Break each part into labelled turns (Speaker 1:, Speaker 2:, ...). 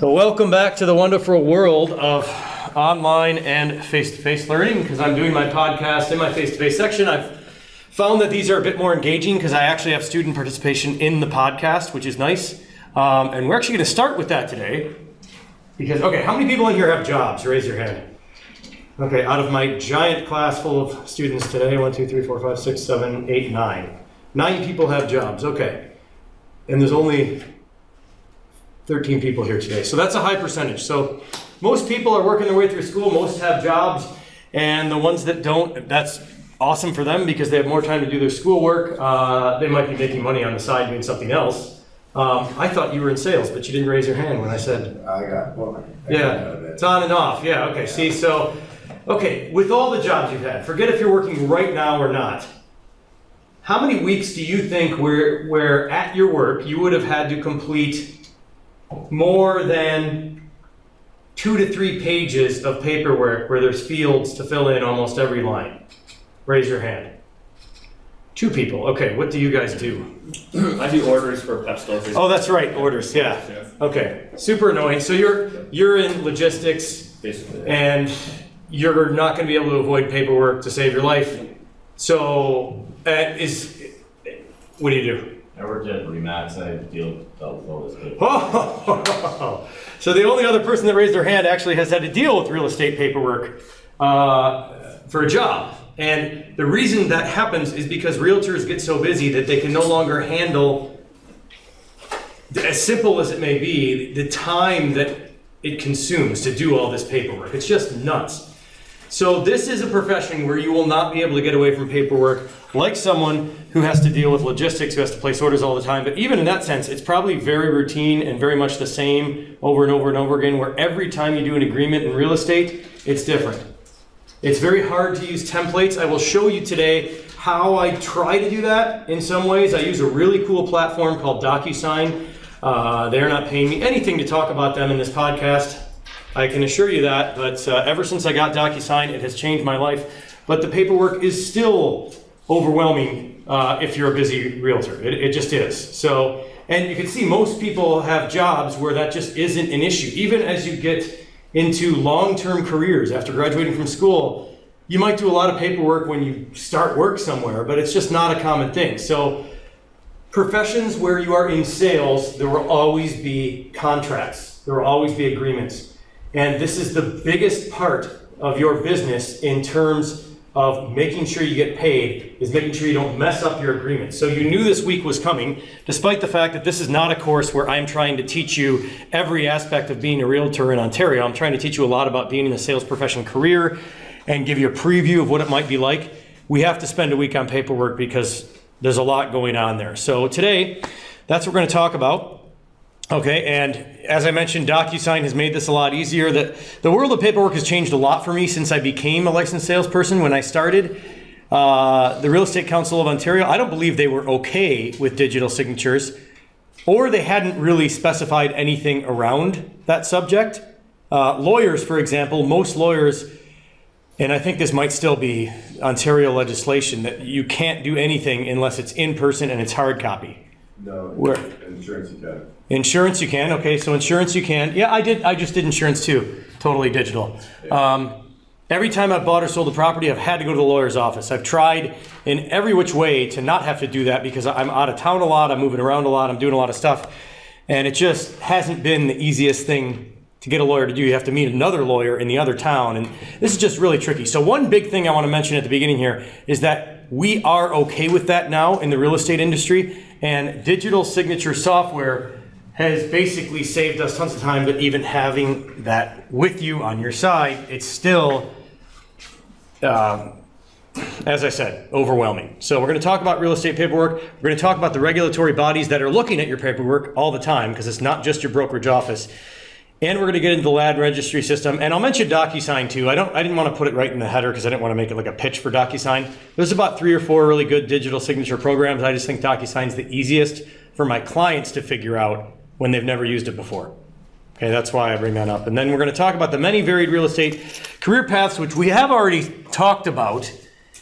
Speaker 1: So welcome back to the wonderful world of online and face-to-face learning because I'm doing my podcast in my face-to-face section. I've found that these are a bit more engaging because I actually have student participation in the podcast, which is nice. Um, and we're actually going to start with that today because, okay, how many people in here have jobs? Raise your hand. Okay, out of my giant class full of students today, one, two, three, four, five, six, seven, eight, nine. Nine people have jobs, okay. And there's only 13 people here today. So that's a high percentage. So most people are working their way through school, most have jobs, and the ones that don't, that's awesome for them because they have more time to do their schoolwork. Uh, they might be making money on the side doing something else. Um, I thought you were in sales, but you didn't raise your hand when I said.
Speaker 2: I got one. I
Speaker 1: Yeah,
Speaker 2: got
Speaker 1: it's on and off. Yeah, okay. See, so, okay, with all the jobs you've had, forget if you're working right now or not. How many weeks do you think where, where at your work you would have had to complete more than two to three pages of paperwork where there's fields to fill in almost every line? Raise your hand. Two people. Okay, what do you guys do?
Speaker 3: I do orders for pep stores.
Speaker 1: Oh, that's right, orders. Yeah. Okay. Super annoying. So you're you're in logistics
Speaker 3: Basically.
Speaker 1: and you're not going to be able to avoid paperwork to save your life. So, uh, is what do you do?
Speaker 4: I worked at Remax. I deal with all this paper.
Speaker 1: Oh, so the only other person that raised their hand actually has had to deal with real estate paperwork uh, for a job. And the reason that happens is because realtors get so busy that they can no longer handle, as simple as it may be, the time that it consumes to do all this paperwork. It's just nuts. So this is a profession where you will not be able to get away from paperwork like someone who has to deal with logistics, who has to place orders all the time. But even in that sense, it's probably very routine and very much the same over and over and over again, where every time you do an agreement in real estate, it's different. It's very hard to use templates. I will show you today how I try to do that in some ways. I use a really cool platform called DocuSign. Uh, they're not paying me anything to talk about them in this podcast. I can assure you that, but uh, ever since I got DocuSign, it has changed my life. But the paperwork is still overwhelming uh, if you're a busy realtor. It, it just is. So, and you can see most people have jobs where that just isn't an issue. Even as you get into long-term careers after graduating from school, you might do a lot of paperwork when you start work somewhere, but it's just not a common thing. So, professions where you are in sales, there will always be contracts. There will always be agreements. And this is the biggest part of your business in terms of making sure you get paid is making sure you don't mess up your agreement. So you knew this week was coming, despite the fact that this is not a course where I'm trying to teach you every aspect of being a realtor in Ontario. I'm trying to teach you a lot about being in the sales profession career and give you a preview of what it might be like. We have to spend a week on paperwork because there's a lot going on there. So today, that's what we're going to talk about. Okay, and as I mentioned, DocuSign has made this a lot easier. The, the world of paperwork has changed a lot for me since I became a licensed salesperson. When I started, uh, the Real Estate Council of Ontario, I don't believe they were okay with digital signatures, or they hadn't really specified anything around that subject. Uh, lawyers, for example, most lawyers, and I think this might still be Ontario legislation, that you can't do anything unless it's in person and it's hard copy.
Speaker 2: No,
Speaker 1: Where?
Speaker 2: insurance you got.
Speaker 1: Insurance you can. Okay, so insurance you can. Yeah, I did. I just did insurance too. Totally digital. Um, every time I've bought or sold a property, I've had to go to the lawyer's office. I've tried in every which way to not have to do that because I'm out of town a lot. I'm moving around a lot. I'm doing a lot of stuff, and it just hasn't been the easiest thing to get a lawyer to do. You have to meet another lawyer in the other town, and this is just really tricky. So one big thing I want to mention at the beginning here is that we are okay with that now in the real estate industry, and digital signature software has basically saved us tons of time, but even having that with you on your side, it's still, um, as I said, overwhelming. So we're going to talk about real estate paperwork. We're going to talk about the regulatory bodies that are looking at your paperwork all the time, because it's not just your brokerage office. And we're going to get into the LAD registry system. And I'll mention DocuSign too. I don't I didn't want to put it right in the header because I didn't want to make it like a pitch for DocuSign. There's about three or four really good digital signature programs. I just think DocuSign's the easiest for my clients to figure out when they've never used it before. Okay, that's why I bring that up. And then we're going to talk about the many varied real estate career paths, which we have already talked about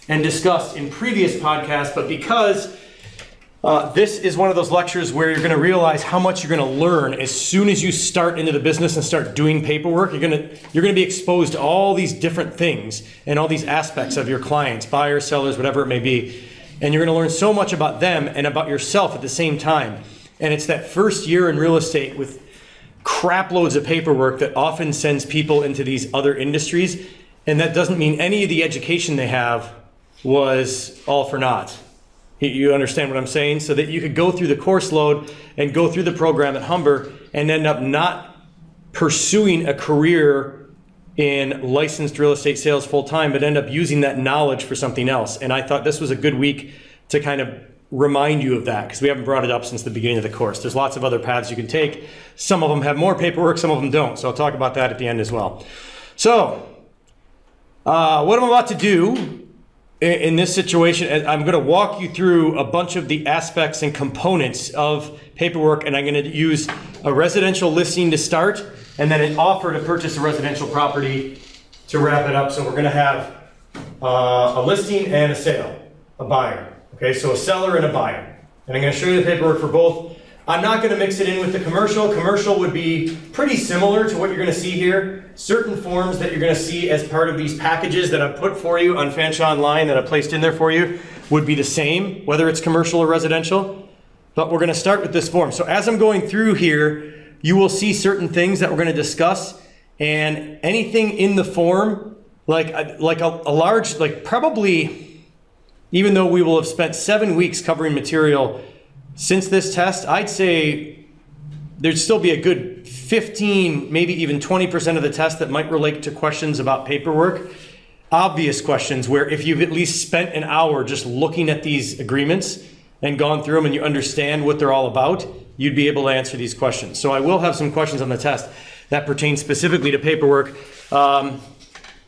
Speaker 1: and discussed in previous podcasts, but because Uh, this is one of those lectures where you're going to realize how much you're going to learn as soon as you start into the business and start doing paperwork. You're going to you're going to be exposed to all these different things and all these aspects of your clients, buyers, sellers, whatever it may be, and you're going to learn so much about them and about yourself at the same time. And it's that first year in real estate with crap loads of paperwork that often sends people into these other industries, and that doesn't mean any of the education they have was all for naught. You- understand what I'm saying? So that you could go through the course load and go through the program at Humber and end up not pursuing a career in licensed real estate sales full time, but end up using that knowledge for something else. And I thought this was a good week to kind of remind you of that because we haven't brought it up since the beginning of the course. There's lots of other paths you can take. Some of them have more paperwork, some of them don't. So I'll talk about that at the end as well. So, uh, what I'm about to do in this situation, I'm going to walk you through a bunch of the aspects and components of paperwork, and I'm going to use a residential listing to start, and then an offer to purchase a residential property to wrap it up. So we're going to have uh, a listing and a sale, a buyer. Okay, so a seller and a buyer, and I'm going to show you the paperwork for both. I'm not going to mix it in with the commercial. Commercial would be pretty similar to what you're going to see here. Certain forms that you're going to see as part of these packages that I've put for you on Fanshawe Online that I placed in there for you would be the same, whether it's commercial or residential. But we're going to start with this form. So as I'm going through here, you will see certain things that we're going to discuss, and anything in the form, like uh, like a, a large, like probably, even though we will have spent seven weeks covering material since this test, I'd say there'd still be a good 15, maybe even 20% of the test that might relate to questions about paperwork. Obvious questions where if you've at least spent an hour just looking at these agreements and gone through them and you understand what they're all about, you'd be able to answer these questions. So I will have some questions on the test that pertain specifically to paperwork. Um,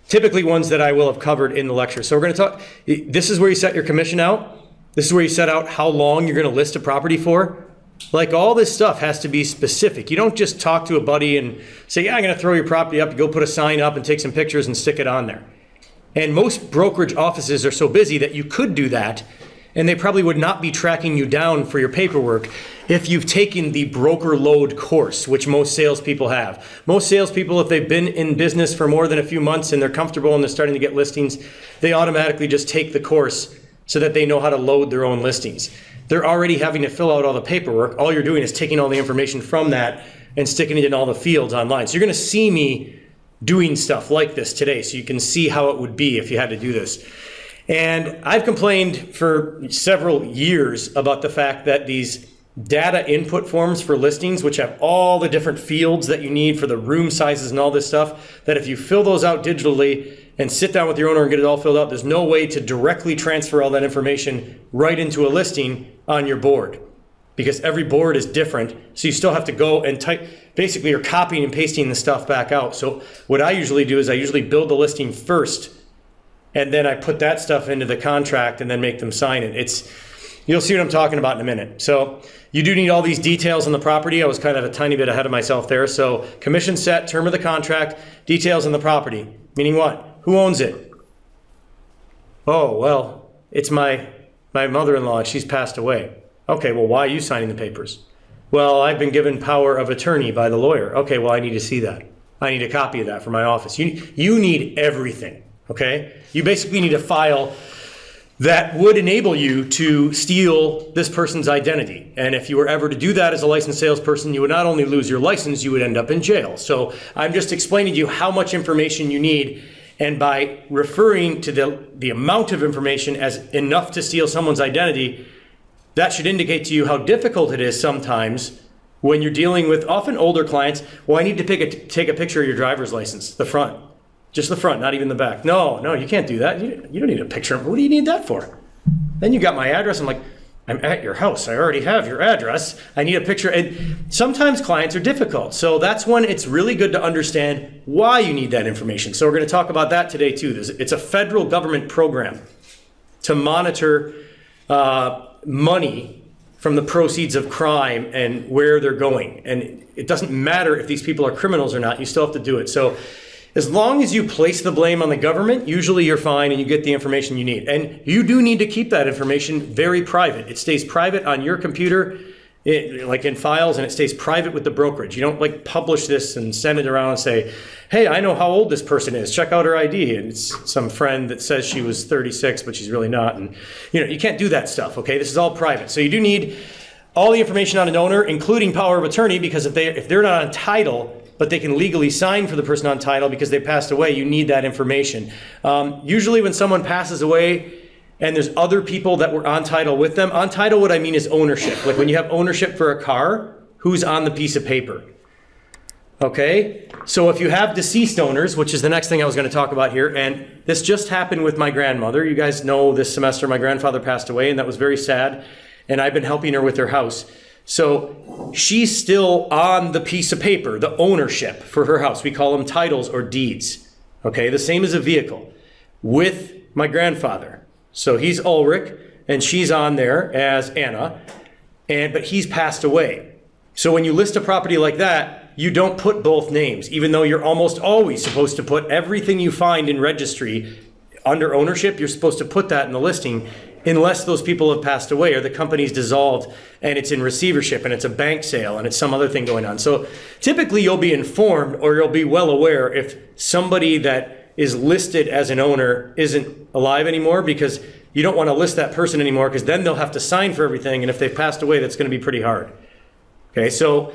Speaker 1: typically ones that I will have covered in the lecture. So we're going to talk, this is where you set your commission out. This is where you set out how long you're going to list a property for. Like all this stuff has to be specific. You don't just talk to a buddy and say, yeah, I'm going to throw your property up, go put a sign up and take some pictures and stick it on there. And most brokerage offices are so busy that you could do that, and they probably would not be tracking you down for your paperwork if you've taken the broker load course, which most salespeople have. Most salespeople, if they've been in business for more than a few months and they're comfortable and they're starting to get listings, they automatically just take the course so that they know how to load their own listings. They're already having to fill out all the paperwork. All you're doing is taking all the information from that and sticking it in all the fields online. So you're going to see me doing stuff like this today so you can see how it would be if you had to do this. And I've complained for several years about the fact that these data input forms for listings, which have all the different fields that you need for the room sizes and all this stuff, that if you fill those out digitally and sit down with your owner and get it all filled out, there's no way to directly transfer all that information right into a listing on your board because every board is different. So you still have to go and type, basically, you're copying and pasting the stuff back out. So what I usually do is I usually build the listing first and then I put that stuff into the contract and then make them sign it. It's you'll see what I'm talking about in a minute. So you do need all these details on the property. I was kind of a tiny bit ahead of myself there. So commission set, term of the contract, details on the property. Meaning what? Who owns it? Oh, well, it's my my mother-in-law she's passed away. Okay, well, why are you signing the papers? Well, I've been given power of attorney by the lawyer. Okay, well, I need to see that. I need a copy of that for my office. You you need everything, okay? You basically need a file that would enable you to steal this person's identity. And if you were ever to do that as a licensed salesperson, you would not only lose your license, you would end up in jail. So I'm just explaining to you how much information you need. And by referring to the, the amount of information as enough to steal someone's identity, that should indicate to you how difficult it is sometimes when you're dealing with often older clients. Well, I need to pick a, take a picture of your driver's license, the front. Just the front, not even the back. No, no, you can't do that. You, you don't need a picture. What do you need that for? Then you got my address. I'm like, I'm at your house. I already have your address. I need a picture. And sometimes clients are difficult. So that's when it's really good to understand why you need that information. So we're going to talk about that today too. It's a federal government program to monitor uh, money from the proceeds of crime and where they're going. And it doesn't matter if these people are criminals or not. You still have to do it. So As long as you place the blame on the government, usually you're fine and you get the information you need. And you do need to keep that information very private. It stays private on your computer, it, like in files, and it stays private with the brokerage. You don't like publish this and send it around and say, hey, I know how old this person is. Check out her ID. And it's some friend that says she was 36, but she's really not. And you know, you can't do that stuff, okay? This is all private. So you do need all the information on an owner, including power of attorney, because if they if they're not on title, but they can legally sign for the person on title because they passed away, you need that information. Um, usually, when someone passes away and there's other people that were on title with them, on title, what I mean is ownership. Like when you have ownership for a car, who's on the piece of paper? Okay, so if you have deceased owners, which is the next thing I was going to talk about here, and this just happened with my grandmother. You guys know this semester my grandfather passed away, and that was very sad. And I've been helping her with her house. So she's still on the piece of paper, the ownership for her house. We call them titles or deeds. Okay, the same as a vehicle with my grandfather. So he's Ulrich and she's on there as Anna, and but he's passed away. So when you list a property like that, you don't put both names, even though you're almost always supposed to put everything you find in registry under ownership, you're supposed to put that in the listing unless those people have passed away or the company's dissolved and it's in receivership and it's a bank sale and it's some other thing going on. So typically you'll be informed or you'll be well aware if somebody that is listed as an owner isn't alive anymore because you don't want to list that person anymore because then they'll have to sign for everything and if they've passed away that's going to be pretty hard. Okay, so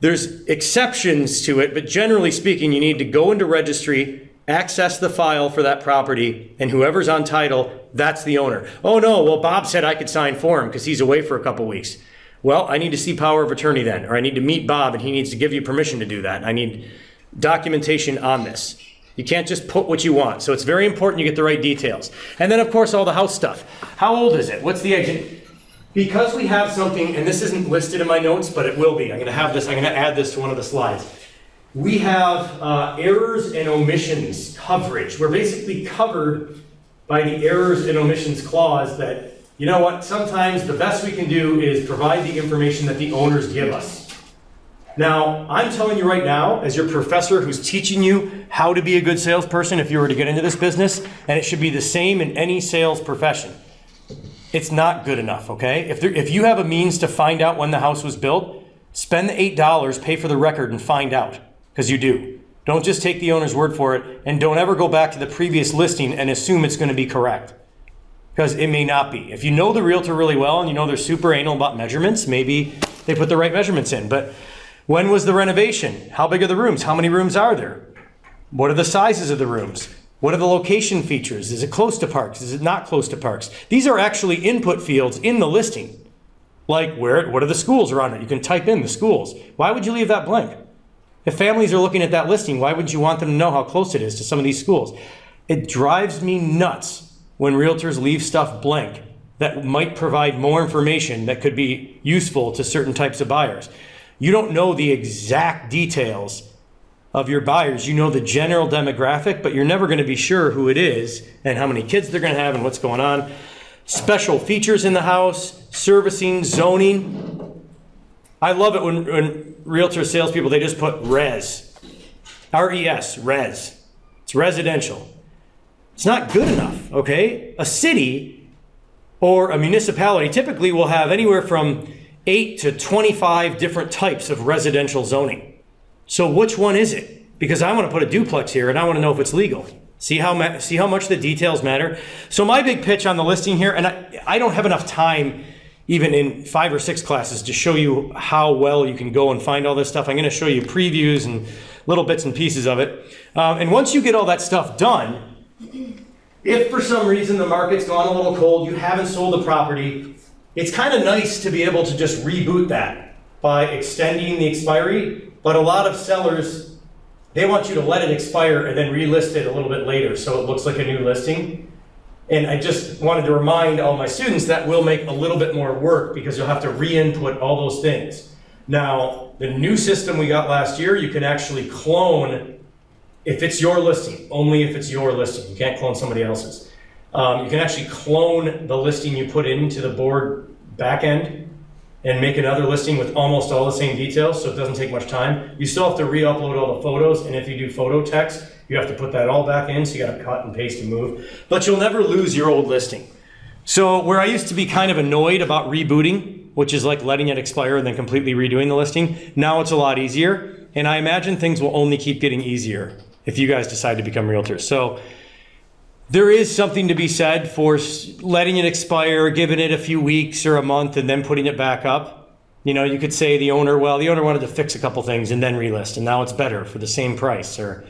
Speaker 1: there's exceptions to it, but generally speaking, you need to go into registry, access the file for that property, and whoever's on title, that's the owner. Oh no, well, Bob said I could sign for him because he's away for a couple weeks. Well, I need to see power of attorney then, or I need to meet Bob and he needs to give you permission to do that. I need documentation on this. You can't just put what you want. So it's very important you get the right details. And then, of course, all the house stuff. How old is it? What's the age? Because we have something, and this isn't listed in my notes, but it will be. I'm going to have this, I'm going to add this to one of the slides. We have uh, errors and omissions coverage. We're basically covered by the errors and omissions clause that, you know what, sometimes the best we can do is provide the information that the owners give us. Now, I'm telling you right now, as your professor who's teaching you how to be a good salesperson if you were to get into this business, and it should be the same in any sales profession. It's not good enough, okay? If, there, if you have a means to find out when the house was built, spend the $8, pay for the record, and find out, because you do. Don't just take the owner's word for it, and don't ever go back to the previous listing and assume it's going to be correct, because it may not be. If you know the realtor really well and you know they're super anal about measurements, maybe they put the right measurements in. But when was the renovation? How big are the rooms? How many rooms are there? What are the sizes of the rooms? What are the location features? Is it close to parks? Is it not close to parks? These are actually input fields in the listing. Like where what are the schools around it? You can type in the schools. Why would you leave that blank? If families are looking at that listing, why would you want them to know how close it is to some of these schools? It drives me nuts when realtors leave stuff blank that might provide more information that could be useful to certain types of buyers. You don't know the exact details of your buyers. You know the general demographic, but you're never going to be sure who it is and how many kids they're going to have and what's going on. Special features in the house, servicing, zoning. I love it when, when realtor salespeople they just put res, R E S, res. It's residential. It's not good enough. Okay, a city or a municipality typically will have anywhere from eight to 25 different types of residential zoning. So which one is it? Because I want to put a duplex here and I want to know if it's legal. See how ma- see how much the details matter. So my big pitch on the listing here, and I, I don't have enough time, even in five or six classes, to show you how well you can go and find all this stuff. I'm going to show you previews and little bits and pieces of it. Um, and once you get all that stuff done, if for some reason the market's gone a little cold, you haven't sold the property, it's kind of nice to be able to just reboot that by extending the expiry but a lot of sellers, they want you to let it expire and then relist it a little bit later so it looks like a new listing. And I just wanted to remind all my students that will make a little bit more work because you'll have to re-input all those things. Now, the new system we got last year, you can actually clone if it's your listing, only if it's your listing. You can't clone somebody else's. Um, you can actually clone the listing you put into the board backend and make another listing with almost all the same details, so it doesn't take much time. You still have to re-upload all the photos, and if you do photo text, you have to put that all back in, so you gotta cut and paste and move. But you'll never lose your old listing. So where I used to be kind of annoyed about rebooting, which is like letting it expire and then completely redoing the listing, now it's a lot easier. And I imagine things will only keep getting easier if you guys decide to become realtors. So there is something to be said for letting it expire, giving it a few weeks or a month, and then putting it back up. You know, you could say the owner, well, the owner wanted to fix a couple things and then relist, and now it's better for the same price. Or,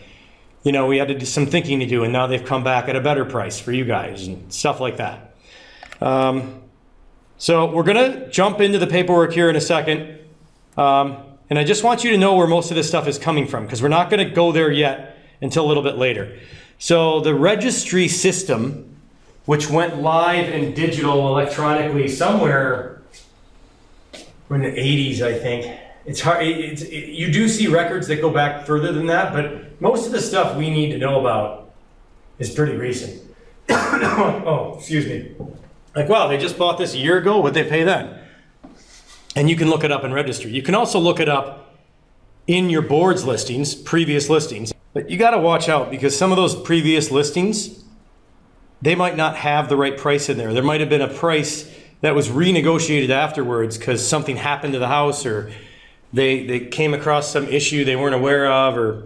Speaker 1: you know, we had to do some thinking to do, and now they've come back at a better price for you guys and stuff like that. Um, so we're gonna jump into the paperwork here in a second. Um, and I just want you to know where most of this stuff is coming from because we're not going to go there yet until a little bit later. So the registry system, which went live and digital electronically somewhere in the 80s, I think. It's hard. It's, it, you do see records that go back further than that, but most of the stuff we need to know about is pretty recent. oh, excuse me. Like, wow, they just bought this a year ago. What'd they pay then? And you can look it up in registry. You can also look it up in your board's listings, previous listings. But you got to watch out because some of those previous listings, they might not have the right price in there. There might have been a price that was renegotiated afterwards because something happened to the house or they, they came across some issue they weren't aware of or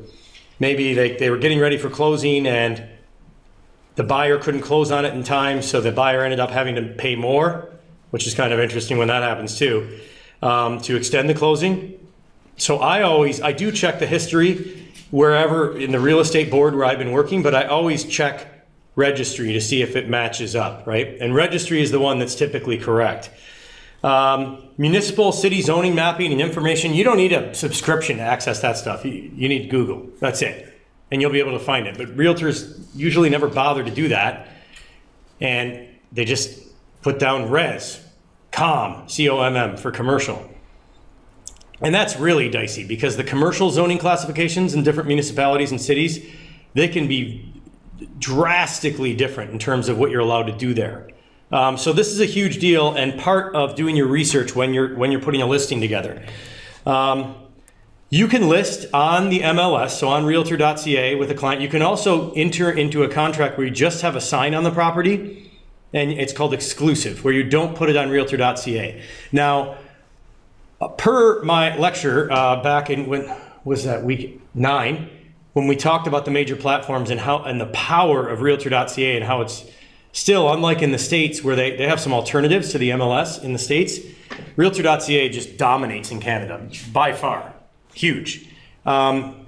Speaker 1: maybe they, they were getting ready for closing and the buyer couldn't close on it in time, so the buyer ended up having to pay more, which is kind of interesting when that happens too, um, to extend the closing. So I always, I do check the history wherever in the real estate board where I've been working, but I always check registry to see if it matches up, right? And registry is the one that's typically correct. Um, municipal city zoning mapping and information, you don't need a subscription to access that stuff. You, you need Google. That's it. And you'll be able to find it. But realtors usually never bother to do that. And they just put down res, com, C O M M for commercial. And that's really dicey because the commercial zoning classifications in different municipalities and cities, they can be drastically different in terms of what you're allowed to do there. Um, so this is a huge deal and part of doing your research when you're when you're putting a listing together. Um, you can list on the MLS, so on Realtor.ca with a client. You can also enter into a contract where you just have a sign on the property, and it's called exclusive, where you don't put it on Realtor.ca. Now, uh, per my lecture uh, back in when was that week nine, when we talked about the major platforms and how and the power of Realtor.ca and how it's still unlike in the states where they, they have some alternatives to the MLS in the states. Realtor.ca just dominates in Canada by far, huge. Um,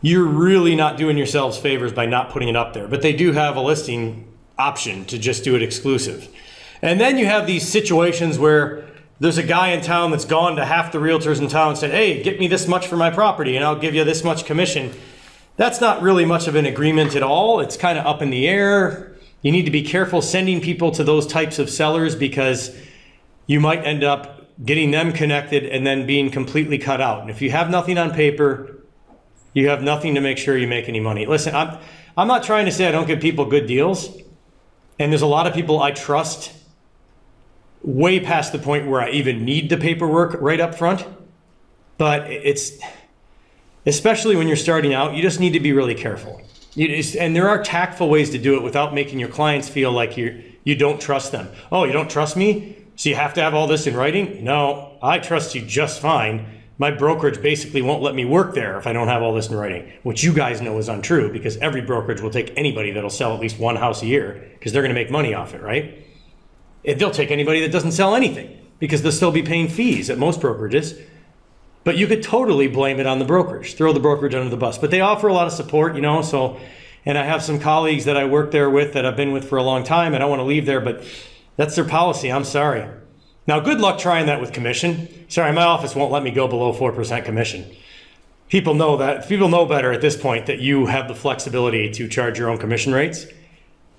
Speaker 1: you're really not doing yourselves favors by not putting it up there, but they do have a listing option to just do it exclusive. And then you have these situations where there's a guy in town that's gone to half the realtors in town and said, Hey, get me this much for my property and I'll give you this much commission. That's not really much of an agreement at all. It's kind of up in the air. You need to be careful sending people to those types of sellers because you might end up getting them connected and then being completely cut out. And if you have nothing on paper, you have nothing to make sure you make any money. Listen, I'm, I'm not trying to say I don't give people good deals. And there's a lot of people I trust way past the point where I even need the paperwork right up front. But it's, especially when you're starting out, you just need to be really careful. Just, and there are tactful ways to do it without making your clients feel like you you don't trust them. Oh, you don't trust me? So you have to have all this in writing? No, I trust you just fine. My brokerage basically won't let me work there if I don't have all this in writing, which you guys know is untrue because every brokerage will take anybody that'll sell at least one house a year because they're going to make money off it, right? They'll take anybody that doesn't sell anything because they'll still be paying fees at most brokerages. But you could totally blame it on the brokerage, throw the brokerage under the bus. But they offer a lot of support, you know. So, and I have some colleagues that I work there with that I've been with for a long time. And I want to leave there, but that's their policy. I'm sorry. Now, good luck trying that with commission. Sorry, my office won't let me go below 4% commission. People know that. People know better at this point that you have the flexibility to charge your own commission rates.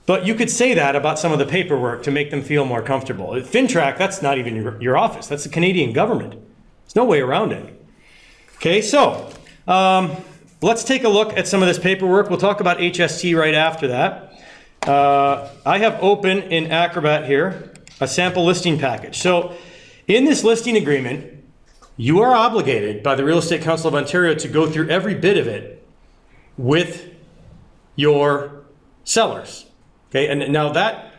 Speaker 1: But you could say that about some of the paperwork to make them feel more comfortable. FINTRAC, that's not even your, your office, that's the Canadian government. There's no way around it. Okay, so um, let's take a look at some of this paperwork. We'll talk about HST right after that. Uh, I have open in Acrobat here. a sample listing package. So, in this listing agreement, you are obligated by the Real Estate Council of Ontario to go through every bit of it with your sellers. Okay, and now that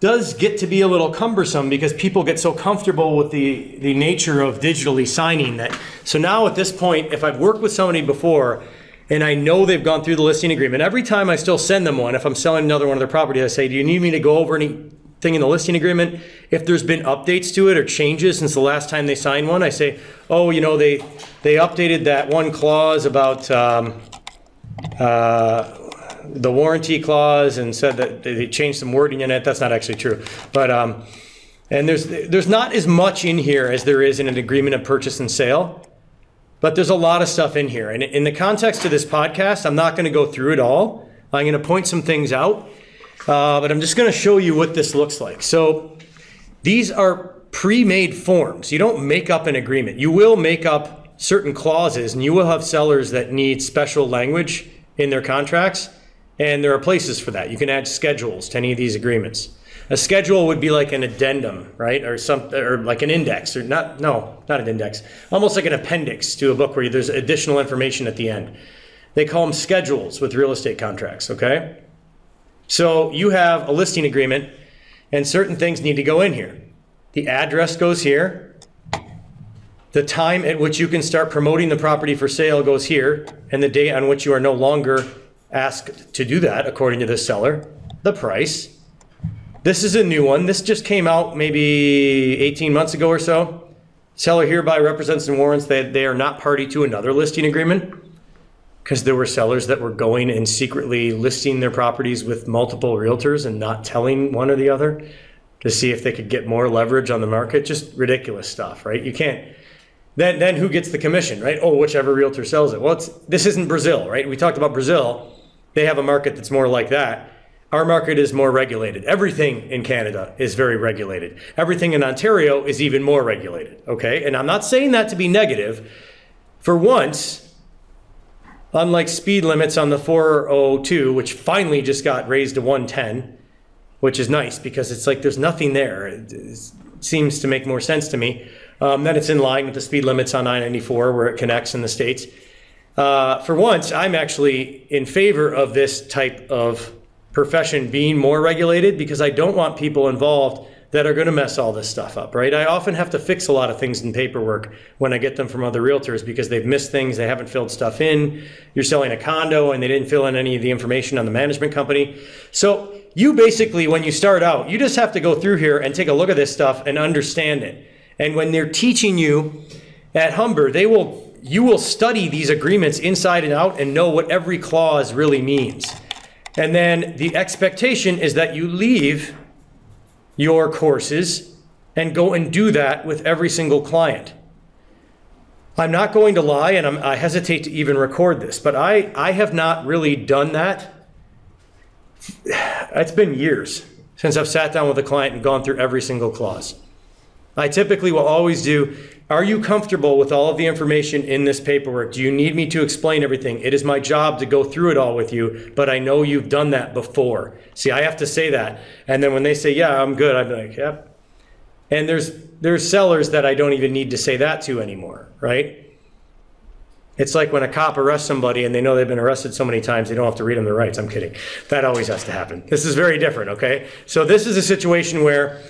Speaker 1: does get to be a little cumbersome because people get so comfortable with the, the nature of digitally signing that. So now at this point, if I've worked with somebody before and I know they've gone through the listing agreement, every time I still send them one, if I'm selling another one of their properties, I say, Do you need me to go over anything in the listing agreement? If there's been updates to it or changes since the last time they signed one, I say, Oh, you know, they, they updated that one clause about. Um, uh, the warranty clause and said that they changed some wording in it. That's not actually true. But, um, and there's, there's not as much in here as there is in an agreement of purchase and sale, but there's a lot of stuff in here. And in the context of this podcast, I'm not going to go through it all. I'm going to point some things out, uh, but I'm just going to show you what this looks like. So these are pre-made forms. You don't make up an agreement. You will make up certain clauses and you will have sellers that need special language in their contracts and there are places for that. You can add schedules to any of these agreements. A schedule would be like an addendum, right? Or some, or like an index, or not, no, not an index. Almost like an appendix to a book where there's additional information at the end. They call them schedules with real estate contracts, okay? So you have a listing agreement, and certain things need to go in here. The address goes here. The time at which you can start promoting the property for sale goes here, and the date on which you are no longer asked to do that, according to the seller, the price. This is a new one. This just came out maybe 18 months ago or so. Seller hereby represents and warrants that they are not party to another listing agreement because there were sellers that were going and secretly listing their properties with multiple realtors and not telling one or the other to see if they could get more leverage on the market. Just ridiculous stuff, right? You can't. Then, then who gets the commission, right? Oh, whichever realtor sells it. Well, this isn't Brazil, right? We talked about Brazil they have a market that's more like that. Our market is more regulated. Everything in Canada is very regulated. Everything in Ontario is even more regulated. Okay? And I'm not saying that to be negative. For once, unlike speed limits on the 402, which finally just got raised to 110, which is nice because it's like there's nothing there. It, seems to make more sense to me. Um, that it's in line with the speed limits on 994 where it connects in the States. Uh, for once, I'm actually in favor of this type of profession being more regulated because I don't want people involved that are going to mess all this stuff up, right? I often have to fix a lot of things in paperwork when I get them from other realtors because they've missed things, they haven't filled stuff in. You're selling a condo and they didn't fill in any of the information on the management company. So, you basically, when you start out, you just have to go through here and take a look at this stuff and understand it. And when they're teaching you at Humber, they will you will study these agreements inside and out and know what every clause really means. And then the expectation is that you leave your courses and go and do that with every single client. I'm not going to lie, and I'm, i hesitate to even record this, but I, I have not really done that. It's been years since I've sat down with a client and gone through every single clause. I typically will always do are you comfortable with all of the information in this paperwork? Do you need me to explain everything? It is my job to go through it all with you, but I know you've done that before. See, I have to say that. And then when they say, yeah, I'm good, I'm like, yep. And there's there's sellers that I don't even need to say that to anymore, right? It's like when a cop arrests somebody and they know they've been arrested so many times, they don't have to read them their rights. I'm kidding. That always has to happen. This is very different, okay? So this is a situation where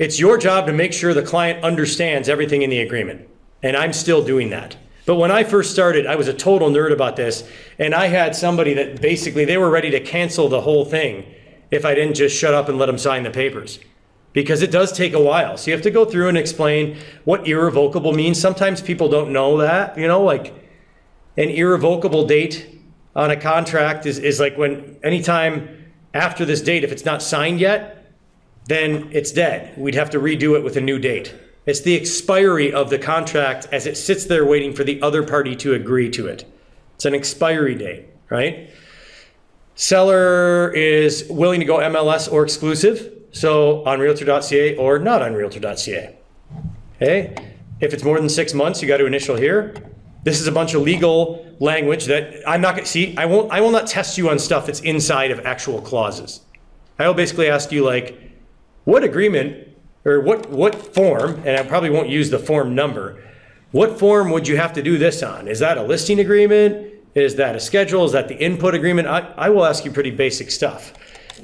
Speaker 1: it's your job to make sure the client understands everything in the agreement. And I'm still doing that. But when I first started, I was a total nerd about this. And I had somebody that basically they were ready to cancel the whole thing if I didn't just shut up and let them sign the papers. Because it does take a while. So you have to go through and explain what irrevocable means. Sometimes people don't know that, you know, like an irrevocable date on a contract is, is like when anytime after this date, if it's not signed yet, then it's dead. We'd have to redo it with a new date. It's the expiry of the contract as it sits there waiting for the other party to agree to it. It's an expiry date, right? Seller is willing to go MLS or exclusive, so on realtor.ca or not on realtor.ca. Okay? If it's more than six months, you got to initial here. This is a bunch of legal language that I'm not going to see. I won't. I will not test you on stuff that's inside of actual clauses. I will basically ask you like, what agreement or what, what form, and I probably won't use the form number, what form would you have to do this on? Is that a listing agreement? Is that a schedule? Is that the input agreement? I, I will ask you pretty basic stuff.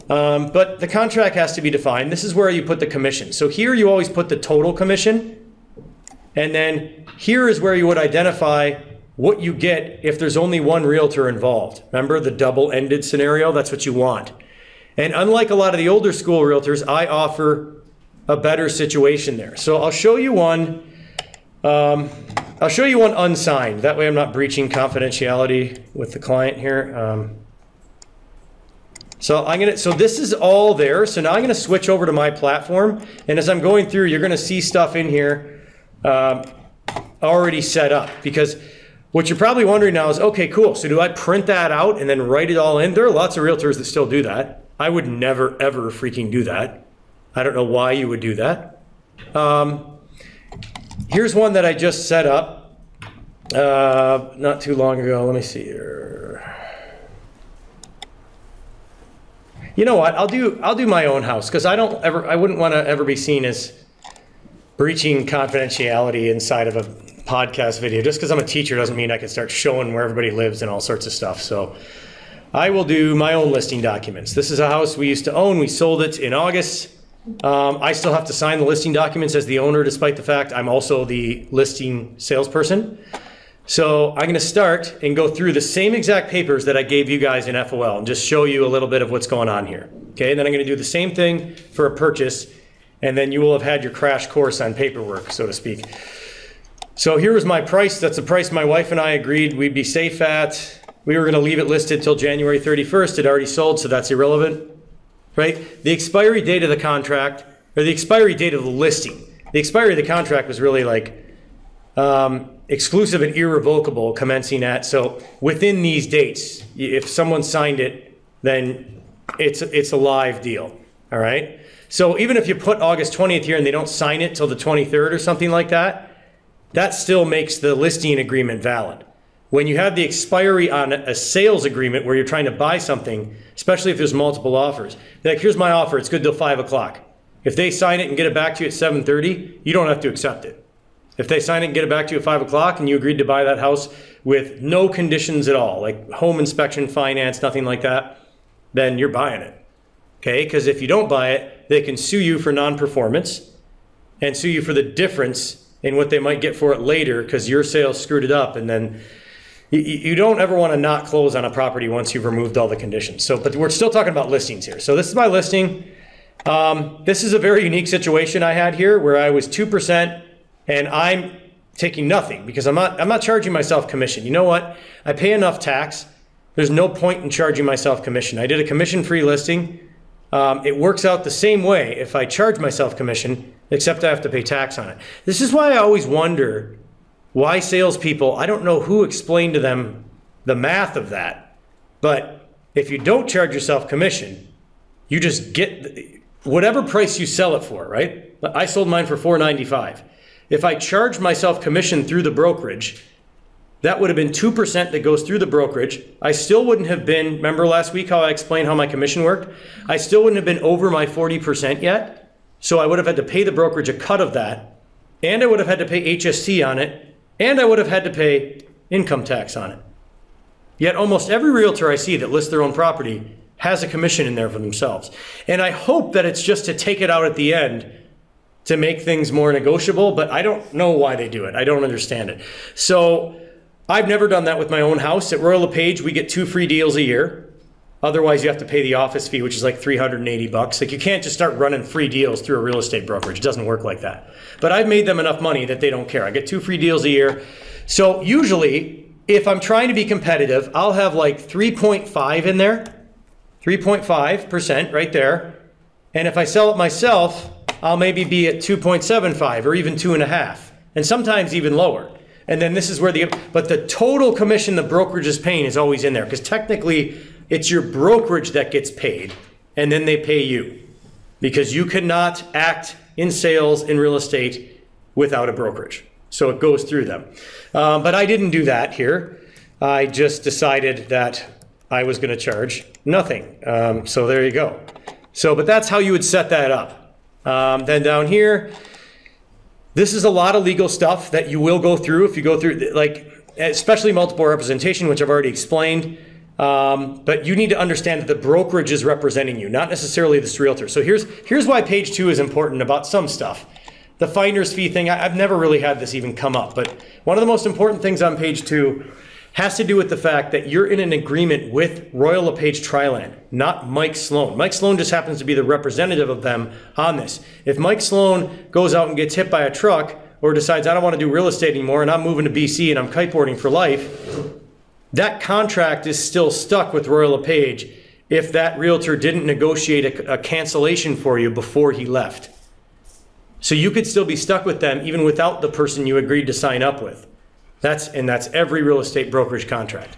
Speaker 1: Um, but the contract has to be defined. This is where you put the commission. So here you always put the total commission. And then here is where you would identify what you get if there's only one realtor involved. Remember the double ended scenario? That's what you want. And unlike a lot of the older school realtors, I offer a better situation there. So I'll show you one. Um, I'll show you one unsigned. That way I'm not breaching confidentiality with the client here. Um, so I'm gonna. So this is all there. So now I'm gonna switch over to my platform, and as I'm going through, you're gonna see stuff in here um, already set up because what you're probably wondering now is, okay, cool. So do I print that out and then write it all in? There are lots of realtors that still do that. I would never ever freaking do that. I don't know why you would do that. Um, here's one that I just set up uh, not too long ago. Let me see here. You know what? I'll do I'll do my own house because I don't ever I wouldn't want to ever be seen as breaching confidentiality inside of a podcast video. Just because I'm a teacher doesn't mean I can start showing where everybody lives and all sorts of stuff. So I will do my own listing documents. This is a house we used to own. We sold it in August. Um, I still have to sign the listing documents as the owner, despite the fact I'm also the listing salesperson. So I'm going to start and go through the same exact papers that I gave you guys in FOL and just show you a little bit of what's going on here. Okay, and then I'm going to do the same thing for a purchase, and then you will have had your crash course on paperwork, so to speak. So here was my price. That's the price my wife and I agreed we'd be safe at. We were going to leave it listed till January 31st. It already sold, so that's irrelevant, right? The expiry date of the contract, or the expiry date of the listing. The expiry of the contract was really like um, exclusive and irrevocable commencing at, so within these dates, if someone signed it, then it's, it's a live deal, all right? So even if you put August 20th here and they don't sign it till the 23rd or something like that, that still makes the listing agreement valid. When you have the expiry on a sales agreement where you're trying to buy something, especially if there's multiple offers, like here's my offer, it's good till five o'clock. If they sign it and get it back to you at 7:30, you don't have to accept it. If they sign it and get it back to you at five o'clock and you agreed to buy that house with no conditions at all, like home inspection, finance, nothing like that, then you're buying it. Okay? Because if you don't buy it, they can sue you for non performance and sue you for the difference in what they might get for it later because your sales screwed it up. And then you, you don't ever want to not close on a property once you've removed all the conditions. So, but we're still talking about listings here. So this is my listing. Um, this is a very unique situation I had here where I was 2% and I'm taking nothing because I'm not I'm not charging myself commission. You know what? I pay enough tax. There's no point in charging myself commission. I did a commission-free listing. Um, it works out the same way if I charge myself commission, except I have to pay tax on it. This is why I always wonder why salespeople. I don't know who explained to them the math of that, but if you don't charge yourself commission, you just get whatever price you sell it for. Right? I sold mine for 495. If I charge myself commission through the brokerage, that would have been 2% that goes through the brokerage. I still wouldn't have been, remember last week how I explained how my commission worked? I still wouldn't have been over my 40% yet. So I would have had to pay the brokerage a cut of that. And I would have had to pay HST on it. And I would have had to pay income tax on it. Yet almost every realtor I see that lists their own property has a commission in there for themselves. And I hope that it's just to take it out at the end to make things more negotiable, but I don't know why they do it. I don't understand it. So I've never done that with my own house. At Royal LePage, we get two free deals a year. Otherwise, you have to pay the office fee, which is like 380 bucks. Like you can't just start running free deals through a real estate brokerage. It doesn't work like that. But I've made them enough money that they don't care. I get two free deals a year. So usually, if I'm trying to be competitive, I'll have like 3.5 in there, 3.5% right there. And if I sell it myself, I'll maybe be at 2.75 or even two and a half, and sometimes even lower. And then this is where the, but the total commission the brokerage is paying is always in there because technically it's your brokerage that gets paid and then they pay you because you cannot act in sales in real estate without a brokerage. So it goes through them. Um, but I didn't do that here. I just decided that I was going to charge nothing. Um, so there you go. So, but that's how you would set that up. Um, then down here, this is a lot of legal stuff that you will go through if you go through, like, especially multiple representation, which I've already explained. Um, but you need to understand that the brokerage is representing you, not necessarily this realtor. So here's here's why page two is important about some stuff. The finder's fee thing, I, I've never really had this even come up, but one of the most important things on page two has to do with the fact that you're in an agreement with Royal LePage Triland, not Mike Sloan. Mike Sloan just happens to be the representative of them on this. If Mike Sloan goes out and gets hit by a truck or decides I don't want to do real estate anymore and I'm moving to BC and I'm kiteboarding for life, that contract is still stuck with Royal LePage if that realtor didn't negotiate a, a cancellation for you before he left. So you could still be stuck with them even without the person you agreed to sign up with. That's and that's every real estate brokerage contract.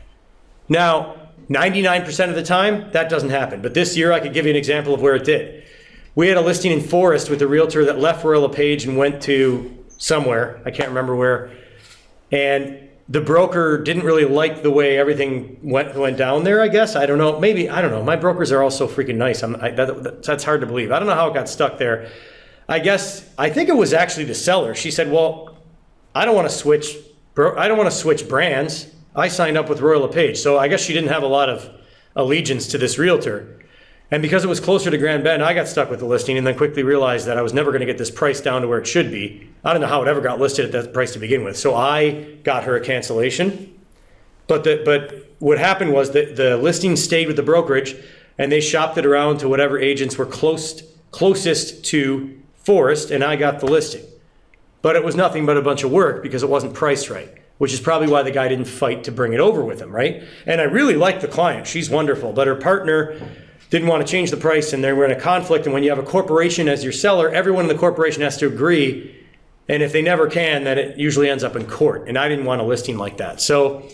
Speaker 1: Now, 99% of the time, that doesn't happen. But this year, I could give you an example of where it did. We had a listing in Forest with a realtor that left Royal LePage and went to somewhere. I can't remember where. And the broker didn't really like the way everything went went down there. I guess I don't know. Maybe I don't know. My brokers are all so freaking nice. I'm, I, that, that's hard to believe. I don't know how it got stuck there. I guess I think it was actually the seller. She said, "Well, I don't want to switch. Bro, I don't want to switch brands. I signed up with Royal LePage, so I guess she didn't have a lot of allegiance to this realtor." And because it was closer to Grand Bend, I got stuck with the listing and then quickly realized that I was never going to get this price down to where it should be. I don't know how it ever got listed at that price to begin with. So I got her a cancellation. But the, but what happened was that the listing stayed with the brokerage and they shopped it around to whatever agents were close, closest to Forest and I got the listing. But it was nothing but a bunch of work because it wasn't priced right, which is probably why the guy didn't fight to bring it over with him, right? And I really like the client. She's wonderful, but her partner didn't want to change the price and they were in a conflict. And when you have a corporation as your seller, everyone in the corporation has to agree. And if they never can, then it usually ends up in court. And I didn't want a listing like that. So,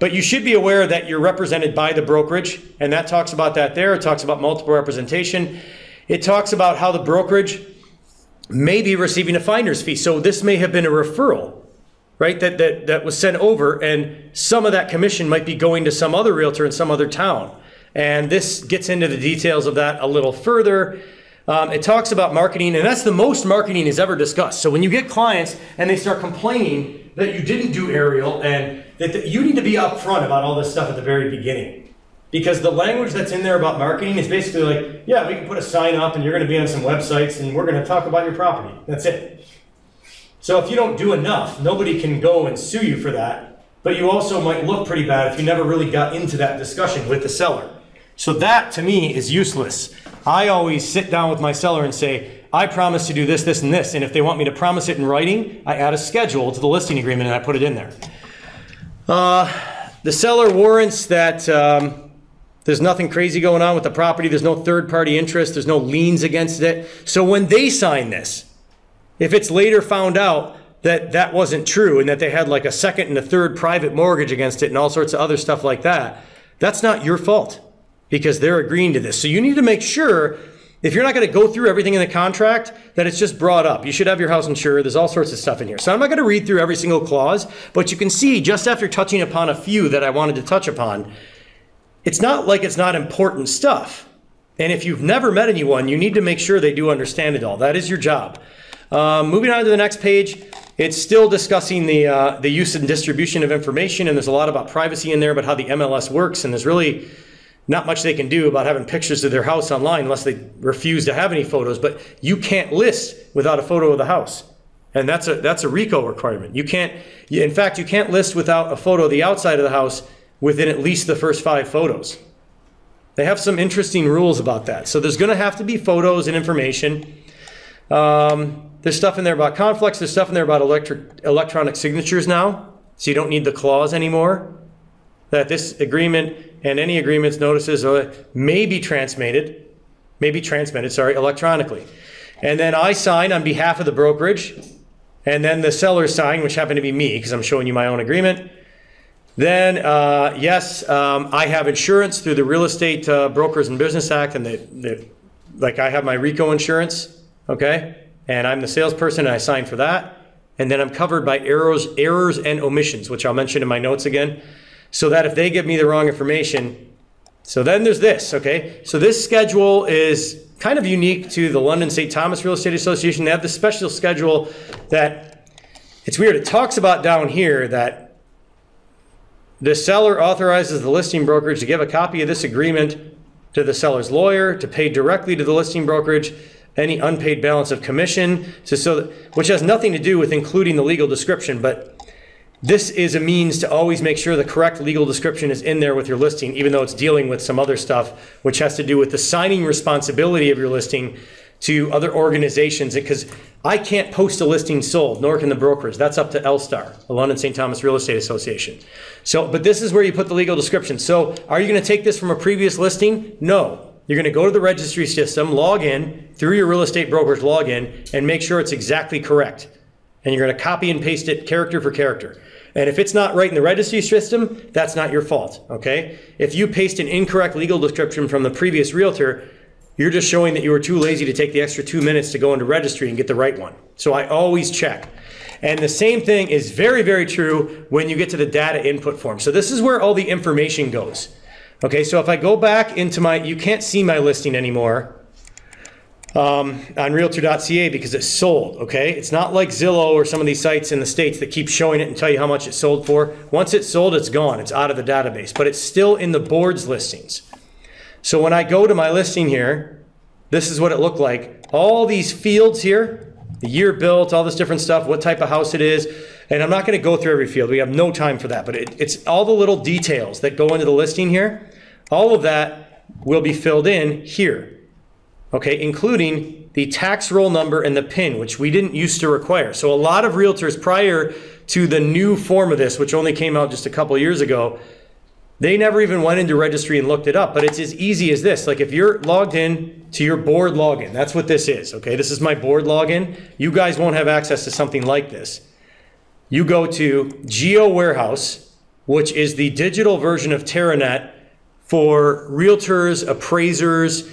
Speaker 1: but you should be aware that you're represented by the brokerage. And that talks about that there. It talks about multiple representation. It talks about how the brokerage may be receiving a finder's fee. So this may have been a referral, right? That, that, that was sent over and some of that commission might be going to some other realtor in some other town. And this gets into the details of that a little further. Um, it talks about marketing, and that's the most marketing is ever discussed. So when you get clients and they start complaining that you didn't do aerial and that the, you need to be upfront about all this stuff at the very beginning. Because the language that's in there about marketing is basically like, yeah, we can put a sign up and you're going to be on some websites and we're going to talk about your property. That's it. So if you don't do enough, nobody can go and sue you for that. But you also might look pretty bad if you never really got into that discussion with the seller. So that to me is useless. I always sit down with my seller and say, I promise to do this, this, and this. And if they want me to promise it in writing, I add a schedule to the listing agreement and I put it in there. Uh, the seller warrants that um, there's nothing crazy going on with the property. There's no third party interest. There's no liens against it. So when they sign this, if it's later found out that that wasn't true and that they had like a second and a third private mortgage against it and all sorts of other stuff like that, that's not your fault because they're agreeing to this. So you need to make sure if you're not going to go through everything in the contract, that it's just brought up. You should have your house insured. There's all sorts of stuff in here. So I'm not going to read through every single clause, but you can see just after touching upon a few that I wanted to touch upon, it's not like it's not important stuff. And if you've never met anyone, you need to make sure they do understand it all. That is your job. Um, moving on to the next page, it's still discussing the uh, the use and distribution of information, and there's a lot about privacy in there, but how the MLS works, and there's really not much they can do about having pictures of their house online unless they refuse to have any photos. But you can't list without a photo of the house. And that's a, that's a RECO requirement. You can't, in fact, you can't list without a photo of the outside of the house within at least the first five photos. They have some interesting rules about that. So there's going to have to be photos and information. Um, there's stuff in there about conflicts. There's stuff in there about electric, electronic signatures now. So you don't need the clause anymore. That this agreement and any agreements, notices uh, may be transmitted, may be transmitted, sorry, electronically. And then I sign on behalf of the brokerage, and then the seller sign, which happened to be me, because I'm showing you my own agreement. Then, uh, yes, um, I have insurance through the Real Estate uh, Brokers and Business Act, and the, like I have my RECO insurance, okay? And I'm the salesperson, and I sign for that. And then I'm covered by errors, errors and omissions, which I'll mention in my notes again so that if they give me the wrong information, So then there's this, okay? So this schedule is kind of unique to the London St. Thomas Real Estate Association. They have this special schedule that it's weird. It talks about down here that the seller authorizes the listing brokerage to give a copy of this agreement to the seller's lawyer to pay directly to the listing brokerage any unpaid balance of commission, so, so that, which has nothing to do with including the legal description, but this is a means to always make sure the correct legal description is in there with your listing, even though it's dealing with some other stuff, which has to do with the signing responsibility of your listing to other organizations. Because I can't post a listing sold, nor can the brokerage. That's up to LSTAR, the London St. Thomas Real Estate Association. So, but this is where you put the legal description. So, are you going to take this from a previous listing? No. You're going to go to the registry system, log in through your real estate broker's login, and make sure it's exactly correct. And you're going to copy and paste it character for character. And if it's not right in the registry system, that's not your fault, okay? If you paste an incorrect legal description from the previous realtor, you're just showing that you were too lazy to take the extra two minutes to go into registry and get the right one. So I always check. And the same thing is very, very true when you get to the data input form. So this is where all the information goes. Okay, so if I go back into my, you can't see my listing anymore um, on realtor.ca because it's sold, okay? It's not like Zillow or some of these sites in the States that keep showing it and tell you how much it sold for. Once it's sold, it's gone. It's out of the database, but it's still in the board's listings. So when I go to my listing here, this is what it looked like. All these fields here, the year built, all this different stuff, what type of house it is. And I'm not going to go through every field. We have no time for that, but it, it's all the little details that go into the listing here. All of that will be filled in here okay, including the tax roll number and the PIN, which we didn't used to require. So a lot of realtors prior to the new form of this, which only came out just a couple years ago, they never even went into registry and looked it up. But it's as easy as this. Like if you're logged in to your board login, that's what this is, okay? This is my board login. You guys won't have access to something like this. You go to GeoWarehouse, which is the digital version of Teranet for realtors, appraisers,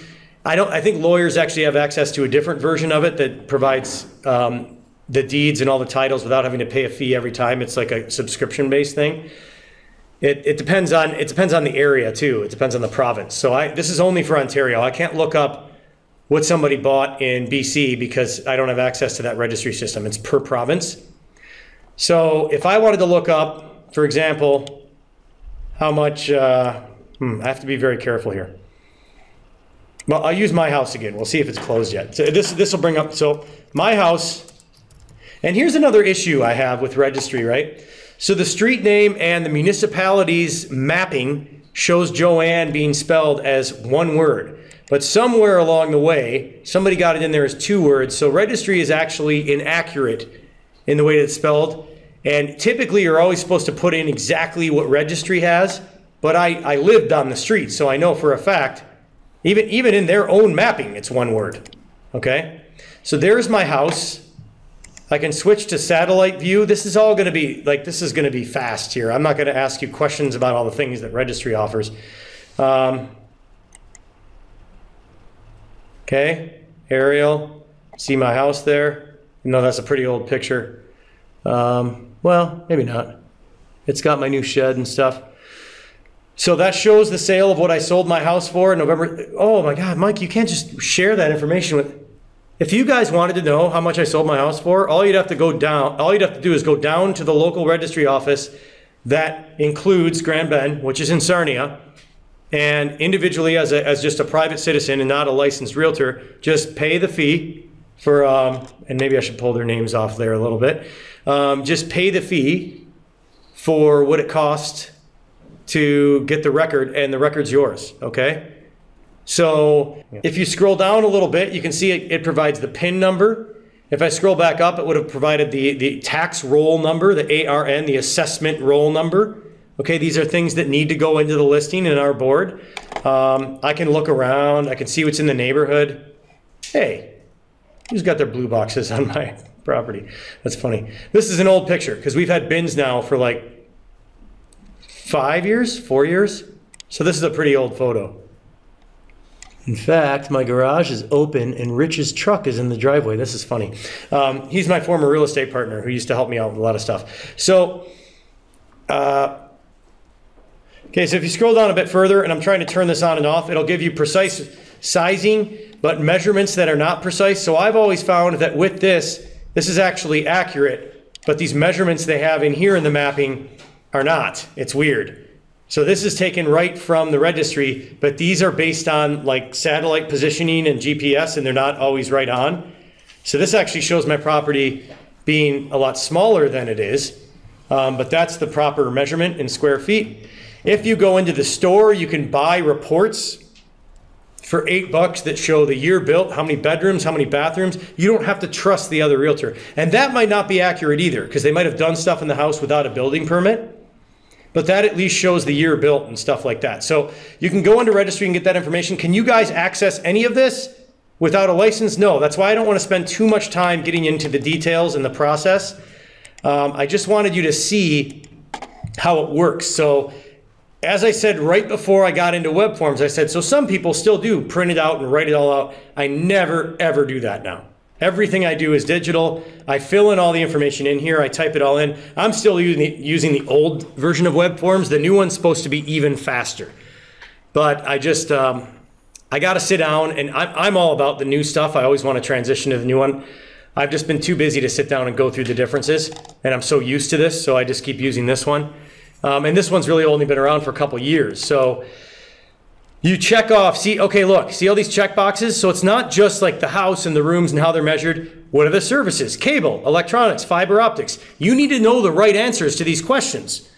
Speaker 1: I don't. I think lawyers actually have access to a different version of it that provides um, the deeds and all the titles without having to pay a fee every time. It's like a subscription-based thing. It, it depends on it depends on the area too. It depends on the province. So I this is only for Ontario. I can't look up what somebody bought in BC because I don't have access to that registry system. It's per province. So if I wanted to look up, for example, how much, uh, hmm, I have to be very careful here. Well, I'll use my house again. We'll see if it's closed yet. So this this will bring up so my house. And here's another issue I have with registry, right? So the street name and the municipality's mapping shows Joanne being spelled as one word. But somewhere along the way, somebody got it in there as two words. So registry is actually inaccurate in the way that it's spelled. And typically you're always supposed to put in exactly what registry has. But I, I lived on the street, so I know for a fact even, even in their own mapping, it's one word. Okay? So there's my house. I can switch to satellite view. This is all going to be, like, this is going to be fast here. I'm not going to ask you questions about all the things that registry offers. Um, okay, aerial. See my house there? Know, that's a pretty old picture. Um, well, maybe not. It's got my new shed and stuff. So that shows the sale of what I sold my house for in November. Oh my God, Mike, you can't just share that information with. If you guys wanted to know how much I sold my house for, all you'd have to go down, all you'd have to do is go down to the local registry office that includes Grand Bend, which is in Sarnia, and individually as, a, as just a private citizen and not a licensed realtor, just pay the fee for, um, and maybe I should pull their names off there a little bit. Um, just pay the fee for what it costs to get the record, and the record's yours, okay? So if you scroll down a little bit, you can see it, it provides the PIN number. If I scroll back up, it would have provided the, the tax roll number, the ARN, the assessment roll number. Okay, these are things that need to go into the listing in our board. Um, I can look around, I can see what's in the neighborhood. Hey, who's got their blue boxes on my property? That's funny. This is an old picture because we've had bins now for like five years, four years. So this is a pretty old photo. In fact, my garage is open and Rich's truck is in the driveway. This is funny. Um, he's my former real estate partner who used to help me out with a lot of stuff. So, uh, Okay, so if you scroll down a bit further, and I'm trying to turn this on and off, it'll give you precise sizing, but measurements that are not precise. So I've always found that with this, this is actually accurate, but these measurements they have in here in the mapping are not. It's weird. So this is taken right from the registry, but these are based on like satellite positioning and GPS, and they're not always right on. So this actually shows my property being a lot smaller than it is, um, but that's the proper measurement in square feet. If you go into the store, you can buy reports for eight bucks that show the year built, how many bedrooms, how many bathrooms. You don't have to trust the other realtor. And that might not be accurate either, because they might have done stuff in the house without a building permit. But that at least shows the year built and stuff like that. So you can go into registry and get that information. Can you guys access any of this without a license? No. That's why I don't want to spend too much time getting into the details and the process. Um, I just wanted you to see how it works. So as I said right before I got into web forms, I said, so some people still do print it out and write it all out. I never, ever do that now. Everything I do is digital. I fill in all the information in here. I type it all in. I'm still using the, using the old version of web forms. The new one's supposed to be even faster. But I just, um, I got to sit down and I'm, I'm all about the new stuff. I always want to transition to the new one. I've just been too busy to sit down and go through the differences. And I'm so used to this, so I just keep using this one. Um, and this one's really only been around for a couple years. So you check off, see, okay, look, see all these check boxes? So it's not just like the house and the rooms and how they're measured. What are the services? Cable, electronics, fiber optics. You need to know the right answers to these questions.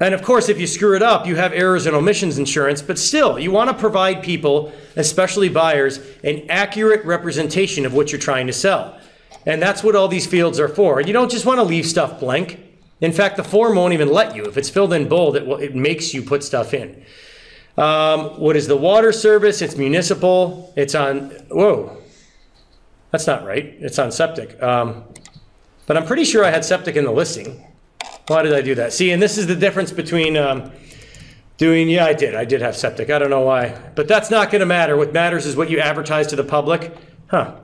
Speaker 1: And of course, if you screw it up, you have errors and omissions insurance, but still, you want to provide people, especially buyers, an accurate representation of what you're trying to sell. And that's what all these fields are for. You don't just want to leave stuff blank. In fact, the form won't even let you. If it's filled in bold, it, will, it makes you put stuff in. Um, what is the water service? It's municipal. It's on, whoa, that's not right. It's on septic. Um, but I'm pretty sure I had septic in the listing. Why did I do that? See, and this is the difference between um, doing, yeah, I did. I did have septic. I don't know why. But that's not going to matter. What matters is what you advertise to the public. Huh.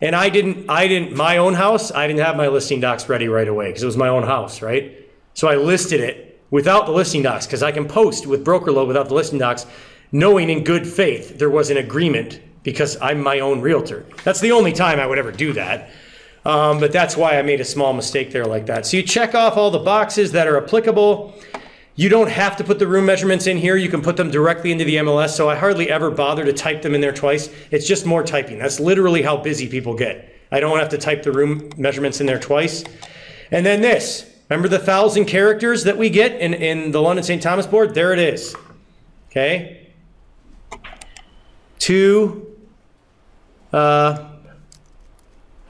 Speaker 1: And I didn't, I didn't, my own house, I didn't have my listing docs ready right away because it was my own house, right? So I listed it without the listing docs because I can post with BrokerLoad without the listing docs, knowing in good faith there was an agreement because I'm my own realtor. That's the only time I would ever do that. Um, but that's why I made a small mistake there like that. So you check off all the boxes that are applicable. You don't have to put the room measurements in here. You can put them directly into the MLS. So I hardly ever bother to type them in there twice. It's just more typing. That's literally how busy people get. I don't have to type the room measurements in there twice. And then this. Remember the thousand characters that we get in, in the London St. Thomas board? There it is. Okay. Two. Uh,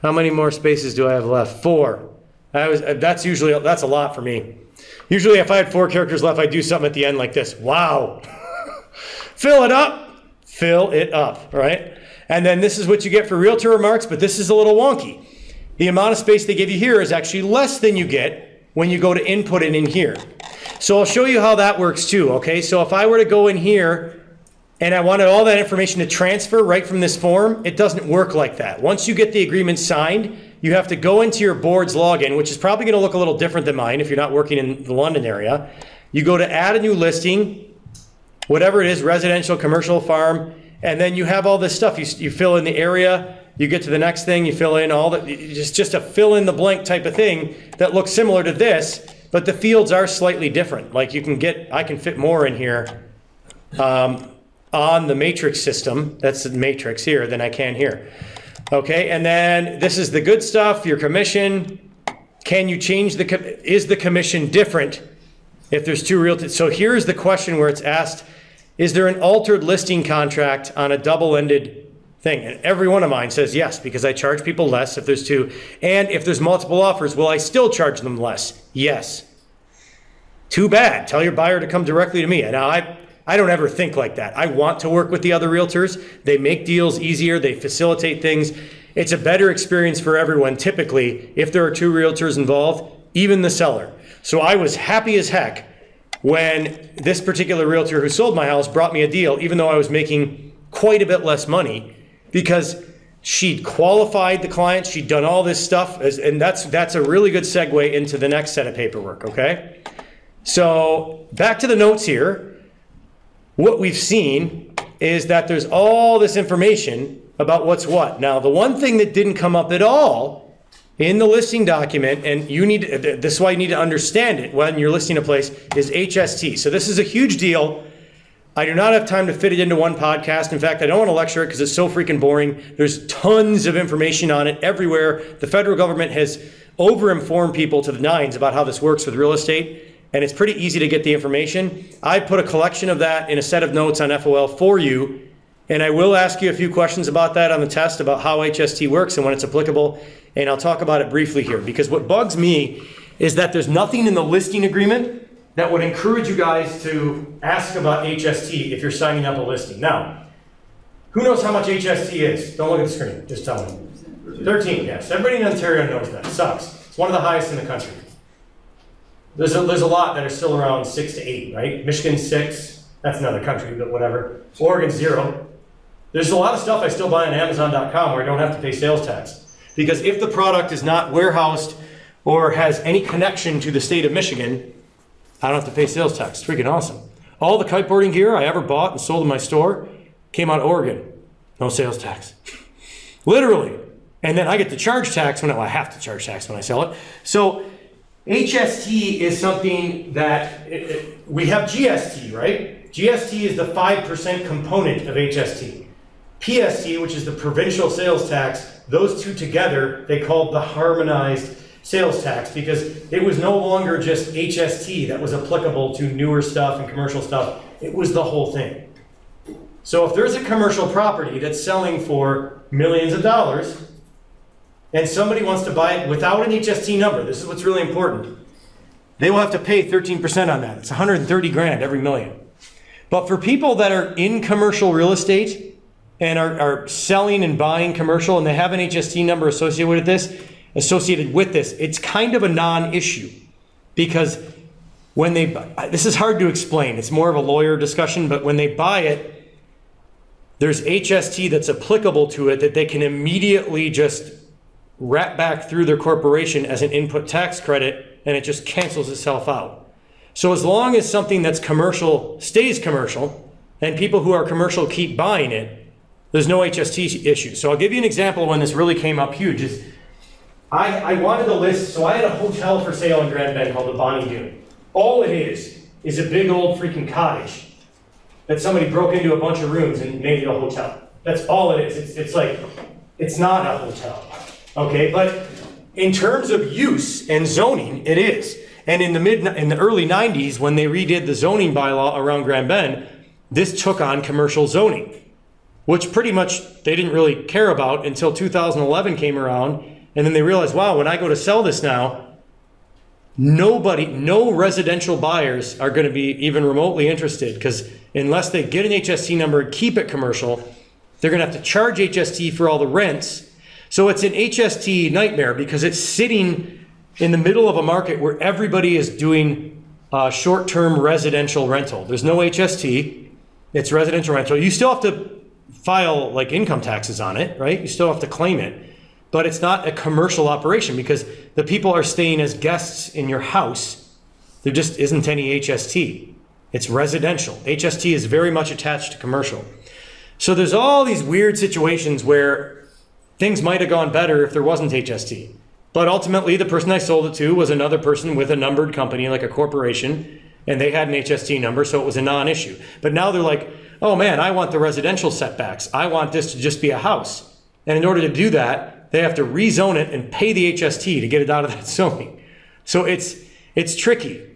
Speaker 1: how many more spaces do I have left? Four. I was, that's usually, that's a lot for me. Usually, if I had four characters left, I'd do something at the end like this. Wow. Fill it up. Fill it up, right? And then this is what you get for realtor remarks, but this is a little wonky. The amount of space they give you here is actually less than you get when you go to input it in here. So I'll show you how that works too, okay? So if I were to go in here and I wanted all that information to transfer right from this form, it doesn't work like that. Once you get the agreement signed, you have to go into your board's login, which is probably going to look a little different than mine if you're not working in the London area. You go to add a new listing, whatever it is, residential, commercial, farm, and then you have all this stuff. You, you fill in the area, you get to the next thing, you fill in all the, just, just a fill in the blank type of thing that looks similar to this, but the fields are slightly different. Like you can get, I can fit more in here um, on the matrix system, that's the matrix here, than I can here. Okay, and then this is the good stuff, your commission. Can you change the, is the commission different if there's two real, so here's the question where it's asked, is there an altered listing contract on a double-ended thing? And every one of mine says yes, because I charge people less if there's two. And if there's multiple offers, will I still charge them less? Yes. Too bad. Tell your buyer to come directly to me. Now, I, I don't ever think like that. I want to work with the other realtors. They make deals easier, they facilitate things. It's a better experience for everyone, typically, if there are two realtors involved, even the seller. So I was happy as heck when this particular realtor who sold my house brought me a deal, even though I was making quite a bit less money, because she'd qualified the client, she'd done all this stuff, and that's that's a really good segue into the next set of paperwork. Okay, so back to the notes here. what we've seen is that there's all this information about what's what. Now, the one thing that didn't come up at all in the listing document, and you need this is why you need to understand it when you're listing a place, is HST. So this is a huge deal. I do not have time to fit it into one podcast. In fact, I don't want to lecture it because it's so freaking boring. There's tons of information on it everywhere. The federal government has over-informed people to the nines about how this works with real estate, and it's pretty easy to get the information. I put a collection of that in a set of notes on FOL for you, and I will ask you a few questions about that on the test about how HST works and when it's applicable, and I'll talk about it briefly here because what bugs me is that there's nothing in the listing agreement that would encourage you guys to ask about HST if you're signing up a listing. Now, who knows how much HST is? Don't look at the screen, just tell me. 13, yes. Everybody in Ontario knows that. It sucks. It's one of the highest in the country. There's a, there's a lot that are still around 6 to 8, right? Michigan 6, that's another country, but whatever. Oregon 0. There's a lot of stuff I still buy on Amazon.com where I don't have to pay sales tax. Because if the product is not warehoused or has any connection to the state of Michigan, I don't have to pay sales tax. It's freaking awesome. All the kiteboarding gear I ever bought and sold in my store came out of Oregon. No sales tax. Literally. And then I get to charge tax when I, well, I have to charge tax when I sell it. So HST is something that it, it, we have GST, right? GST is the 5% component of HST. PST, which is the provincial sales tax, those two together, they called the harmonized sales tax because it was no longer just HST that was applicable to newer stuff and commercial stuff. It was the whole thing. So if there's a commercial property that's selling for millions of dollars and somebody wants to buy it without an HST number, this is what's really important. They will have to pay 13% on that. It's 130 grand every million. But for people that are in commercial real estate and are, are selling and buying commercial and they have an HST number associated with this, associated with this, it's kind of a non-issue because when they this is hard to explain. It's more of a lawyer discussion, but when they buy it, there's HST that's applicable to it that they can immediately just wrap back through their corporation as an input tax credit and it just cancels itself out. So as long as something that's commercial stays commercial and people who are commercial keep buying it, there's no HST issue. So I'll give you an example when this really came up huge is I, I wanted a list, so I had a hotel for sale in Grand Bend called the Bonnie Doon. All it is, is a big old freaking cottage that somebody broke into a bunch of rooms and made it a hotel. That's all it is. It's, it's like, it's not a hotel. Okay, but in terms of use and zoning, it is. And in the mid, in the early 90s, when they redid the zoning bylaw around Grand Bend, this took on commercial zoning, which pretty much they didn't really care about until 2011 came around and then they realize, wow, when I go to sell this now, nobody, no residential buyers are going to be even remotely interested because unless they get an HST number and keep it commercial, they're going to have to charge HST for all the rents. So it's an HST nightmare because it's sitting in the middle of a market where everybody is doing uh, short-term residential rental. There's no HST. It's residential rental. You still have to file like income taxes on it, right? You still have to claim it but it's not a commercial operation because the people are staying as guests in your house. There just isn't any HST. It's residential. HST is very much attached to commercial. So there's all these weird situations where things might have gone better if there wasn't HST. But ultimately, the person I sold it to was another person with a numbered company, like a corporation, and they had an HST number, so it was a non issue. But now they're like, oh man, I want the residential setbacks. I want this to just be a house. And in order to do that, they have to rezone it and pay the HST to get it out of that zoning. So it's it's tricky.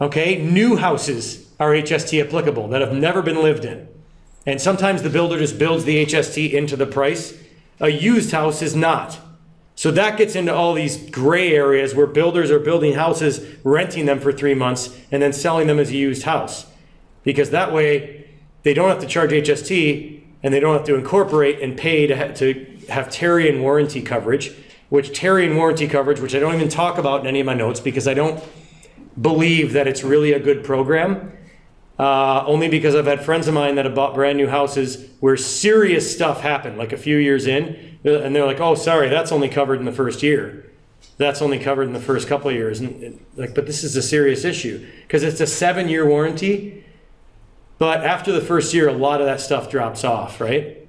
Speaker 1: Okay, new houses are HST applicable that have never been lived in. And sometimes the builder just builds the HST into the price. A used house is not. So that gets into all these gray areas where builders are building houses, renting them for three months, and then selling them as a used house. Because that way they don't have to charge HST and they don't have to incorporate and pay to, to have Tarion warranty coverage, which Tarion warranty coverage, which I don't even talk about in any of my notes because I don't believe that it's really a good program. Uh, only because I've had friends of mine that have bought brand new houses where serious stuff happened, like a few years in, and they're like, "Oh, sorry, that's only covered in the first year. That's only covered in the first couple of years." And like, but this is a serious issue because it's a seven-year warranty, but after the first year, a lot of that stuff drops off, right?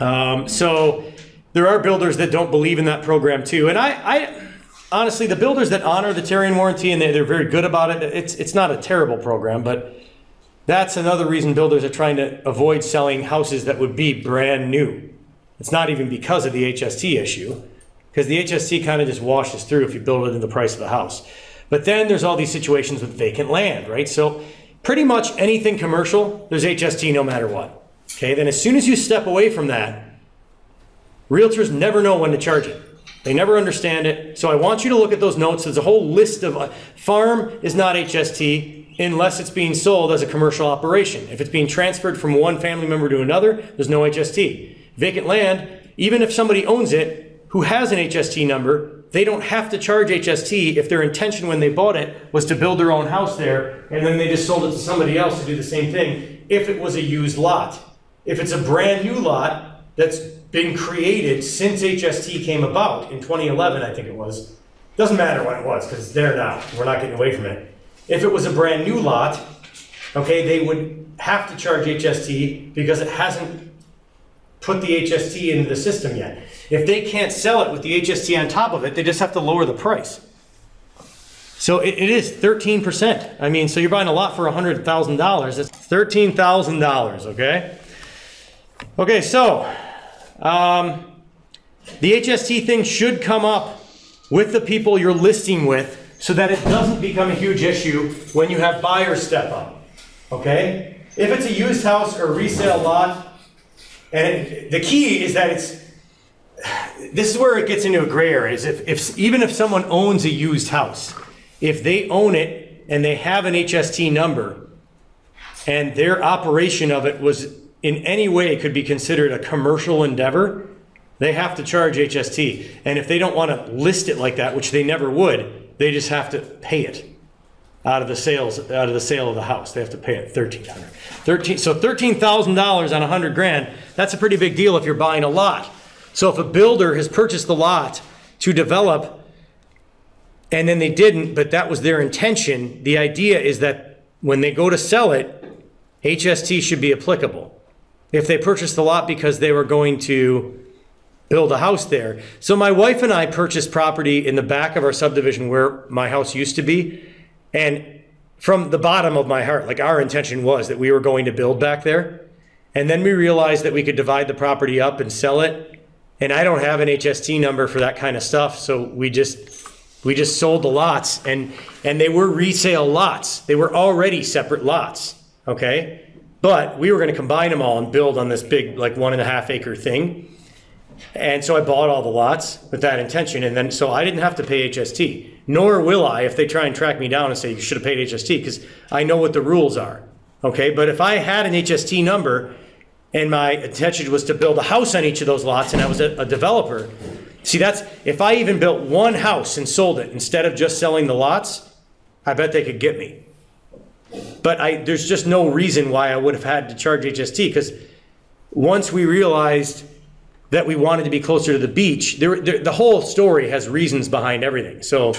Speaker 1: Um, so there are builders that don't believe in that program too. And I, I honestly, the builders that honor the Tarion warranty and they, they're very good about it, it's, it's not a terrible program, but that's another reason builders are trying to avoid selling houses that would be brand new. It's not even because of the HST issue, because the HST kind of just washes through if you build it in the price of the house. But then there's all these situations with vacant land, right? So pretty much anything commercial, there's HST no matter what. Okay, then as soon as you step away from that, realtors never know when to charge it. They never understand it. So I want you to look at those notes. There's a whole list of uh, farm is not HST unless it's being sold as a commercial operation. If it's being transferred from one family member to another, there's no HST. Vacant land, even if somebody owns it who has an HST number, they don't have to charge HST if their intention when they bought it was to build their own house there and then they just sold it to somebody else to do the same thing if it was a used lot. If it's a brand new lot that's been created since HST came about in 2011, I think it was, doesn't matter when it was because it's there now. We're not getting away from it. If it was a brand new lot, okay, they would have to charge HST because it hasn't put the HST into the system yet. If they can't sell it with the HST on top of it, they just have to lower the price. So it, it is 13%. I mean, so you're buying a lot for $100,000. It's $13,000, okay? Okay, so um, the HST thing should come up with the people you're listing with so that it doesn't become a huge issue when you have buyers step up. Okay? If it's a used house or resale lot, and the key is that it's this is where it gets into a gray area is if, if even if someone owns a used house, if they own it and they have an HST number and their operation of it was in any way could be considered a commercial endeavor, they have to charge HST. And if they don't want to list it like that, which they never would, they just have to pay it out of the sales out of the sale of the house. They have to pay it thirteen hundred. Thirteen so thirteen thousand dollars on a hundred grand. That's a pretty big deal if you're buying a lot. So if a builder has purchased the lot to develop, and then they didn't, but that was their intention, the idea is that when they go to sell it, HST should be applicable. If they purchased the lot because they were going to build a house there. So my wife and I purchased property in the back of our subdivision where my house used to be. And from the bottom of my heart, like our intention was that we were going to build back there. And then we realized that we could divide the property up and sell it. And I don't have an HST number for that kind of stuff. So we just we just sold the lots and and they were resale lots. They were already separate lots. Okay. But we were going to combine them all and build on this big, like one and a half acre thing. And so I bought all the lots with that intention. And then, so I didn't have to pay HST, nor will I if they try and track me down and say you should have paid HST because I know what the rules are. Okay. But if I had an HST number and my intention was to build a house on each of those lots and I was a, a developer, see, that's if I even built one house and sold it instead of just selling the lots, I bet they could get me. But I, there's just no reason why I would have had to charge HST because once we realized that we wanted to be closer to the beach, there, there, the whole story has reasons behind everything. So,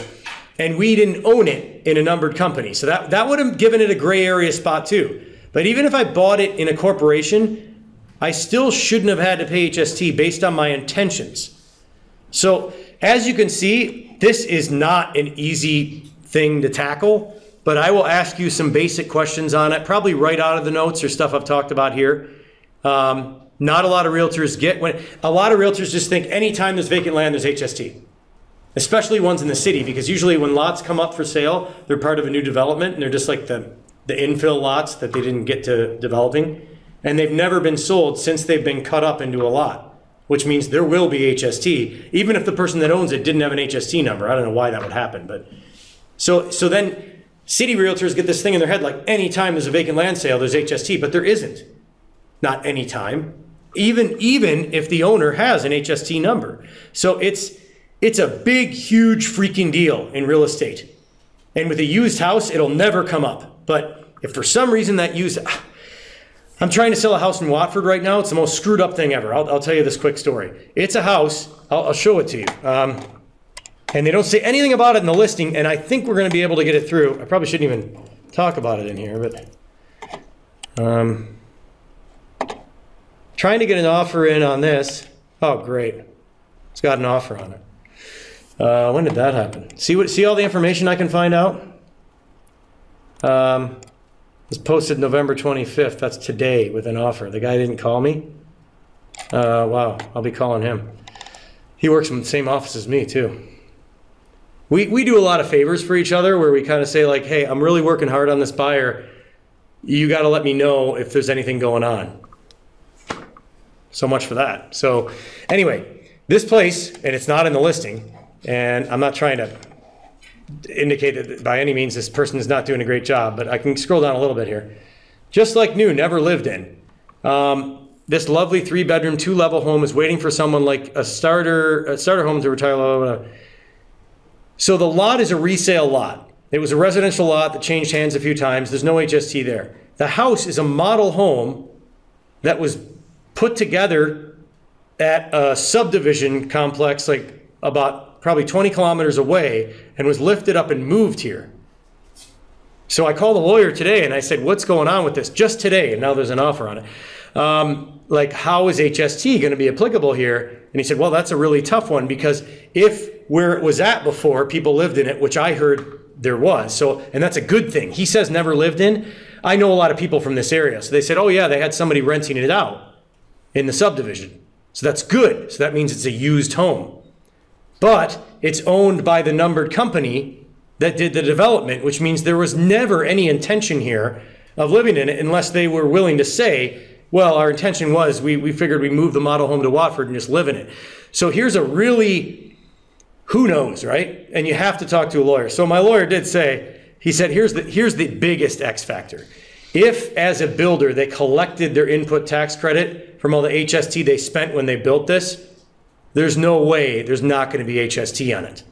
Speaker 1: and we didn't own it in a numbered company. So that, that would have given it a gray area spot too. But even if I bought it in a corporation, I still shouldn't have had to pay HST based on my intentions. So as you can see, this is not an easy thing to tackle but I will ask you some basic questions on it, probably right out of the notes or stuff I've talked about here. Um, not a lot of realtors get when a lot of realtors just think anytime there's vacant land, there's HST, especially ones in the city, because usually when lots come up for sale, they're part of a new development and they're just like the, the infill lots that they didn't get to developing. And they've never been sold since they've been cut up into a lot, which means there will be HST, even if the person that owns it didn't have an HST number. I don't know why that would happen, but so so then City realtors get this thing in their head like anytime there's a vacant land sale, there's HST, but there isn't. Not anytime. Even even if the owner has an HST number. So it's it's a big, huge freaking deal in real estate. And with a used house, it'll never come up. But if for some reason that used I'm trying to sell a house in Watford right now. It's the most screwed up thing ever. I'll, I'll tell you this quick story. It's a house. I'll, I'll show it to you. Um, and they don't say anything about it in the listing, and I think we're going to be able to get it through. I probably shouldn't even talk about it in here, but Um, trying to get an offer in on this. Oh, great. It's got an offer on it. Uh, when did that happen? See what? See all the information I can find out. Um, it was posted November 25th. That's today with an offer. The guy didn't call me. Uh, wow, I'll be calling him. He works in the same office as me too. We we do a lot of favors for each other where we kind of say like, "Hey, I'm really working hard on this buyer. You got to let me know if there's anything going on." So much for that. So, anyway, this place, and it's not in the listing, and I'm not trying to indicate that by any means this person is not doing a great job, but I can scroll down a little bit here. Just like new, never lived in. Um, this lovely three bedroom, two level home is waiting for someone like a starter, a starter home to retire. Blah, blah, blah. So the lot is a resale lot. It was a residential lot that changed hands a few times. There's no HST there. The house is a model home that was put together at a subdivision complex, like about probably 20 kilometers away, and was lifted up and moved here. So I called the lawyer today and I said, What's going on with this? Just today, and now there's an offer on it. Um, like, how is HST going to be applicable here? And he said, Well, that's a really tough one because if where it was at before, people lived in it, which I heard there was. So, and that's a good thing. He says never lived in. I know a lot of people from this area. So they said, Oh, yeah, they had somebody renting it out in the subdivision. So that's good. So that means it's a used home. But it's owned by the numbered company that did the development, which means there was never any intention here of living in it unless they were willing to say, well, our intention was we, we figured we move the model home to Watford and just live in it. So here's a really, who knows, right? And you have to talk to a lawyer. So my lawyer did say, he said, here's the, here's the biggest X factor. If, as a builder, they collected their input tax credit from all the HST they spent when they built this, there's no way there's not going to be HST on it.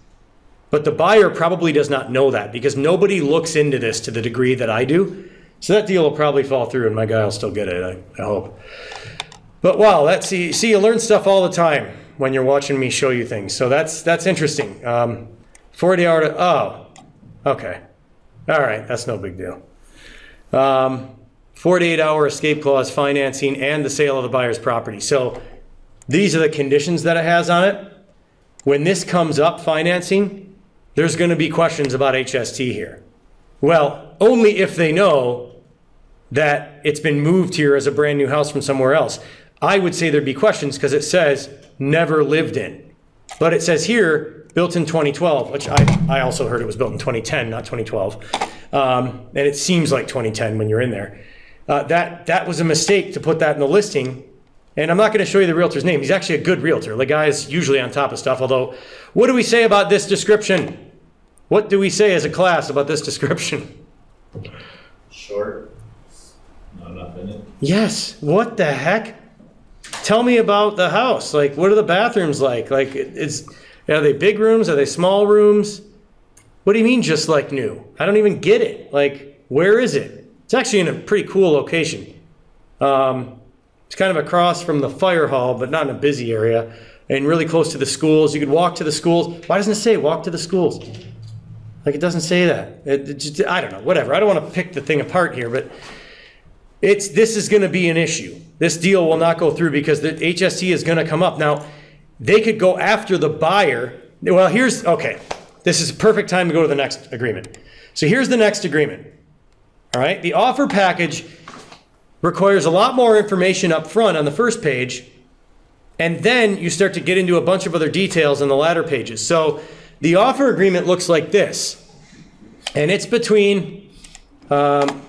Speaker 1: But the buyer probably does not know that because nobody looks into this to the degree that I do. So that deal will probably fall through and my guy will still get it, I, I hope. But wow, that's see, see, you learn stuff all the time when you're watching me show you things. So that's that's interesting. Um, 40 hour to, oh, okay. All right, that's no big deal. Um, 48 hour escape clause financing and the sale of the buyer's property. So these are the conditions that it has on it. When this comes up, financing, there's going to be questions about HST here. Well, only if they know that it's been moved here as a brand new house from somewhere else. I would say there'd be questions because it says never lived in. But it says here, built in 2012, which I, I also heard it was built in 2010, not 2012. Um, and it seems like 2010 when you're in there. Uh, that, that was a mistake to put that in the listing. And I'm not going to show you the realtor's name. He's actually a good realtor. The guy is usually on top of stuff. Although, what do we say about this description? What do we say as a class about this description?
Speaker 4: Short. In it.
Speaker 1: Yes. What the heck? Tell me about the house. Like, what are the bathrooms like? Like, it's are they big rooms? Are they small rooms? What do you mean, just like new? I don't even get it. Like, where is it? It's actually in a pretty cool location. Um, it's kind of across from the fire hall, but not in a busy area, and really close to the schools. You could walk to the schools. Why doesn't it say walk to the schools? Like, it doesn't say that. It, it just, I don't know. Whatever. I don't want to pick the thing apart here, but it's this is going to be an issue. This deal will not go through because the HST is going to come up. Now, they could go after the buyer. Well, here's okay. This is a perfect time to go to the next agreement. So here's the next agreement. All right, the offer package requires a lot more information up front on the first page, and then you start to get into a bunch of other details in the latter pages. So the offer agreement looks like this, and it's between um,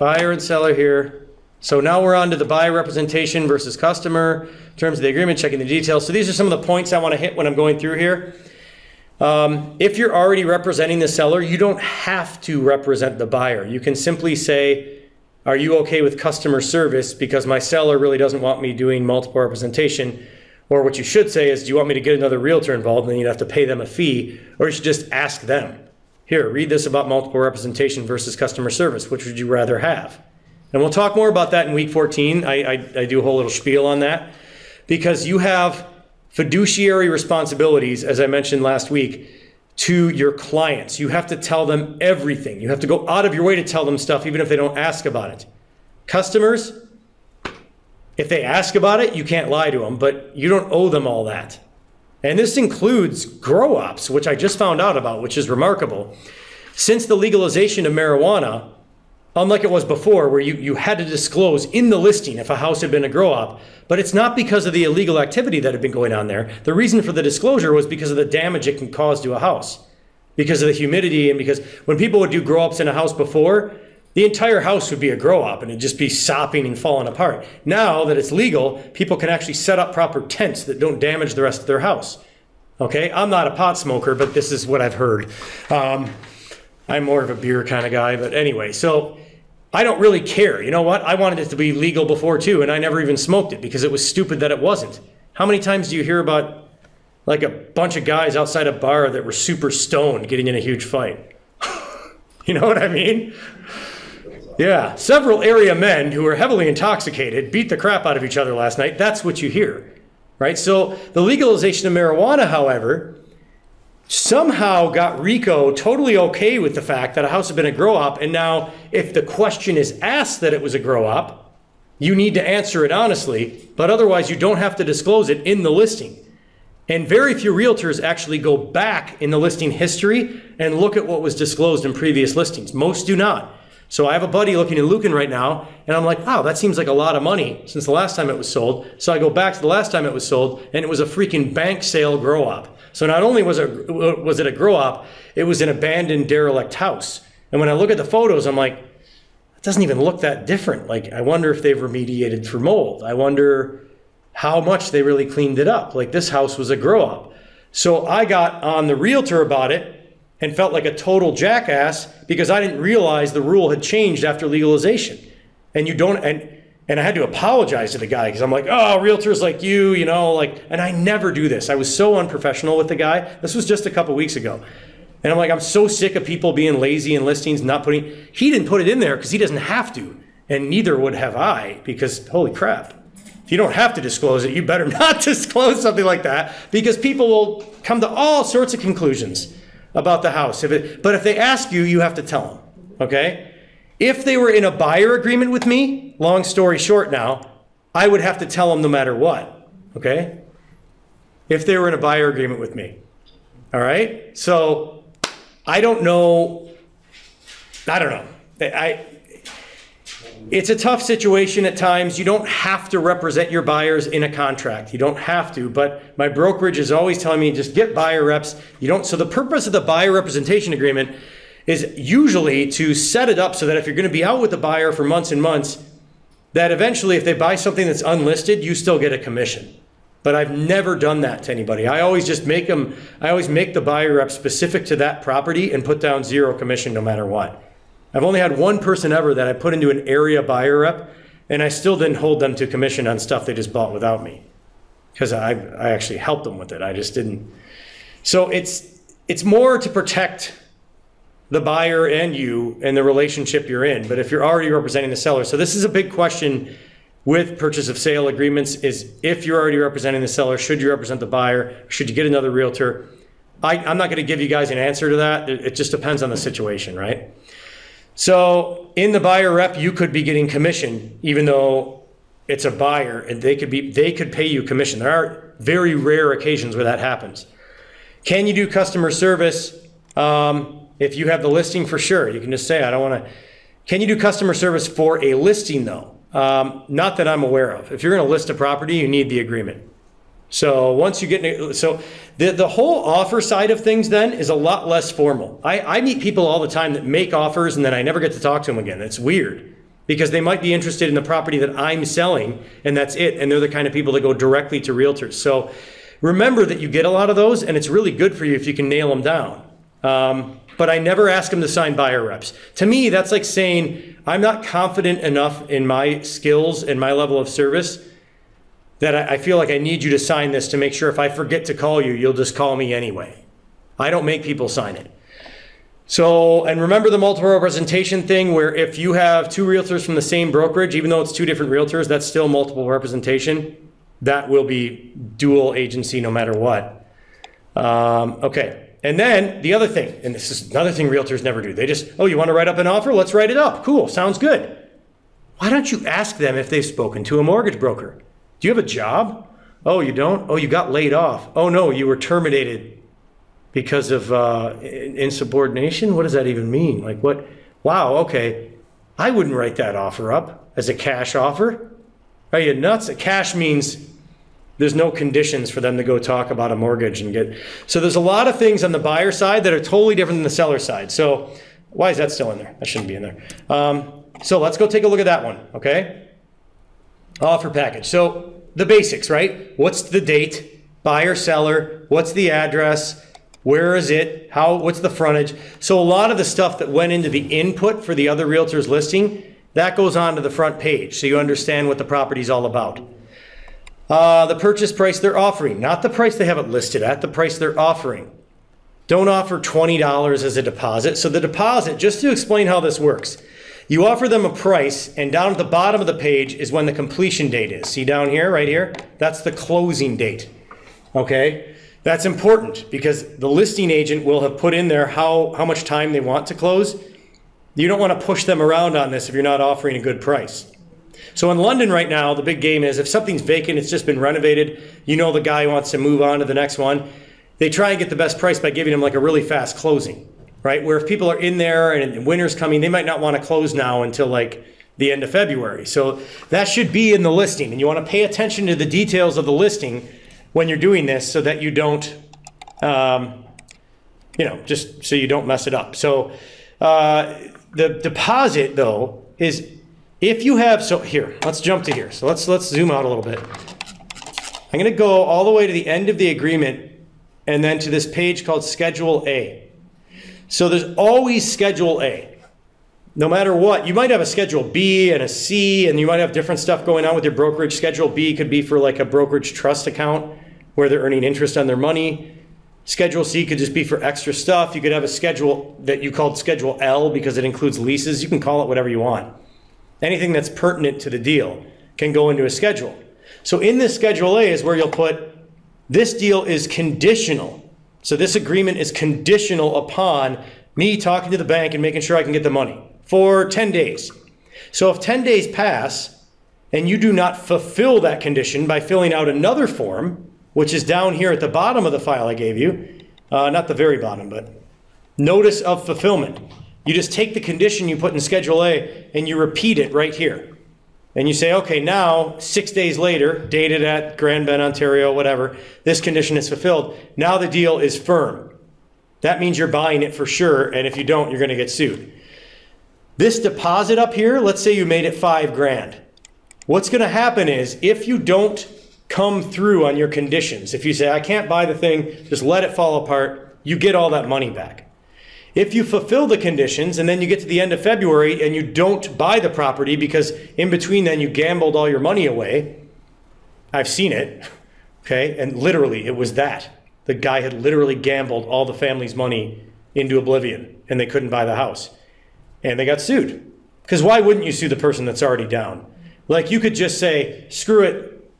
Speaker 1: buyer and seller here. So now we're on to the buyer representation versus customer, terms of the agreement, checking the details. So these are some of the points I want to hit when I'm going through here. Um, if you're already representing the seller, you don't have to represent the buyer. You can simply say, are you okay with customer service? Because my seller really doesn't want me doing multiple representation. Or what you should say is, do you want me to get another realtor involved? And then you'd have to pay them a fee. Or you should just ask them, here, read this about multiple representation versus customer service. Which would you rather have? And we'll talk more about that in week 14. I, I, I do a whole little spiel on that because you have fiduciary responsibilities, as I mentioned last week, to your clients. You have to tell them everything. You have to go out of your way to tell them stuff, even if they don't ask about it. Customers, if they ask about it, you can't lie to them, but you don't owe them all that. And this includes grow ops, which I just found out about, which is remarkable. Since the legalization of marijuana, unlike it was before, where you, you had to disclose in the listing if a house had been a grow op, but it's not because of the illegal activity that had been going on there. The reason for the disclosure was because of the damage it can cause to a house, because of the humidity, and because when people would do grow ops in a house before, the entire house would be a grow op and it'd just be sopping and falling apart. Now that it's legal, people can actually set up proper tents that don't damage the rest of their house. Okay, I'm not a pot smoker, but this is what I've heard. Um, I'm more of a beer kind of guy, but anyway, so I don't really care. You know what? I wanted it to be legal before too, and I never even smoked it because it was stupid that it wasn't. How many times do you hear about like a bunch of guys outside a bar that were super stoned getting in a huge fight? you know what I mean? Yeah, several area men who were heavily intoxicated beat the crap out of each other last night. That's what you hear, right? So the legalization of marijuana, however, somehow got RECO totally okay with the fact that a house had been a grow op. And now, if the question is asked that it was a grow op, you need to answer it honestly, but otherwise, you don't have to disclose it in the listing. And very few realtors actually go back in the listing history and look at what was disclosed in previous listings. Most do not. So I have a buddy looking in Lucan right now, and I'm like, wow, that seems like a lot of money since the last time it was sold. So I go back to the last time it was sold, and it was a freaking bank sale grow op. So not only was it uh, was it a grow op, it was an abandoned derelict house. And when I look at the photos, I'm like, it doesn't even look that different. Like I wonder if they've remediated for mold. I wonder how much they really cleaned it up. Like this house was a grow op. So I got on the realtor about it and felt like a total jackass because I didn't realize the rule had changed after legalization. And you don't, and, and I had to apologize to the guy because I'm like, oh, realtors like you, you know, like, and I never do this. I was so unprofessional with the guy. This was just a couple weeks ago. And I'm like, I'm so sick of people being lazy in listings, not putting, he didn't put it in there because he doesn't have to. And neither would have I because holy crap. If you don't have to disclose it, you better not disclose something like that because people will come to all sorts of conclusions about the house. If it, but if they ask you, you have to tell them. Okay? If they were in a buyer agreement with me, long story short now, I would have to tell them no matter what. Okay? If they were in a buyer agreement with me. All right? So I don't know. I don't know. I, it's a tough situation at times. You don't have to represent your buyers in a contract. You don't have to, but my brokerage is always telling me just get buyer reps. You don't so the purpose of the buyer representation agreement is usually to set it up so that if you're going to be out with the buyer for months and months, that eventually if they buy something that's unlisted, you still get a commission. But I've never done that to anybody. I always just make them I always make the buyer rep specific to that property and put down zero commission no matter what. I've only had one person ever that I put into an area buyer rep, and I still didn't hold them to commission on stuff they just bought without me, because I I actually helped them with it. I just didn't. So it's it's more to protect the buyer and you and the relationship you're in. But if you're already representing the seller, so this is a big question with purchase of sale agreements is if you're already representing the seller, should you represent the buyer? Should you get another realtor? I, I'm not going to give you guys an answer to that. It, it just depends on the situation, right? So in the buyer rep, you could be getting commission, even though it's a buyer, and they could be they could pay you commission. There are very rare occasions where that happens. Can you do customer service? Um, if you have the listing, for sure, you can just say, I don't want to. Can you do customer service for a listing though? Um, not that I'm aware of. If you're going to list a property, you need the agreement. So once you get, so the, the whole offer side of things then is a lot less formal. I, I meet people all the time that make offers and then I never get to talk to them again. It's weird because they might be interested in the property that I'm selling and that's it. And they're the kind of people that go directly to realtors. So remember that you get a lot of those and it's really good for you if you can nail them down. Um, but I never ask them to sign buyer reps. To me, that's like saying I'm not confident enough in my skills and my level of service that I, feel like I need you to sign this to make sure if I forget to call you, you'll just call me anyway. I don't make people sign it. So, and remember the multiple representation thing where if you have two realtors from the same brokerage, even though it's two different realtors, that's still multiple representation. That will be dual agency no matter what. Um, okay. And then the other thing, and this is another thing realtors never do. They just, oh, you want to write up an offer? Let's write it up. Cool. Sounds good. Why don't you ask them if they've spoken to a mortgage broker? Do you have a job? Oh, you don't? Oh, you got laid off. Oh, no, you were terminated because of uh, insubordination? What does that even mean? Like, what? Wow, okay. I wouldn't write that offer up as a cash offer. Are you nuts? A cash means there's no conditions for them to go talk about a mortgage and get. So there's a lot of things on the buyer side that are totally different than the seller side. So why is that still in there? That shouldn't be in there. Um, so let's go take a look at that one, okay? Offer package. So the basics, right? What's the date? Buyer, seller. What's the address? Where is it? How? What's the frontage? So a lot of the stuff that went into the input for the other realtors listing that goes onto the front page, so you understand what the property's all about. Uh, the purchase price they're offering, not the price they have it listed at, the price they're offering. Don't offer $20 as a deposit. So the deposit, just to explain how this works, you offer them a price, and down at the bottom of the page is when the completion date is. See down here, right here? That's the closing date. Okay? That's important because the listing agent will have put in there how, how much time they want to close. You don't want to push them around on this if you're not offering a good price. So in London right now, the big game is if something's vacant, it's just been renovated, you know the guy wants to move on to the next one. They try and get the best price by giving them like a really fast closing, right? Where if people are in there and winter's coming, they might not want to close now until like the end of February. So that should be in the listing, and you want to pay attention to the details of the listing when you're doing this, so that you don't, um, you know, just so you don't mess it up. So uh, the deposit though is if you have so here let's jump to here so let's let's zoom out a little bit i'm going to go all the way to the end of the agreement and then to this page called schedule a so there's always schedule a no matter what you might have a schedule b and a c and you might have different stuff going on with your brokerage schedule b could be for like a brokerage trust account where they're earning interest on their money Schedule C could just be for extra stuff. You could have a schedule that you called Schedule L because it includes leases. You can call it whatever you want. Anything that's pertinent to the deal can go into a schedule. So in this Schedule A is where you'll put this deal is conditional. So this agreement is conditional upon me talking to the bank and making sure I can get the money for 10 days. So if 10 days pass and you do not fulfill that condition by filling out another form, which is down here at the bottom of the file I gave you, uh, not the very bottom, but notice of fulfillment. You just take the condition you put in Schedule A and you repeat it right here. And you say, okay, now, six days later, dated at Grand Bend, Ontario, whatever, this condition is fulfilled. Now the deal is firm. That means you're buying it for sure, and if you don't, you're going to get sued. This deposit up here, let's say you made it five grand. What's going to happen is if you don't come through on your conditions. If you say, I can't buy the thing, just let it fall apart, you get all that money back. If you fulfill the conditions and then you get to the end of February and you don't buy the property because in between then you gambled all your money away, I've seen it, okay, and literally it was that. The guy had literally gambled all the family's money into oblivion and they couldn't buy the house. And they got sued. Because why wouldn't you sue the person that's already down? Like you could just say, screw it,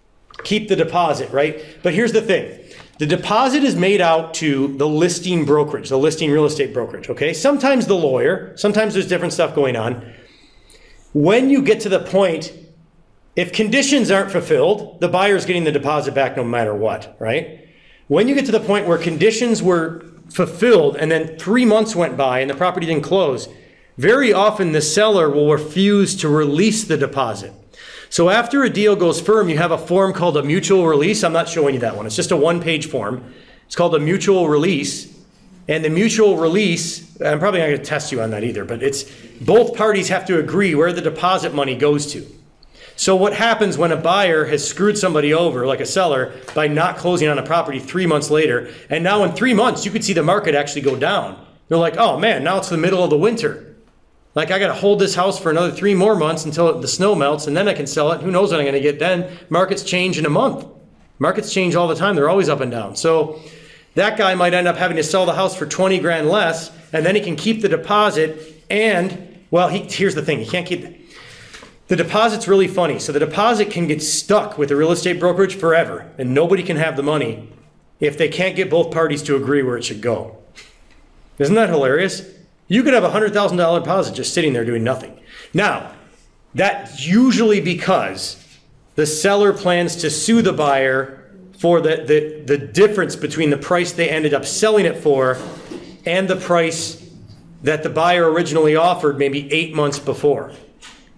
Speaker 1: keep the deposit, right? But here's the thing. The deposit is made out to the listing brokerage, the listing real estate brokerage, okay? Sometimes the lawyer, sometimes there's different stuff going on. When you get to the point, if conditions aren't fulfilled, the buyer's getting the deposit back no matter what, right? When you get to the point where conditions were fulfilled and then three months went by and the property didn't close, very often the seller will refuse to release the deposit. So after a deal goes firm, you have a form called a mutual release. I'm not showing you that one. It's just a one page form. It's called a mutual release. And the mutual release, I'm probably not going to test you on that either, but it's both parties have to agree where the deposit money goes to. So what happens when a buyer has screwed somebody over, like a seller, by not closing on a property three months later, and now in three months you could see the market actually go down. They're like, oh man, now it's the middle of the winter. Like I got to hold this house for another three more months until the snow melts, and then I can sell it. Who knows what I'm going to get then? Markets change in a month. Markets change all the time. They're always up and down. So that guy might end up having to sell the house for 20 grand less, and then he can keep the deposit. And well, he, here's the thing: he can't keep. The deposit's really funny. So the deposit can get stuck with the real estate brokerage forever, and nobody can have the money if they can't get both parties to agree where it should go. Isn't that hilarious? You could have a $100,000 deposit just sitting there doing nothing. Now, That's usually because the seller plans to sue the buyer for the, the, the difference between the price they ended up selling it for and the price that the buyer originally offered maybe eight months before.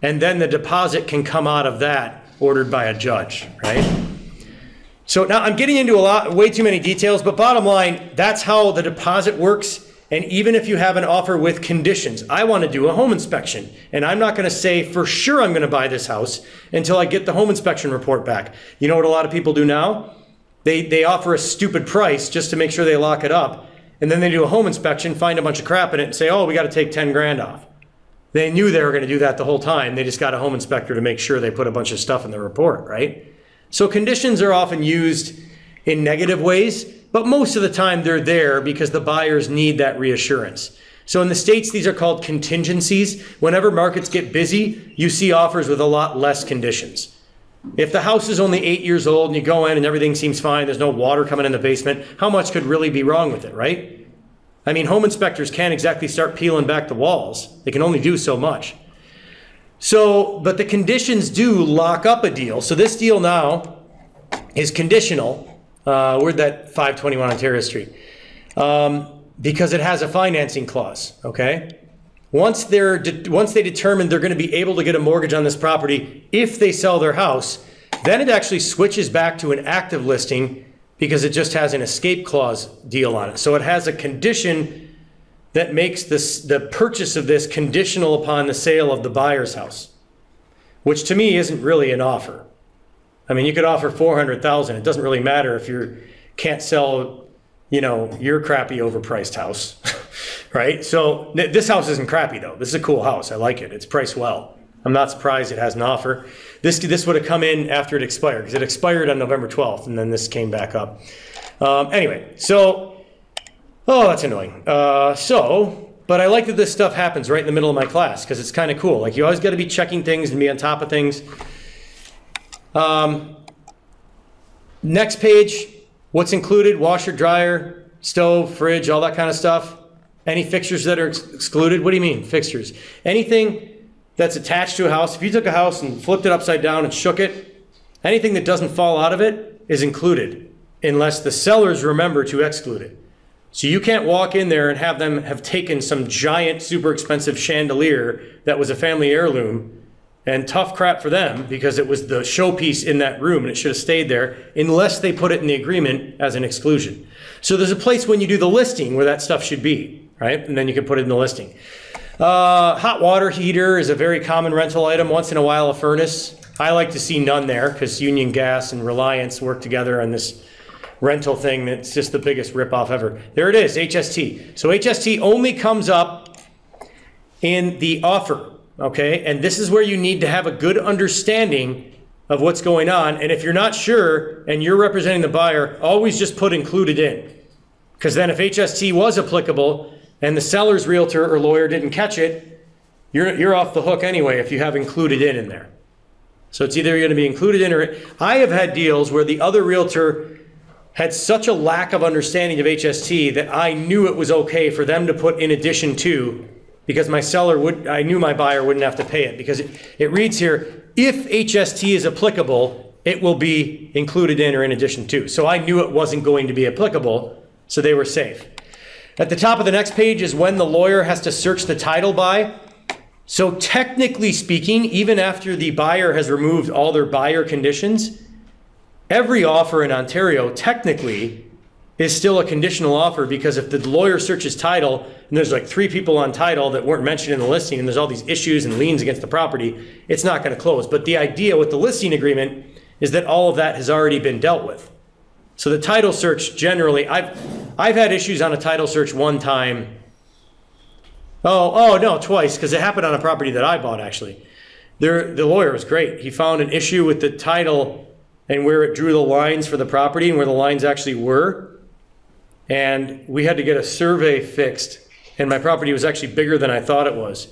Speaker 1: And then the deposit can come out of that ordered by a judge, right? So now I'm getting into a lot, way too many details, but bottom line, that's how the deposit works. And even if you have an offer with conditions, I want to do a home inspection. And I'm not going to say for sure I'm going to buy this house until I get the home inspection report back. You know what a lot of people do now? They, they offer a stupid price just to make sure they lock it up. And then they do a home inspection, find a bunch of crap in it, and say, oh, we got to take 10 grand off. They knew they were going to do that the whole time. They just got a home inspector to make sure they put a bunch of stuff in the report, right? So conditions are often used in negative ways, but most of the time they're there because the buyers need that reassurance. So in the States, these are called contingencies. Whenever markets get busy, you see offers with a lot less conditions. If the house is only eight years old and you go in and everything seems fine, there's no water coming in the basement, how much could really be wrong with it, right? I mean, home inspectors can't exactly start peeling back the walls. They can only do so much. So, but the conditions do lock up a deal. So this deal now is conditional. Uh, where'd that 521 Ontario Street? Um, because it has a financing clause, okay? Once they're de- once they determine they're going to be able to get a mortgage on this property if they sell their house, then it actually switches back to an active listing because it just has an escape clause deal on it. So it has a condition that makes this the purchase of this conditional upon the sale of the buyer's house, which to me isn't really an offer. I mean, you could offer 400,000. It doesn't really matter if you can't sell, you know, your crappy overpriced house. right? So th- this house isn't crappy though. This is a cool house. I like it. It's priced well. I'm not surprised it has an offer. This this would have come in after it expired because it expired on November 12th, and then this came back up. Um, anyway, so oh, that's annoying. Uh, so, but I like that this stuff happens right in the middle of my class because it's kind of cool. Like you always got to be checking things and be on top of things. Um, next page, what's included? Washer, dryer, stove, fridge, all that kind of stuff. Any fixtures that are ex- excluded? What do you mean, fixtures? Anything that's attached to a house. If you took a house and flipped it upside down and shook it, anything that doesn't fall out of it is included unless the sellers remember to exclude it. So you can't walk in there and have them have taken some giant, super expensive chandelier that was a family heirloom and tough crap for them because it was the showpiece in that room and it should have stayed there unless they put it in the agreement as an exclusion. So there's a place when you do the listing where that stuff should be, right? And then you can put it in the listing. Uh, hot water heater is a very common rental item. Once in a while, a furnace. I like to see none there because Union Gas and Reliance work together on this rental thing that's just the biggest ripoff ever. There it is, HST. So HST only comes up in the offer, okay? And this is where you need to have a good understanding of what's going on. And if you're not sure and you're representing the buyer, always just put included in. Because then if HST was applicable and the seller's realtor or lawyer didn't catch it, you're, you're off the hook anyway if you have included in in there. So it's either going to be included in or I have had deals where the other realtor had such a lack of understanding of HST that I knew it was okay for them to put in addition to because my seller would I knew my buyer wouldn't have to pay it because it, it reads here if HST is applicable it will be included in or in addition to. So I knew it wasn't going to be applicable so they were safe. At the top of the next page is when the lawyer has to search the title by. So technically speaking, even after the buyer has removed all their buyer conditions, every offer in Ontario technically is still a conditional offer because if the lawyer searches title and there's like three people on title that weren't mentioned in the listing and there's all these issues and liens against the property, it's not going to close. But the idea with the listing agreement is that all of that has already been dealt with. So the title search generally, I've I've had issues on a title search one time. Oh, oh no, twice because it happened on a property that I bought actually. There, the lawyer was great. He found an issue with the title and where it drew the lines for the property and where the lines actually were. And we had to get a survey fixed, and my property was actually bigger than I thought it was.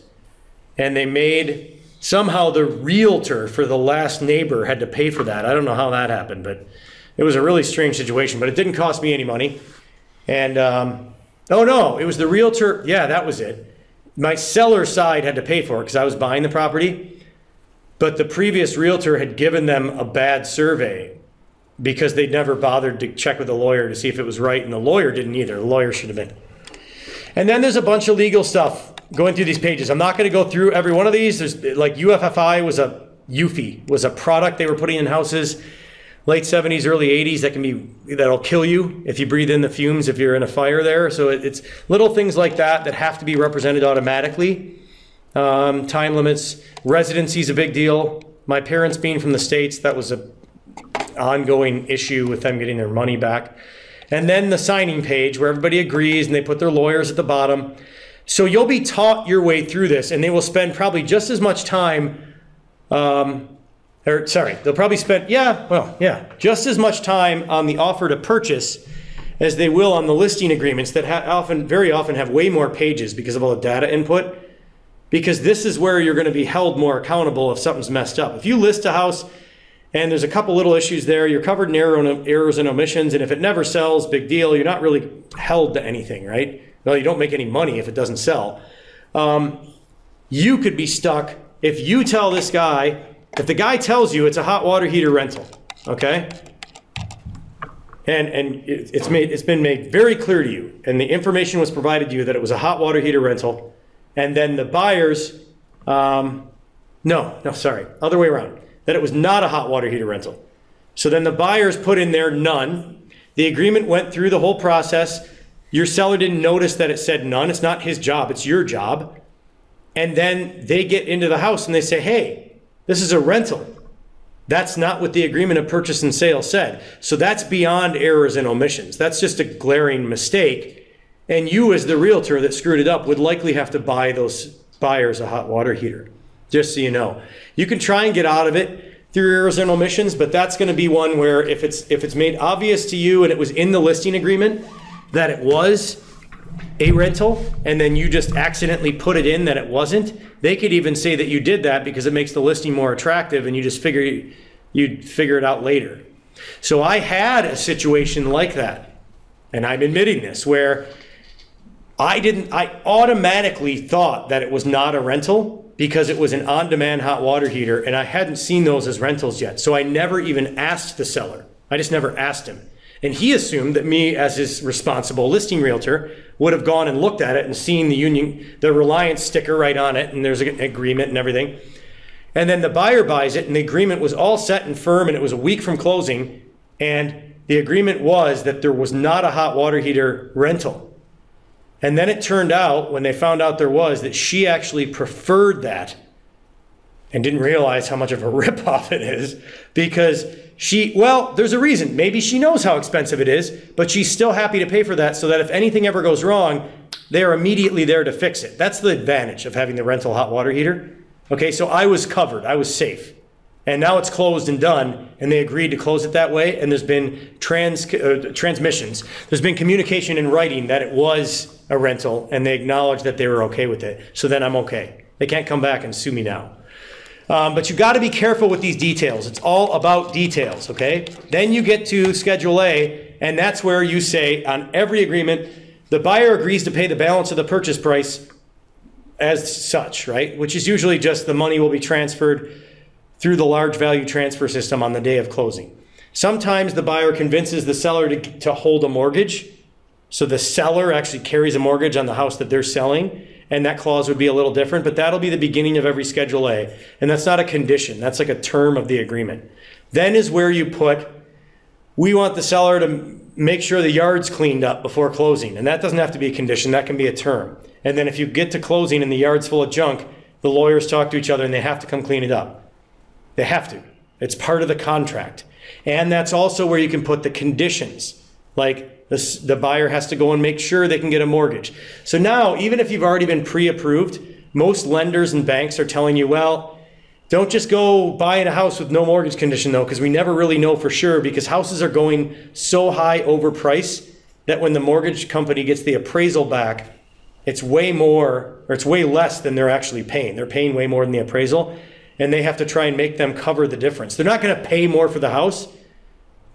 Speaker 1: And they made somehow the realtor for the last neighbor had to pay for that. I don't know how that happened, but it was a really strange situation. But it didn't cost me any money. And um, oh no, it was the realtor. Yeah, that was it. My seller side had to pay for it because I was buying the property. but the previous realtor had given them a bad survey because they'd never bothered to check with the lawyer to see if it was right, and the lawyer didn't either. The lawyer should have been. And then there's a bunch of legal stuff going through these pages. I'm not going to go through every one of these. There's like UFFI was a UFFI was a product they were putting in houses late 70s, early 80s that can be that'll kill you if you breathe in the fumes if you're in a fire there. So it, it's little things like that that have to be represented automatically. Um, time limits, residency is a big deal. My parents being from the states, that was a ongoing issue with them getting their money back. And then the signing page where everybody agrees and they put their lawyers at the bottom. So you'll be taught your way through this, and they will spend probably just as much time um, or sorry, they'll probably spend, yeah, well, yeah, just as much time on the offer to purchase as they will on the listing agreements that ha- often, very often have way more pages because of all the data input. Because this is where you're going to be held more accountable if something's messed up. If you list a house and there's a couple little issues there, you're covered in error, errors and omissions, and if it never sells, big deal, you're not really held to anything, right? Well, you don't make any money if it doesn't sell. Um, you could be stuck if you tell this guy, if the guy tells you it's a hot water heater rental, okay? And, and it's, made, it's been made very clear to you, and the information was provided to you that it was a hot water heater rental, and then the buyers, um, no, no, sorry, other way around, that it was not a hot water heater rental. So then the buyers put in there none. The agreement went through the whole process. Your seller didn't notice that it said none. It's not his job, it's your job. And then they get into the house and they say, hey, this is a rental. That's not what the agreement of purchase and sale said. So that's beyond errors and omissions. That's just a glaring mistake. And you, as the realtor that screwed it up, would likely have to buy those buyers a hot water heater, just so you know. You can try and get out of it through errors and omissions, but that's going to be one where if it's if it's made obvious to you and it was in the listing agreement that it was, a rental and then you just accidentally put it in that it wasn't, they could even say that you did that because it makes the listing more attractive and you just figure you'd figure it out later. So I had a situation like that. And I'm admitting this where I didn't I automatically thought that it was not a rental because it was an on-demand hot water heater and I hadn't seen those as rentals yet. So I never even asked the seller. I just never asked him. And he assumed that me, as his responsible listing realtor, would have gone and looked at it and seen the union, the Reliance sticker right on it, and there's an agreement and everything. And then the buyer buys it, and the agreement was all set and firm, and it was a week from closing. And the agreement was that there was not a hot water heater rental. And then it turned out, when they found out there was, that she actually preferred that and didn't realize how much of a ripoff it is because she, well, there's a reason. Maybe she knows how expensive it is, but she's still happy to pay for that so that if anything ever goes wrong, they're immediately there to fix it. That's the advantage of having the rental hot water heater. Okay, so I was covered, I was safe. And now it's closed and done, and they agreed to close it that way. And there's been trans, uh, transmissions. There's been communication in writing that it was a rental, and they acknowledged that they were okay with it. So then I'm okay. They can't come back and sue me now. Um, but you got to be careful with these details. It's all about details, okay? Then you get to Schedule A, and that's where you say on every agreement, the buyer agrees to pay the balance of the purchase price as such, right? Which is usually just the money will be transferred through the large value transfer system on the day of closing. Sometimes the buyer convinces the seller to, to hold a mortgage. So the seller actually carries a mortgage on the house that they're selling and that clause would be a little different, but that'll be the beginning of every Schedule A. And that's not a condition, that's like a term of the agreement. Then is where you put, we want the seller to make sure the yard's cleaned up before closing. And that doesn't have to be a condition, that can be a term. And then if you get to closing and the yard's full of junk, the lawyers talk to each other and they have to come clean it up. They have to. It's part of the contract. And that's also where you can put the conditions. Like the, the buyer has to go and make sure they can get a mortgage. So now, even if you've already been pre approved, most lenders and banks are telling you, well, don't just go buying a house with no mortgage condition though, because we never really know for sure because houses are going so high over price that when the mortgage company gets the appraisal back, it's way more or it's way less than they're actually paying. They're paying way more than the appraisal and they have to try and make them cover the difference. They're not going to pay more for the house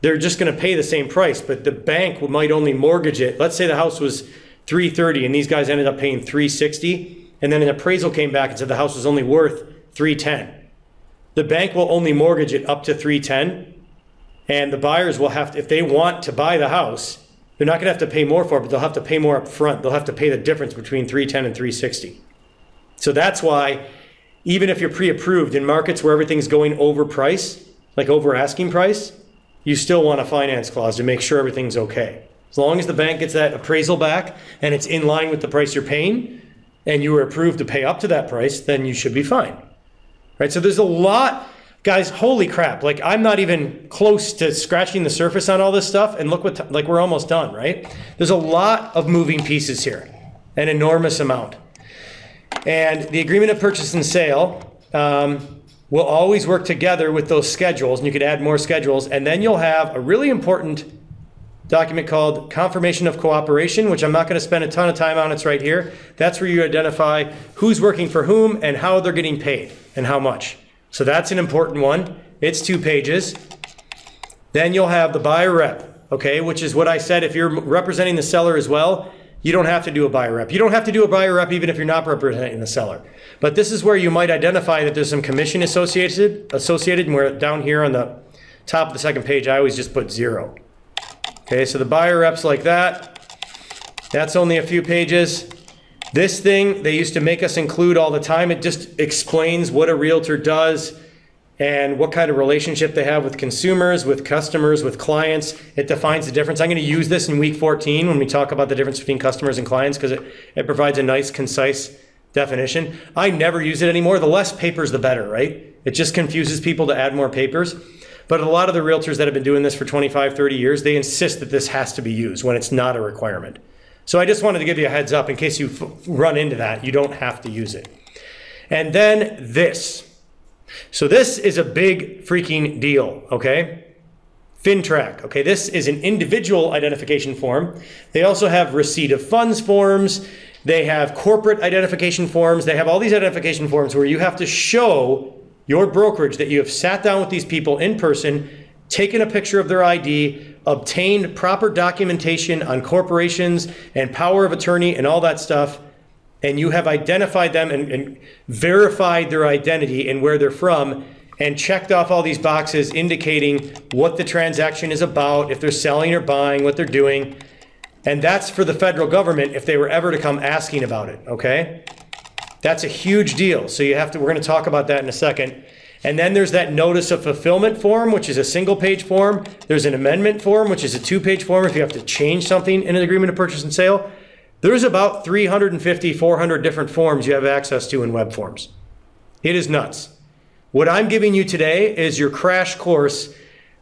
Speaker 1: they're just going to pay the same price, but the bank might only mortgage it. Let's say the house was 330 and these guys ended up paying 360 and then an appraisal came back and said the house was only worth 310. the bank will only mortgage it up to 310 and the buyers will have to, if they want to buy the house, they're not going to have to pay more for it, but they'll have to pay more up front. They'll have to pay the difference between 310 and 360. So that's why even if you're pre-approved in markets where everything's going over price, like over asking price, you still want a finance clause to make sure everything's okay. As long as the bank gets that appraisal back and it's in line with the price you're paying and you were approved to pay up to that price, then you should be fine. Right? So there's a lot guys, holy crap. Like I'm not even close to scratching the surface on all this stuff and look what like we're almost done, right? There's a lot of moving pieces here. An enormous amount. And the agreement of purchase and sale um, will always work together with those schedules, and you could add more schedules, and then you'll have a really important document called confirmation of cooperation, which I'm not going to spend a ton of time on. It's right here. That's where you identify who's working for whom and how they're getting paid and how much. So that's an important one. It's two pages. Then you'll have the buyer rep, okay, which is what I said. If you're representing the seller as well, you don't have to do a buyer rep. You don't have to do a buyer rep even if you're not representing the seller. But this is where you might identify that there's some commission associated, associated, and we're down here on the top of the second page, I always just put zero. Okay, so the buyer reps like that. That's only a few pages. This thing, they used to make us include all the time. It just explains what a realtor does and what kind of relationship they have with consumers, with customers, with clients. It defines the difference. I'm going to use this in week 14 when we talk about the difference between customers and clients because it, it provides a nice, concise definition. I never use it anymore. The less papers, the better, right? It just confuses people to add more papers. But a lot of the realtors that have been doing this for 25, 30 years, they insist that this has to be used when it's not a requirement. So I just wanted to give you a heads up in case you run into that. You don't have to use it. And then this. So this is a big freaking deal, okay? FINTRAC, okay? This is an individual identification form. They also have receipt of funds forms. They have corporate identification forms. They have all these identification forms where you have to show your brokerage that you have sat down with these people in person, taken a picture of their ID, obtained proper documentation on corporations and power of attorney and all that stuff, and you have identified them and, and verified their identity and where they're from, and checked off all these boxes indicating what the transaction is about, if they're selling or buying, what they're doing. And that's for the federal government if they were ever to come asking about it, okay? That's a huge deal. So you have to, we're going to talk about that in a second. And then there's that notice of fulfillment form, which is a single page form. There's an amendment form, which is a two page form if you have to change something in an agreement of purchase and sale. There's about 350, 400 different forms you have access to in web forms. It is nuts. What I'm giving you today is your crash course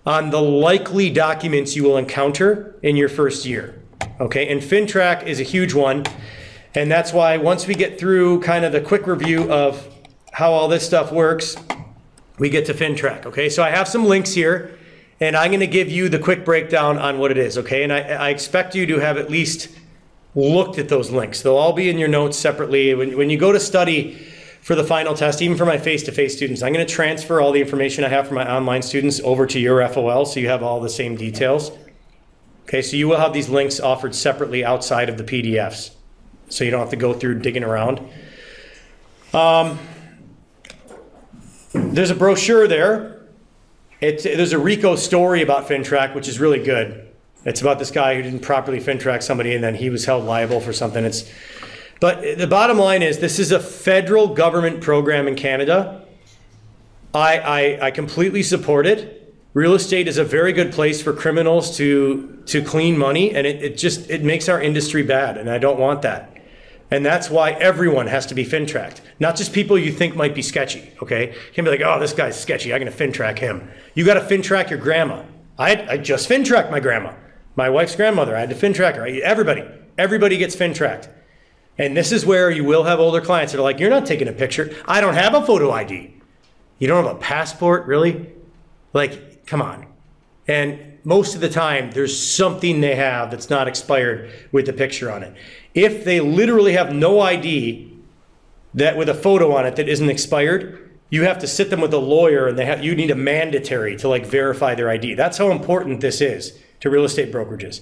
Speaker 1: on the likely documents you will encounter in your first year. Okay, and FINTRAC is a huge one. And that's why once we get through kind of the quick review of how all this stuff works, we get to FINTRAC. Okay, so I have some links here, and I'm going to give you the quick breakdown on what it is. Okay, and I, I expect you to have at least looked at those links. They'll all be in your notes separately. When, when you go to study for the final test, even for my face to face students, I'm going to transfer all the information I have for my online students over to your FOL so you have all the same details. Okay, so you will have these links offered separately outside of the PDFs so you don't have to go through digging around. Um, there's a brochure there. There's a RECO story about FINTRAC, which is really good. It's about this guy who didn't properly FINTRAC somebody and then he was held liable for something. It's, but the bottom line is this is a federal government program in Canada. I, I, I completely support it. Real estate is a very good place for criminals to, to clean money and it, it just it makes our industry bad and I don't want that. And that's why everyone has to be FINTRACed. Not just people you think might be sketchy, okay? You can be like, oh, this guy's sketchy. I'm going to FINTRAC him. You got to FINTRAC your grandma. I, I just FINTRAC my grandma. My wife's grandmother, I had to FINTRAC her. Everybody, everybody gets FINTRACed. And this is where you will have older clients that are like, you're not taking a picture. I don't have a photo ID. You don't have a passport, really? Like, come on. And most of the time, there's something they have that's not expired with the picture on it. If they literally have no ID that with a photo on it that isn't expired, you have to sit them with a lawyer and they have you need a mandatory to like verify their ID. That's how important this is to real estate brokerages.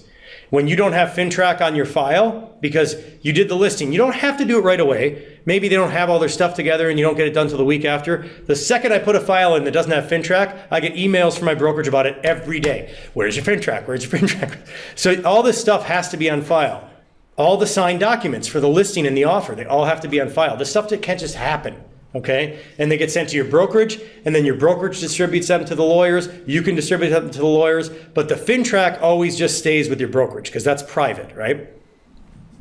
Speaker 1: When you don't have FINTRAC on your file because you did the listing, you don't have to do it right away. Maybe they don't have all their stuff together and you don't get it done till the week after. The second I put a file in that doesn't have FINTRAC, I get emails from my brokerage about it every day. Where's your FINTRAC? Where's your FINTRAC? So all this stuff has to be on file. All the signed documents for the listing and the offer, they all have to be on file. The stuff that can't just happen okay? And they get sent to your brokerage, and then your brokerage distributes them to the lawyers. You can distribute them to the lawyers, but the FINTRAC always just stays with your brokerage because that's private, right?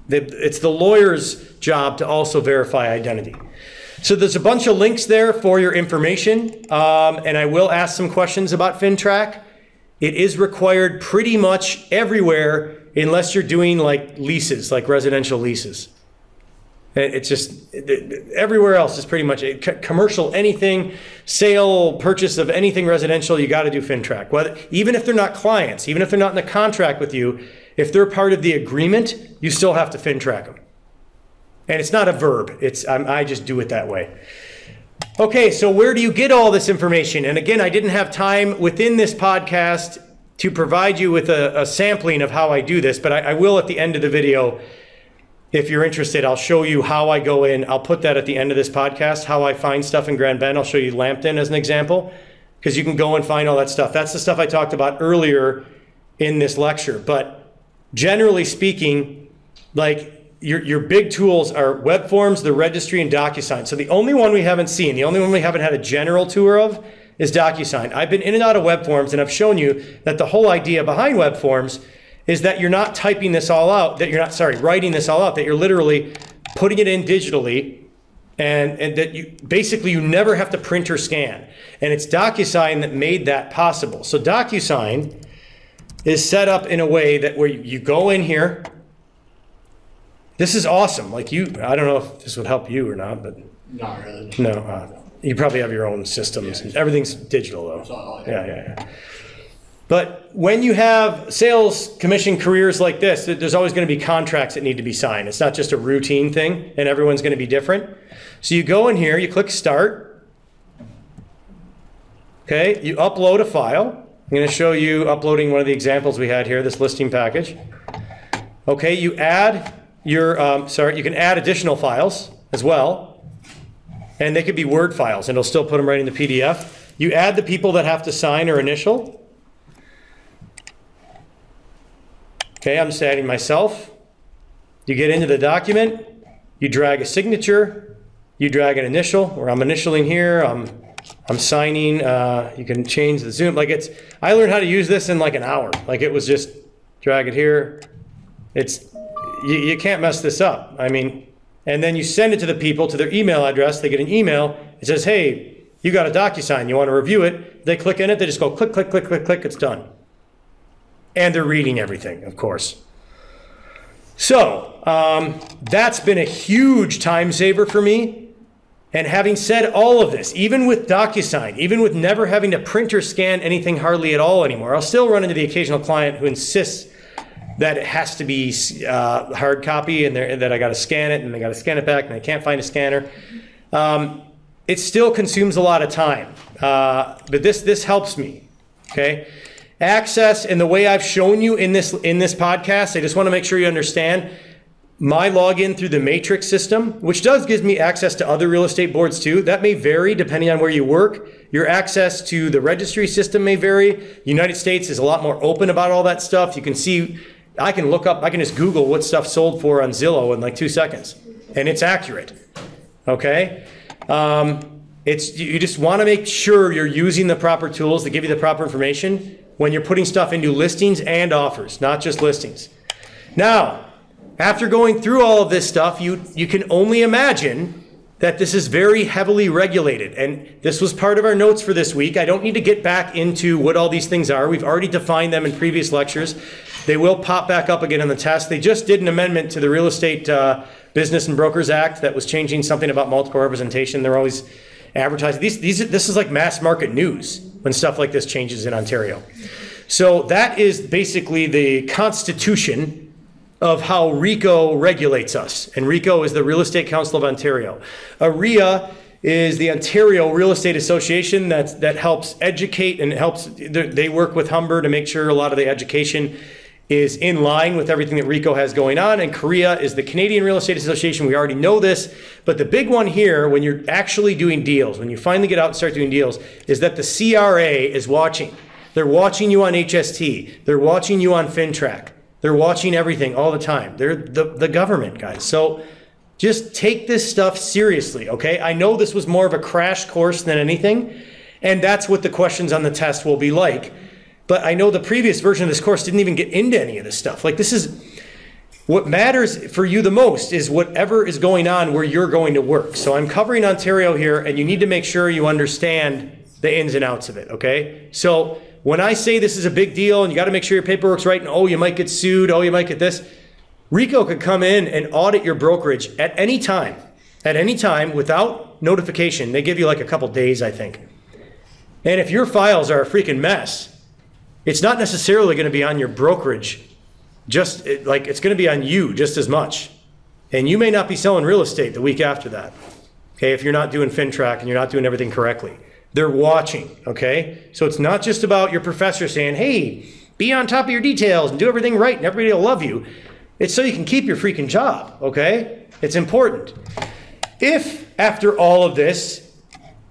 Speaker 1: It's the lawyer's job to also verify identity. So there's a bunch of links there for your information, um, and I will ask some questions about FINTRAC. It is required pretty much everywhere unless you're doing like leases, like residential leases. It's just everywhere else is pretty much commercial anything, sale, purchase of anything residential. You got to do FINTRAC. Whether even if they're not clients, even if they're not in the contract with you, if they're part of the agreement, you still have to FINTRAC them. And it's not a verb. It's I'm, I just do it that way. Okay, so where do you get all this information? And again, I didn't have time within this podcast to provide you with a, a sampling of how I do this, but I, I will at the end of the video if you're interested, I'll show you how I go in. I'll put that at the end of this podcast, how I find stuff in Grand Bend. I'll show you Lambton as an example, because you can go and find all that stuff. That's the stuff I talked about earlier in this lecture. But generally speaking, like your, your big tools are web forms, the registry, and DocuSign. So the only one we haven't seen, the only one we haven't had a general tour of is DocuSign. I've been in and out of web forms, and I've shown you that the whole idea behind web forms is that you're not typing this all out, that you're not, sorry, writing this all out, that you're literally putting it in digitally and, and that you basically you never have to print or scan. And it's DocuSign that made that possible. So DocuSign is set up in a way that where you go in here. This is awesome. Like you, I don't know if this would help you or not, but
Speaker 5: Not really.
Speaker 1: no, uh, you probably have your own systems. Everything's digital though. Yeah, yeah, yeah. But when you have sales commission careers like this, there's always going to be contracts that need to be signed. It's not just a routine thing, and everyone's going to be different. So you go in here, you click start. Okay, you upload a file. I'm going to show you uploading one of the examples we had here, this listing package. Okay, you add your, um, sorry, you can add additional files as well. And they could be Word files, and it'll still put them right in the PDF. You add the people that have to sign or initial. Okay, I'm adding myself. You get into the document, you drag a signature, you drag an initial, or I'm initialing here, I'm, I'm signing, uh, you can change the zoom. Like it's, I learned how to use this in like an hour. Like it was just drag it here. It's, you, you can't mess this up. I mean, and then you send it to the people to their email address. They get an email. It says, hey, you got a DocuSign. You want to review it? They click in it. They just go click, click, click, click, click. It's done and they're reading everything, of course. So um, that's been a huge time saver for me. And having said all of this, even with DocuSign, even with never having to print or scan anything hardly at all anymore, I'll still run into the occasional client who insists that it has to be uh, hard copy and that I got to scan it and I got to scan it back and I can't find a scanner. Um, it still consumes a lot of time, uh, but this this helps me. Okay, access and the way I've shown you in this in this podcast, I just want to make sure you understand my login through the matrix system, which does give me access to other real estate boards too. That may vary depending on where you work. Your access to the registry system may vary. United States is a lot more open about all that stuff. You can see, I can look up, I can just Google what stuff sold for on Zillow in like two seconds, and it's accurate. Okay. Um, it's you just want to make sure you're using the proper tools to give you the proper information when you're putting stuff into listings and offers, not just listings. Now, after going through all of this stuff, you, you can only imagine that this is very heavily regulated. And this was part of our notes for this week. I don't need to get back into what all these things are. We've already defined them in previous lectures. They will pop back up again on the test. They just did an amendment to the Real Estate uh, Business and Brokers Act that was changing something about multiple representation. They're always advertising. These, these, this is like mass market news when stuff like this changes in Ontario. So that is basically the constitution of how RECO regulates us. And RECO is the Real Estate Council of Ontario. OREA is the Ontario Real Estate Association that, that helps educate and helps, they work with Humber to make sure a lot of the education is in line with everything that RECO has going on, and CREA is the Canadian Real Estate Association. We already know this, but the big one here, when you're actually doing deals, when you finally get out and start doing deals, is that the CRA is watching. They're watching you on HST. They're watching you on FINTRAC. They're watching everything all the time. They're the, the government, guys. So just take this stuff seriously, okay? I know this was more of a crash course than anything, and that's what the questions on the test will be like. But I know the previous version of this course didn't even get into any of this stuff. Like, this is what matters for you the most is whatever is going on where you're going to work. So I'm covering Ontario here, and you need to make sure you understand the ins and outs of it, okay? So when I say this is a big deal and you got to make sure your paperwork's right, and oh, you might get sued, oh, you might get this, RECO could come in and audit your brokerage at any time, at any time without notification. They give you like a couple days, I think. And if your files are a freaking mess, it's not necessarily going to be on your brokerage, just like it's going to be on you just as much. And you may not be selling real estate the week after that. Okay, if you're not doing FINTRAC and you're not doing everything correctly. They're watching, okay? So it's not just about your professor saying, hey, be on top of your details and do everything right and everybody will love you. It's so you can keep your freaking job, okay? It's important. If after all of this,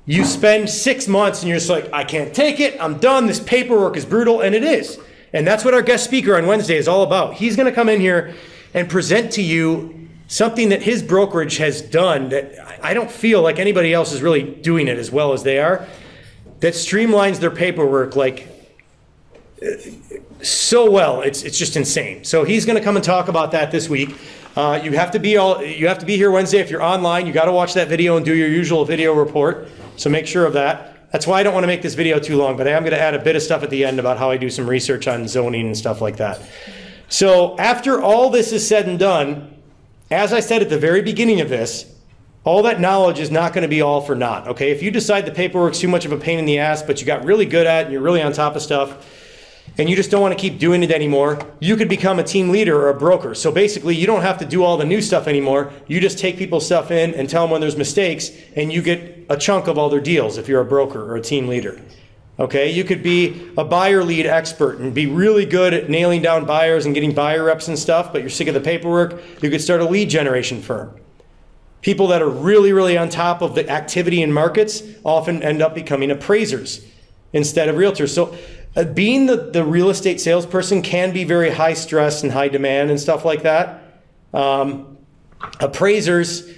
Speaker 1: you spend six months and you're just like, I can't take it, I'm done, this paperwork is brutal, and it is. And that's what our guest speaker on Wednesday is all about. He's gonna come in here and present to you something that his brokerage has done that I- I don't feel like anybody else is really doing it as well as they are, that streamlines their paperwork like uh, so well. It's it's just insane. So he's going to come and talk about that this week. Uh, you have to be all you have to be here Wednesday. If you're online, you got to watch that video and do your usual video report. So make sure of that. That's why I don't want to make this video too long, but I am going to add a bit of stuff at the end about how I do some research on zoning and stuff like that. So after all this is said and done, as I said at the very beginning of this, all that knowledge is not going to be all for naught. Okay, if you decide the paperwork's too much of a pain in the ass, but you got really good at it and you're really on top of stuff, and you just don't want to keep doing it anymore, you could become a team leader or a broker. So basically, you don't have to do all the new stuff anymore. You just take people's stuff in and tell them when there's mistakes, and you get a chunk of all their deals if you're a broker or a team leader. Okay, you could be a buyer lead expert and be really good at nailing down buyers and getting buyer reps and stuff, but you're sick of the paperwork. You could start a lead generation firm. People that are really, really on top of the activity in markets often end up becoming appraisers instead of realtors. So, uh, being the, the real estate salesperson can be very high stress and high demand and stuff like that. Um, appraisers,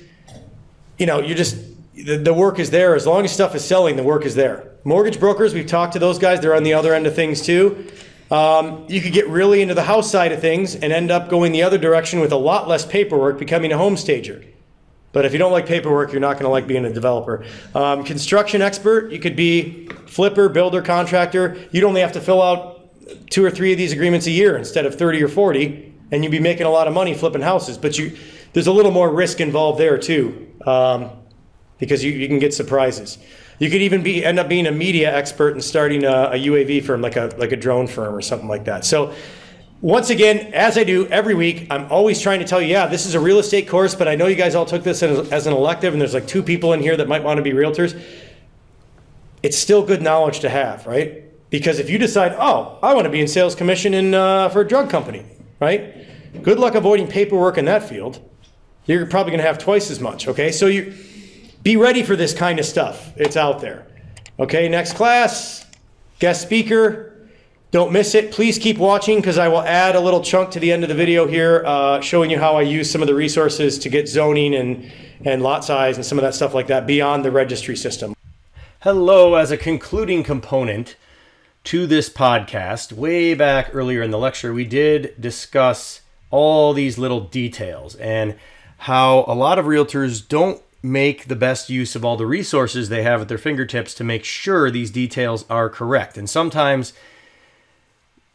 Speaker 1: you know, you just, the, the work is there. As long as stuff is selling, the work is there. Mortgage brokers, we've talked to those guys, they're on the other end of things too. Um, you could get really into the house side of things and end up going the other direction with a lot less paperwork, becoming a home stager. But if you don't like paperwork, you're not going to like being a developer. Um, construction expert, you could be flipper, builder, contractor. You'd only have to fill out two or three of these agreements a year instead of 30 or 40, and you'd be making a lot of money flipping houses. But you, there's a little more risk involved there too, um, because you, you can get surprises. You could even be end up being a media expert and starting a, a UAV firm, like a like a drone firm or something like that. So once again, as I do every week, I'm always trying to tell you, yeah, this is a real estate course, but I know you guys all took this as, as an elective, and there's like two people in here that might want to be realtors. It's still good knowledge to have, right? Because if you decide, oh, I want to be in sales commission in, uh, for a drug company, right? Good luck avoiding paperwork in that field. You're probably going to have twice as much, okay? So you be ready for this kind of stuff. It's out there. Okay, next class, guest speaker. Don't miss it. Please keep watching because I will add a little chunk to the end of the video here uh, showing you how I use some of the resources to get zoning and, and lot size and some of that stuff like that beyond the registry system. Hello, as a concluding component to this podcast, way back earlier in the lecture, we did discuss all these little details and how a lot of realtors don't make the best use of all the resources they have at their fingertips to make sure these details are correct. And sometimes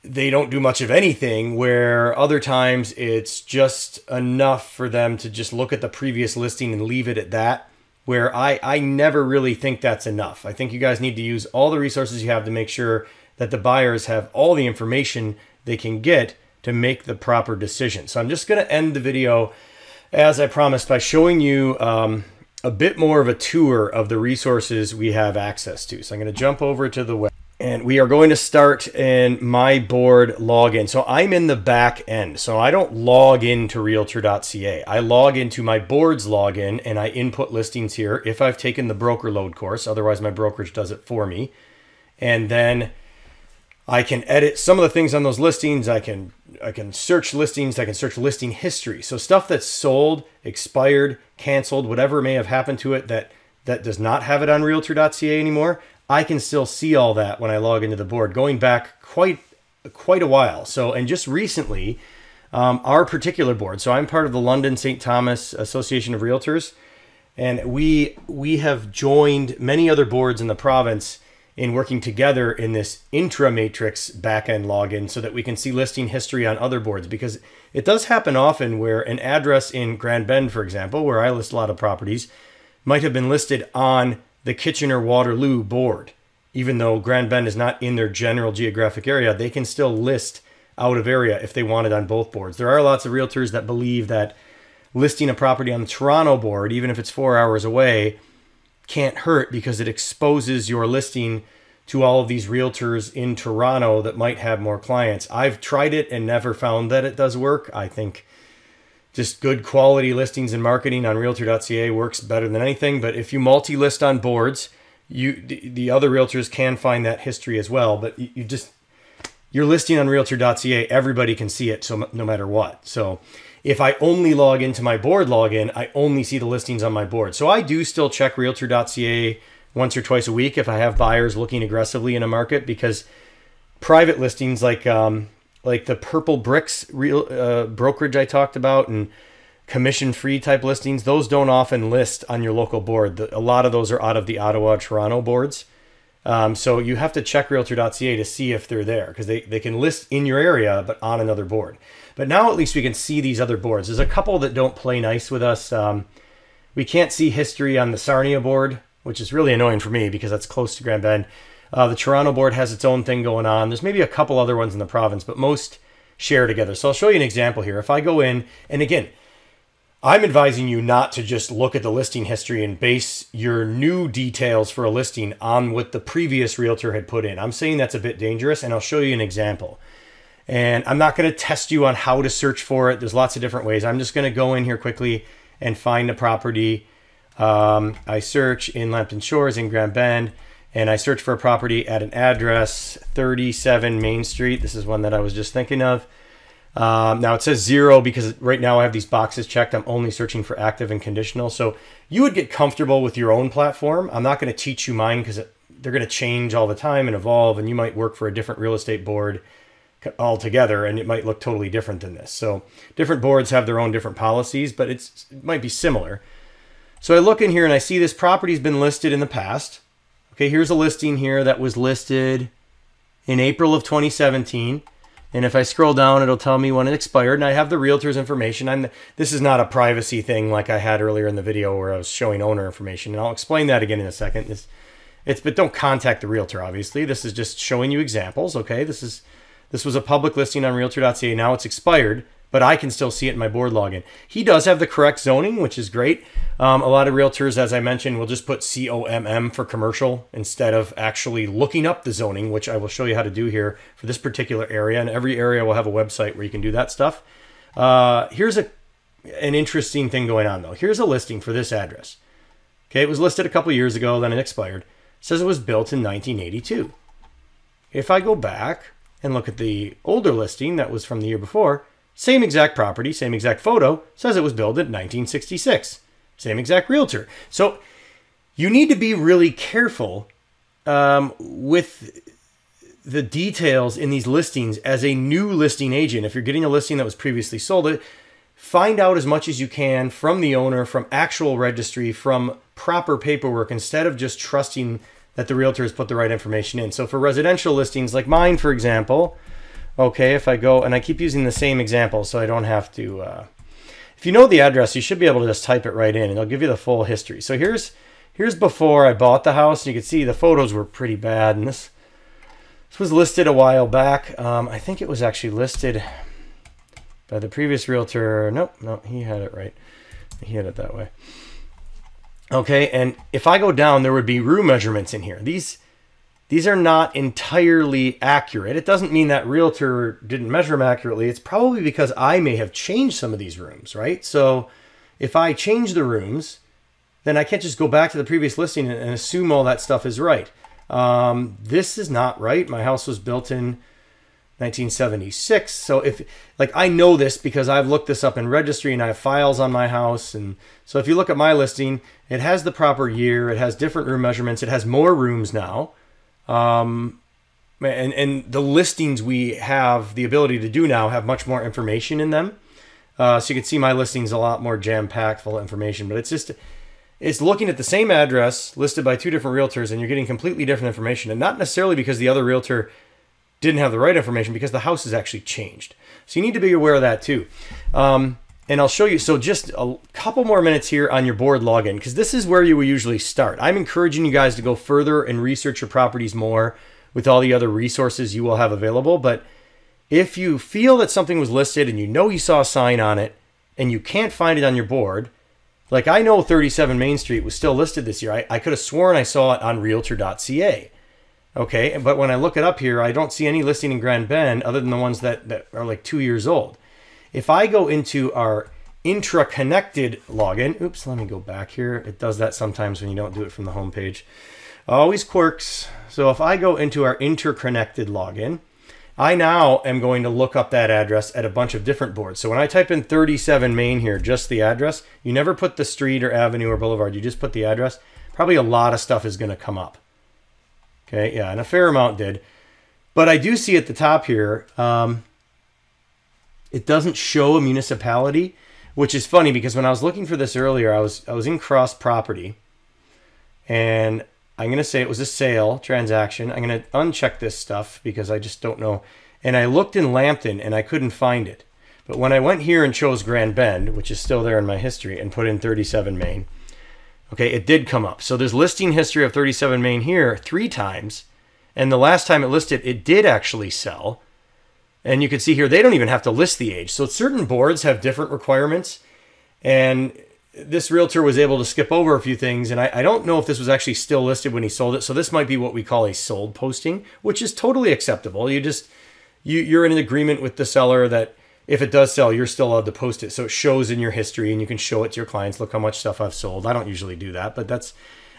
Speaker 1: they don't do much of anything, where other times it's just enough for them to just look at the previous listing and leave it at that. Where I, I never really think that's enough. I think you guys need to use all the resources you have to make sure that the buyers have all the information they can get to make the proper decision. So I'm just going to end the video as I promised by showing you um, a bit more of a tour of the resources we have access to. So I'm going to jump over to the web. And we are going to start in my board login. So I'm in the back end. So I don't log into realtor.ca. I log into my board's login and I input listings here if I've taken the broker load course. Otherwise, my brokerage does it for me. And then I can edit some of the things on those listings. I can I can search listings. I can search listing history. So stuff that's sold, expired, canceled, whatever may have happened to it that that does not have it on realtor.ca anymore, I can still see all that when I log into the board, going back quite quite a while. So, and just recently, um, our particular board. So, I'm part of the London St. Thomas Association of Realtors, and we we have joined many other boards in the province in working together in this intra matrix backend login so that we can see listing history on other boards because it does happen often where an address in Grand Bend, for example, where I list a lot of properties, might have been listed on the Kitchener Waterloo board. Even though Grand Bend is not in their general geographic area, they can still list out of area if they want it on both boards. There are lots of realtors that believe that listing a property on the Toronto board, even if it's four hours away, can't hurt because it exposes your listing to all of these realtors in Toronto that might have more clients. I've tried it and never found that it does work. I think just good quality listings and marketing on realtor.ca works better than anything. But if you multi list on boards, you the, the, other realtors can find that history as well. But you, just you're listing on realtor.ca, everybody can see it. So no matter what. So if I only log into my board login, I only see the listings on my board. So I do still check realtor.ca once or twice a week if I have buyers looking aggressively in a market because private listings like um, like the Purplebricks real uh, brokerage I talked about and commission free type listings, those don't often list on your local board. The, a lot of those are out of the Ottawa, Toronto boards. Um, so you have to check realtor.ca to see if they're there because they, they can list in your area but on another board. But now at least we can see these other boards. There's a couple that don't play nice with us. Um, we can't see history on the Sarnia board, which is really annoying for me because that's close to Grand Bend. Uh, the Toronto board has its own thing going on. There's maybe a couple other ones in the province, but most share together. So I'll show you an example here. If I go in, and again, I'm advising you not to just look at the listing history and base your new details for a listing on what the previous realtor had put in. I'm saying that's a bit dangerous, and I'll show you an example. And I'm not going to test you on how to search for it. There's lots of different ways. I'm just going to go in here quickly and find a property. Um, I search in Lambton Shores in Grand Bend and I search for a property at an address 37 Main Street. This is one that I was just thinking of. Um, now it says zero because right now I have these boxes checked. I'm only searching for active and conditional. So you would get comfortable with your own platform. I'm not going to teach you mine because they're going to change all the time and evolve, and you might work for a different real estate board altogether, and it might look totally different than this. So different boards have their own different policies, but it might be similar. So I look in here and I see this property's been listed in the past. Okay, here's a listing here that was listed in April of 2017. And if I scroll down, it'll tell me when it expired. And I have the realtor's information. I'm, this is not a privacy thing like I had earlier in the video where I was showing owner information. And I'll explain that again in a second. It's, it's but don't contact the realtor, obviously. This is just showing you examples. Okay, this is this was a public listing on realtor.ca. Now it's expired but I can still see it in my board login. He does have the correct zoning, which is great. Um, a lot of realtors, as I mentioned, will just put COMM for commercial instead of actually looking up the zoning, which I will show you how to do here for this particular area. And every area will have a website where you can do that stuff. Uh, here's a an interesting thing going on though. Here's a listing for this address. Okay, it was listed a couple years ago, then it expired. It says it was built in 1982. If I go back and look at the older listing that was from the year before, same exact property, same exact photo, says it was built in 1966. Same exact realtor. So you need to be really careful um, with the details in these listings as a new listing agent. If you're getting a listing that was previously sold, it find out as much as you can from the owner, from actual registry, from proper paperwork, instead of just trusting that the realtor has put the right information in. So for residential listings like mine, for example, Okay, if I go, and I keep using the same example so I don't have to, uh, if you know the address, you should be able to just type it right in and it'll give you the full history. So here's, here's before I bought the house. You can see the photos were pretty bad and this, this was listed a while back. Um, I think it was actually listed by the previous realtor. Nope, no, he had it right. He had it that way. Okay, and if I go down, there would be room measurements in here. These these are not entirely accurate. It doesn't mean that realtor didn't measure them accurately. It's probably because I may have changed some of these rooms, right? So if I change the rooms, then I can't just go back to the previous listing and, assume all that stuff is right. Um, this is not right. My house was built in 1976. So if like I know this because I've looked this up in registry and I have files on my house and so if you look at my listing, it has the proper year, it has different room measurements, it has more rooms now. Um, and and the listings we have the ability to do now have much more information in them. Uh, so you can see my listings a lot more jam packed full of information, but it's just it's looking at the same address listed by two different realtors and you're getting completely different information and not necessarily because the other realtor didn't have the right information because the house has actually changed. So you need to be aware of that too. Um, and I'll show you. So just a couple more minutes here on your board login because this is where you will usually start. I'm encouraging you guys to go further and research your properties more with all the other resources you will have available. But if you feel that something was listed and you know you saw a sign on it and you can't find it on your board, like I know 37 Main Street was still listed this year. I, I could have sworn I saw it on realtor.ca. Okay, but when I look it up here, I don't see any listing in Grand Bend other than the ones that, that are like two years old. If I go into our intra-connected login, oops, let me go back here. It does that sometimes when you don't do it from the home page. Always quirks. So if I go into our interconnected login, I now am going to look up that address at a bunch of different boards. So when I type in 37 Main here, just the address, you never put the street or avenue or boulevard, you just put the address. Probably a lot of stuff is going to come up. Okay, yeah, and a fair amount did. But I do see at the top here, um, it doesn't show a municipality, which is funny because when I was looking for this earlier, I was I was in cross property, and I'm gonna say it was a sale transaction. I'm gonna uncheck this stuff because I just don't know. And I looked in Lambton and I couldn't find it. But when I went here and chose Grand Bend, which is still there in my history, and put in 37 Main, Okay, it did come up. So there's listing history of 37 Main here three times. And the last time it listed, it did actually sell. And you can see here, they don't even have to list the age. So certain boards have different requirements. And this realtor was able to skip over a few things. And I, I don't know if this was actually still listed when he sold it. So this might be what we call a sold posting, which is totally acceptable. You just, you, you're in an agreement with the seller that if it does sell, you're still allowed to post it. So it shows in your history and you can show it to your clients. Look how much stuff I've sold. I don't usually do that, but that's,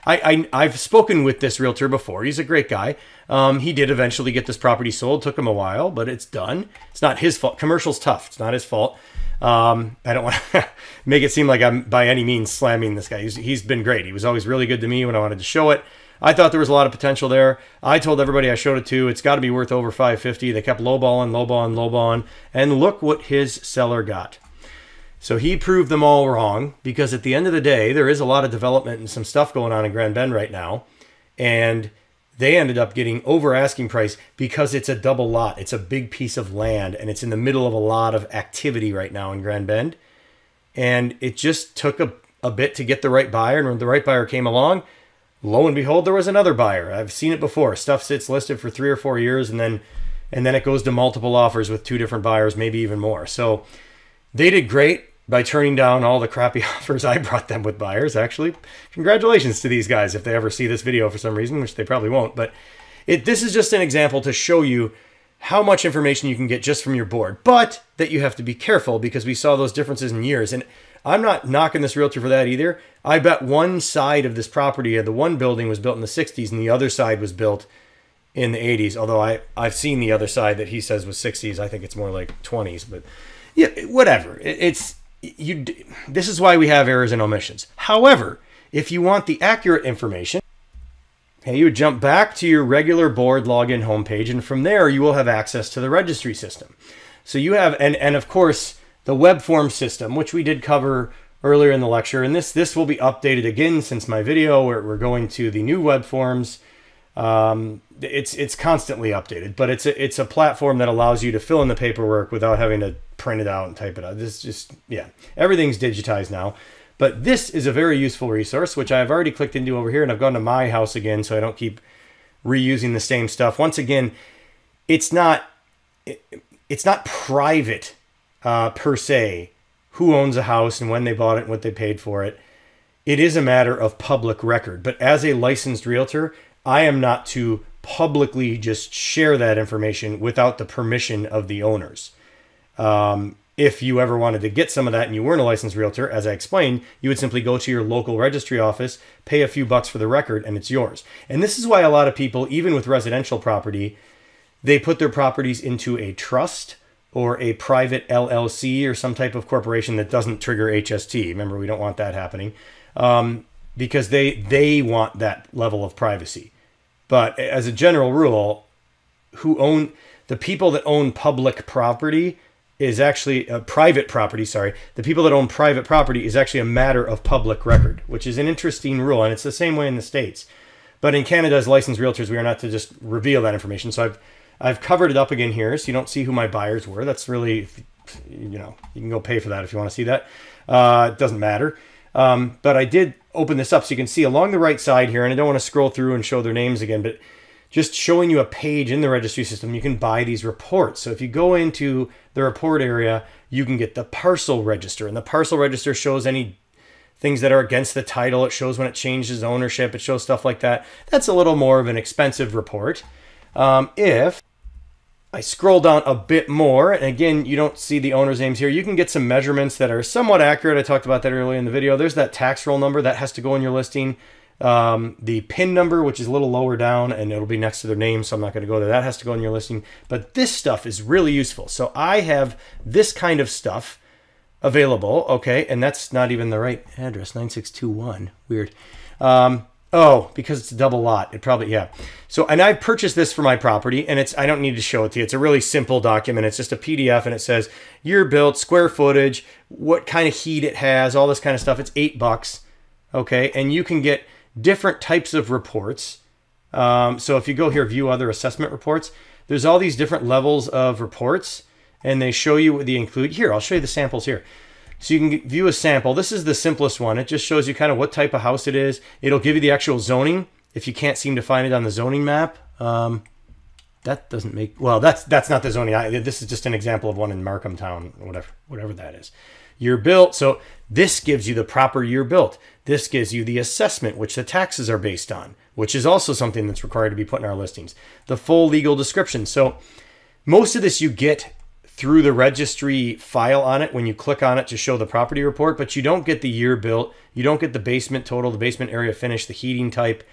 Speaker 1: I, I, have spoken with this realtor before. He's a great guy. Um, he did eventually get this property sold. Took him a while, but it's done. It's not his fault. Commercial's tough. It's not his fault. Um, I don't want to make it seem like I'm by any means slamming this guy. He's, he's been great. He was always really good to me when I wanted to show it. I thought there was a lot of potential there. I told everybody I showed it to, it's got to be worth over 550. They kept lowballing, lowballing, lowballing, and look what his seller got. So he proved them all wrong because at the end of the day, there is a lot of development and some stuff going on in Grand Bend right now, and they ended up getting over asking price because it's a double lot. It's a big piece of land and it's in the middle of a lot of activity right now in Grand Bend. And it just took a, a bit to get the right buyer. And when the right buyer came along, lo and behold, there was another buyer. I've seen it before. Stuff sits listed for three or four years, and then and then it goes to multiple offers with two different buyers, maybe even more. So they did great by turning down all the crappy offers I brought them with buyers. Actually, congratulations to these guys if they ever see this video for some reason, which they probably won't. But it, this is just an example to show you how much information you can get just from your board, but that you have to be careful because we saw those differences in years. And I'm not knocking this realtor for that either. I bet one side of this property, the one building was built in the 60s and the other side was built in the 80s. Although I, I've seen the other side that he says was 60s. I think it's more like 20s, but yeah, whatever. it's, you, this is why we have errors and omissions. However, if you want the accurate information, okay, you would jump back to your regular board login homepage, and from there you will have access to the registry system. So you have, and, and of course, the web form system, which we did cover earlier in the lecture. And this, this will be updated again since my video where we're going to the new web forms. Um, it's, it's constantly updated, but it's a, it's a platform that allows you to fill in the paperwork without having to print it out and type it out. This just, yeah, everything's digitized now. But this is a very useful resource, which I've already clicked into over here and I've gone to my house again so I don't keep reusing the same stuff. Once again, it's not, it, it's not private uh, per se who owns a house and when they bought it and what they paid for it. It is a matter of public record. But as a licensed realtor, I am not to publicly just share that information without the permission of the owners. Um, if you ever wanted to get some of that and you weren't a licensed realtor, as I explained, you would simply go to your local registry office, pay a few bucks for the record, and it's yours. And this is why a lot of people, even with residential property, they put their properties into a trust or a private LLC or some type of corporation that doesn't trigger HST. Remember, we don't want that happening um, because they they want that level of privacy. But as a general rule, who own the people that own public property is actually a private property. Sorry, the people that own private property is actually a matter of public record, which is an interesting rule, and it's the same way in the states. But in Canada, as licensed realtors, we are not to just reveal that information. So I've I've covered it up again here, so you don't see who my buyers were. That's really, you know, you can go pay for that if you want to see that. Uh, it doesn't matter. Um, but I did open this up so you can see along the right side here, and I don't want to scroll through and show their names again, but just showing you a page in the registry system, you can buy these reports. So if you go into the report area, you can get the parcel register, and the parcel register shows any things that are against the title. It shows when it changes ownership. It shows stuff like that. That's a little more of an expensive report. Um, if I scroll down a bit more, and again, you don't see the owner's names here. You can get some measurements that are somewhat accurate. I talked about that earlier in the video. There's that tax roll number that has to go in your listing. Um, the PIN number, which is a little lower down, and it'll be next to their name, so I'm not going to go there. That has to go in your listing. But this stuff is really useful. So I have this kind of stuff available, okay, and that's not even the right address, 9621. Weird. Um, Oh, because it's a double lot. It probably yeah. So and I purchased this for my property, and it's I don't need to show it to you. It's a really simple document. It's just a PDF, and it says year built, square footage, what kind of heat it has, all this kind of stuff. It's eight bucks, okay, and you can get different types of reports. Um, so if you go here, view other assessment reports. There's all these different levels of reports, and they show you what they include. Here, I'll show you the samples here. So you can view a sample. This is the simplest one. It just shows you kind of what type of house it is. It'll give you the actual zoning if you can't seem to find it on the zoning map. Um, that doesn't make well. That's that's not the zoning. I, this is just an example of one in Markham Town, whatever whatever that is. Year built. So this gives you the proper year built. This gives you the assessment, which the taxes are based on, which is also something that's required to be put in our listings. The full legal description. So most of this you get through the registry file on it when you click on it to show the property report, but you don't get the year built, you don't get the basement total, the basement area finish, the heating type.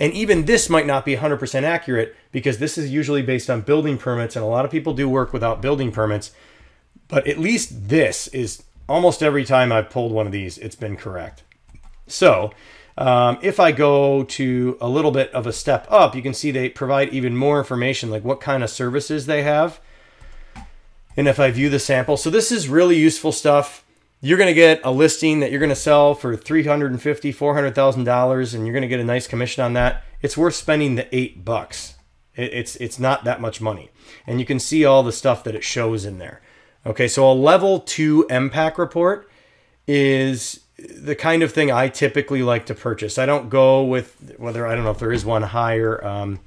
Speaker 1: And even this might not be 100% accurate because this is usually based on building permits, and a lot of people do work without building permits. But at least this is almost every time I've pulled one of these, it's been correct. So um, if I go to a little bit of a step up, you can see they provide even more information, like what kind of services they have and if I view the sample. So this is really useful stuff. You're going to get a listing that you're going to sell for $350,000, $400,000 and you're going to get a nice commission on that. It's worth spending the 8 bucks. It's it's not that much money. And you can see all the stuff that it shows in there. Okay, so a level 2 MPAC report is the kind of thing I typically like to purchase. I don't go with whether I don't know if there is one higher um,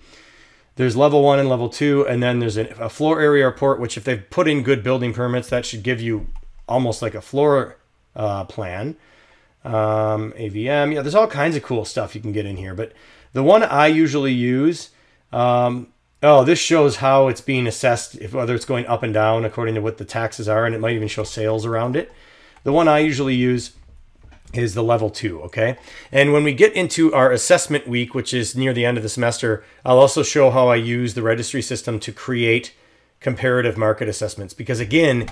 Speaker 1: there's level one and level two, and then there's a, floor area report, which if they've put in good building permits, that should give you almost like a floor uh, plan. Um, AVM, yeah, there's all kinds of cool stuff you can get in here. But the one I usually use, um, oh, this shows how it's being assessed, if whether it's going up and down according to what the taxes are, and it might even show sales around it. The one I usually use is the level two, okay? And when we get into our assessment week, which is near the end of the semester, I'll also show how I use the registry system to create comparative market assessments. Because again,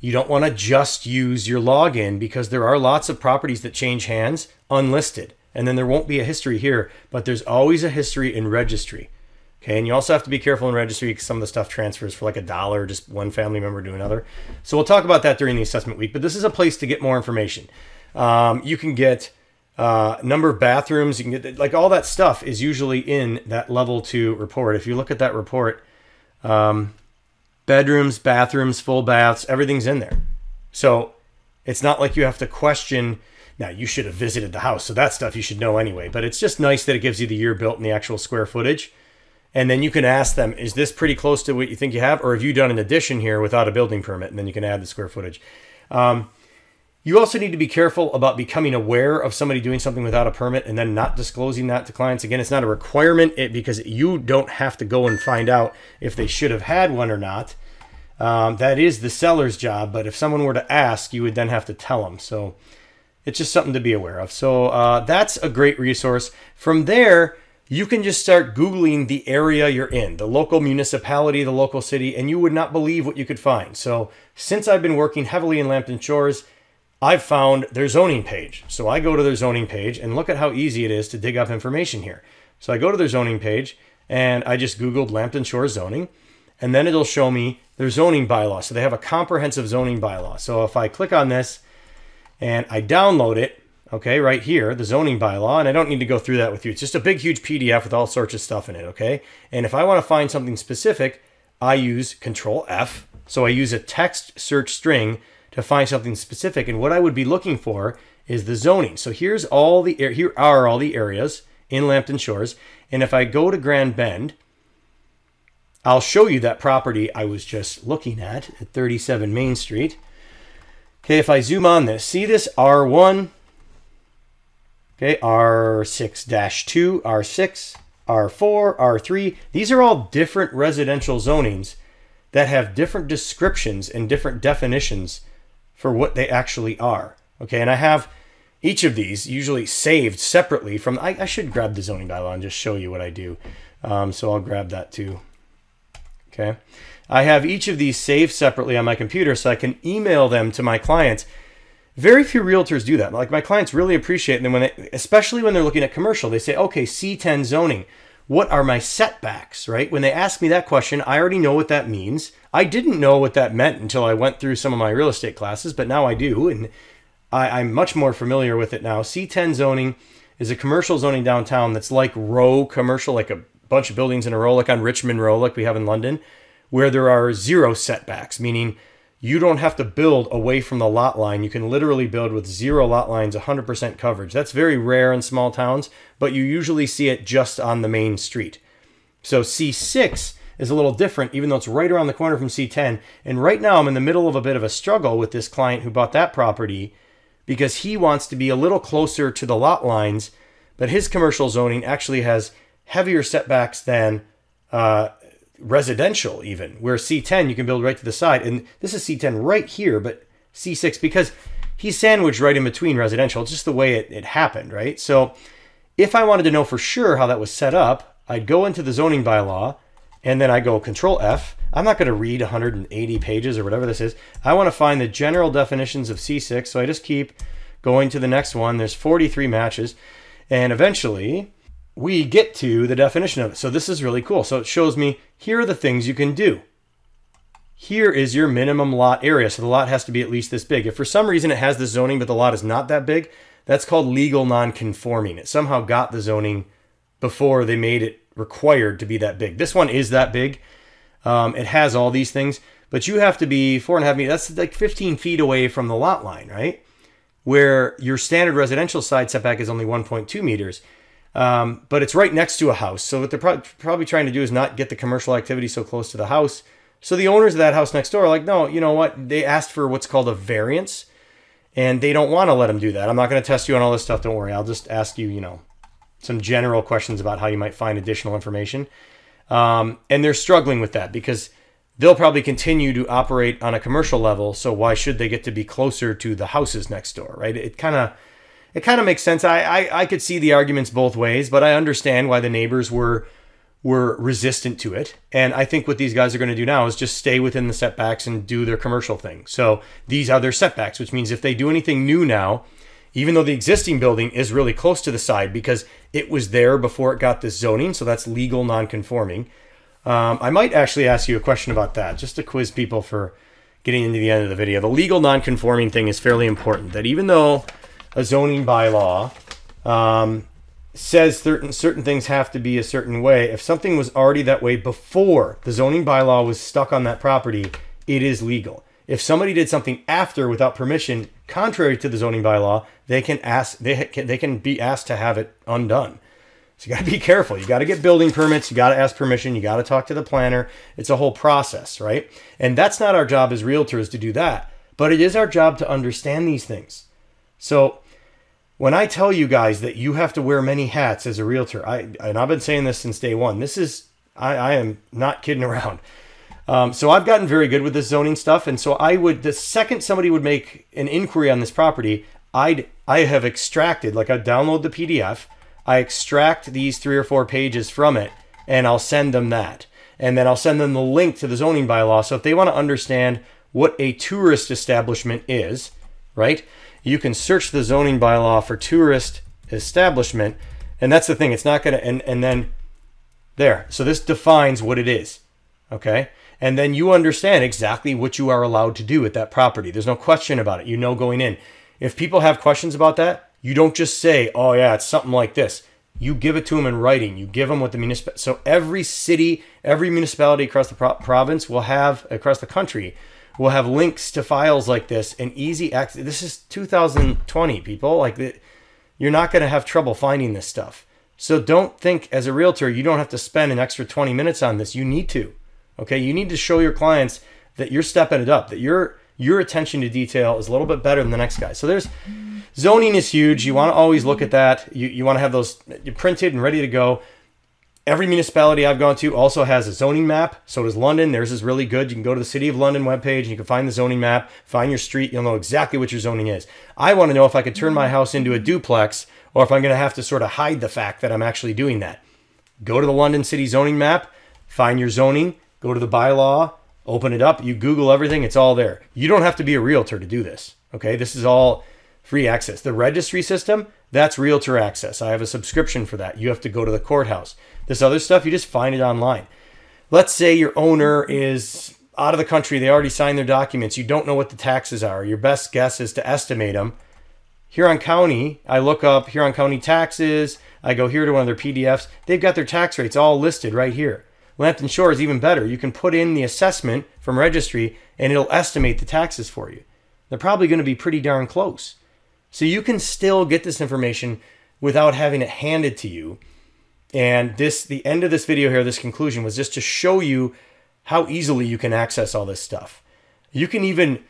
Speaker 1: you don't want to just use your login because there are lots of properties that change hands unlisted. And then there won't be a history here, but there's always a history in registry. Okay, and you also have to be careful in registry because some of the stuff transfers for like a dollar, just one family member to another. So we'll talk about that during the assessment week, but this is a place to get more information. Um, you can get uh, number of bathrooms. You can get like all that stuff is usually in that level two report. If you look at that report, um, bedrooms, bathrooms, full baths, everything's in there. So it's not like you have to question. Now you should have visited the house, so that stuff you should know anyway. But it's just nice that it gives you the year built and the actual square footage. And then you can ask them, is this pretty close to what you think you have? Or have you done an addition here without a building permit? And then you can add the square footage. Um, You also need to be careful about becoming aware of somebody doing something without a permit and then not disclosing that to clients. Again, it's not a requirement because you don't have to go and find out if they should have had one or not. Um, that is the seller's job, but if someone were to ask, you would then have to tell them. So it's just something to be aware of. So uh, that's a great resource. From there, you can just start Googling the area you're in, the local municipality, the local city, and you would not believe what you could find. So since I've been working heavily in Lambton Shores, I've found their zoning page. So I go to their zoning page and look at how easy it is to dig up information here. So I go to their zoning page and I just Googled Lambton Shores zoning, and then it'll show me their zoning bylaw. So they have a comprehensive zoning bylaw. So if I click on this and I download it, okay, right here, the zoning bylaw, and I don't need to go through that with you. It's just a big, huge PDF with all sorts of stuff in it, okay? And if I want to find something specific, I use Control F. So I use a text search string to find something specific. And what I would be looking for is the zoning. So here's all the here are all the areas in Lambton Shores. And if I go to Grand Bend, I'll show you that property I was just looking at at 37 Main Street. Okay, if I zoom on this, see this R1, okay, R6-2, R6, R4, R3. These are all different residential zonings that have different descriptions and different definitions for what they actually are. Okay, and I have each of these usually saved separately from. I, I should grab the zoning bylaw and just show you what I do. Um, so I'll grab that too. Okay, I have each of these saved separately on my computer so I can email them to my clients. Very few realtors do that. Like my clients really appreciate them when they, especially when they're looking at commercial, they say, okay, C10 zoning what are my setbacks, right? When they ask me that question, I already know what that means. I didn't know what that meant until I went through some of my real estate classes, but now I do, and I, am much more familiar with it now. C10 zoning is a commercial zoning downtown that's like row commercial, like a bunch of buildings in a row, like on Richmond Row, like we have in London, where there are zero setbacks, meaning you don't have to build away from the lot line. You can literally build with zero lot lines, 100% coverage. That's very rare in small towns, but you usually see it just on the main street. So C6 is a little different, even though it's right around the corner from C10. And right now, I'm in the middle of a bit of a struggle with this client who bought that property because he wants to be a little closer to the lot lines, but his commercial zoning actually has heavier setbacks than uh, residential even where c10 you can build right to the side. And this is c10 right here but c6 because he's sandwiched right in between residential. It's just the way it, it happened right? So if i wanted to know for sure how that was set up i'd go into the zoning bylaw and then i go control f. I'm not going to read 180 pages or whatever this is. I want to find the general definitions of c6 so i just keep going to the next one. There's 43 matches and eventually we get to the definition of it. So this is really cool. So it shows me here are the things you can do. Here is your minimum lot area. So the lot has to be at least this big. If for some reason it has the zoning, but the lot is not that big, that's called legal non-conforming. It somehow got the zoning before they made it required to be that big. This one is that big. Um, it has all these things, but you have to be four and a half meters. That's like 15 feet away from the lot line, right? Where your standard residential side setback is only 1.2 meters. Um, but it's right next to a house. So what they're pro- probably trying to do is not get the commercial activity so close to the house. So the owners of that house next door are like, no, you know what? They asked for what's called a variance, and they don't want to let them do that. I'm not going to test you on all this stuff. Don't worry. I'll just ask you, you know, some general questions about how you might find additional information. Um, and they're struggling with that because they'll probably continue to operate on a commercial level. So why should they get to be closer to the houses next door, right? It kind of it kind of makes sense. I, I I could see the arguments both ways, but I understand why the neighbors were were resistant to it. And I think what these guys are going to do now is just stay within the setbacks and do their commercial thing. So these are their setbacks, which means if they do anything new now, even though the existing building is really close to the side because it was there before it got this zoning, so that's legal non-conforming. Um, I might actually ask you a question about that, just to quiz people for getting into the end of the video. The legal non-conforming thing is fairly important. That even though a zoning bylaw um, says certain certain things have to be a certain way. If something was already that way before the zoning bylaw was stuck on that property, it is legal. If somebody did something after without permission, contrary to the zoning bylaw, they can ask they can, they can be asked to have it undone. So you got to be careful. You got to get building permits. You got to ask permission. You got to talk to the planner. It's a whole process, right? And that's not our job as realtors to do that. But it is our job to understand these things. So when I tell you guys that you have to wear many hats as a realtor, I and I've been saying this since day one. This is I, I am not kidding around. Um, so I've gotten very good with this zoning stuff, and so I would the second somebody would make an inquiry on this property, I'd I have extracted like I download the PDF, I extract these three or four pages from it, and I'll send them that, and then I'll send them the link to the zoning bylaw. So if they want to understand what a tourist establishment is, right? You can search the zoning bylaw for tourist establishment, and that's the thing. It's not gonna and and then there. So this defines what it is. Okay? And then you understand exactly what you are allowed to do at that property. There's no question about it. You know going in. If people have questions about that, you don't just say, "Oh yeah, it's something like this." You give it to them in writing. You give them what the municipal. So every city, every municipality across the pro- province will have across the country will have links to files like this and easy access. This is 2020, people. Like you're not going to have trouble finding this stuff. So don't think as a realtor you don't have to spend an extra 20 minutes on this. You need to. Okay, you need to show your clients that you're stepping it up, that your your attention to detail is a little bit better than the next guy. So there's zoning is huge. You want to always look at that. You you want to have those printed and ready to go. Every municipality I've gone to also has a zoning map. So does London. Theirs is really good. You can go to the City of London webpage and you can find the zoning map, find your street. You'll know exactly what your zoning is. I want to know if I could turn my house into a duplex or if I'm going to have to sort of hide the fact that I'm actually doing that. Go to the London City zoning map, find your zoning, go to the bylaw, open it up, you Google everything, it's all there. You don't have to be a realtor to do this. Okay, this is all free access. The registry system, that's realtor access. I have a subscription for that. You have to go to the courthouse. This other stuff, you just find it online. Let's say your owner is out of the country, they already signed their documents, you don't know what the taxes are. Your best guess is to estimate them. Huron County, I look up Huron County taxes, I go here to one of their PDFs, they've got their tax rates all listed right here. Lambton Shore is even better. You can put in the assessment from registry and it'll estimate the taxes for you. They're probably going to be pretty darn close. So you can still get this information without having it handed to you. And this the end of this video here, this conclusion was just to show you how easily you can access all this stuff. You can even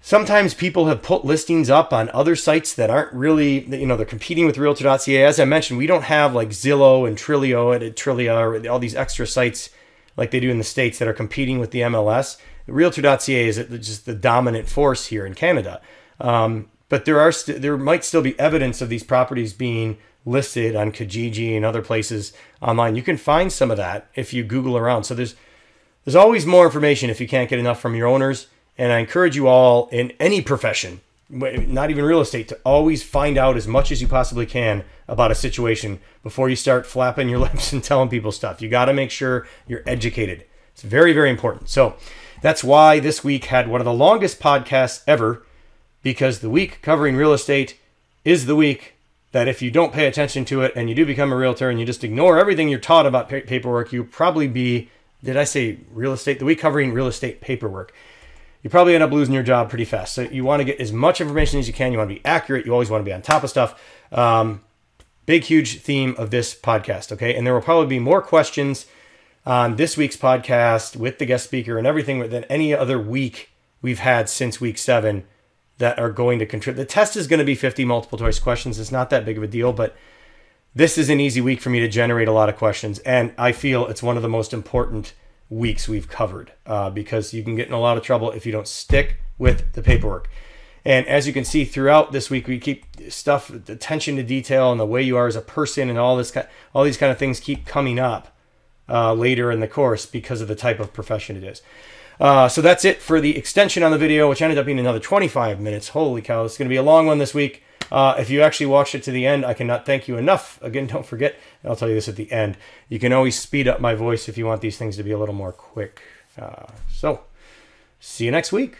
Speaker 1: sometimes people have put listings up on other sites that aren't really you know they're competing with realtor.ca as i mentioned we don't have like zillow and trilio and Trulia or all these extra sites like they do in the states that are competing with the mls realtor.ca is just the dominant force here in canada. Um, but there are there might still be evidence of these properties being listed on kijiji and other places online you can find some of that if you google around so there's there's always more information if you can't get enough from your owners and I encourage you all in any profession, not even real estate, to always find out as much as you possibly can about a situation before you start flapping your lips and telling people stuff. You got to make sure you're educated. It's very, very important. So that's why this week had one of the longest podcasts ever, because the week covering real estate is the week that if you don't pay attention to it and you do become a realtor and you just ignore everything you're taught about paperwork, you probably be, did I say real estate? The week covering real estate paperwork you probably end up losing your job pretty fast. So you want to get as much information as you can. You want to be accurate. You always want to be on top of stuff. Um, big, huge theme of this podcast. Okay. And there will probably be more questions on this week's podcast with the guest speaker and everything than any other week we've had since week seven that are going to contribute. The test is going to be 50 multiple choice questions. It's not that big of a deal, but this is an easy week for me to generate a lot of questions. And I feel it's one of the most important weeks we've covered uh, because you can get in a lot of trouble if you don't stick with the paperwork. And as you can see throughout this week, we keep stuff, attention to detail, and the way you are as a person, and all this, all these kind of things keep coming up uh, later in the course because of the type of profession it is. Uh, so that's it for the extension on the video, which ended up being another 25 minutes. Holy cow, it's going to be a long one this week. Uh, if you actually watched it to the end, I cannot thank you enough. Again, don't forget, I'll tell you this at the end. You can always speed up my voice if you want these things to be a little more quick. Uh, so, see you next week.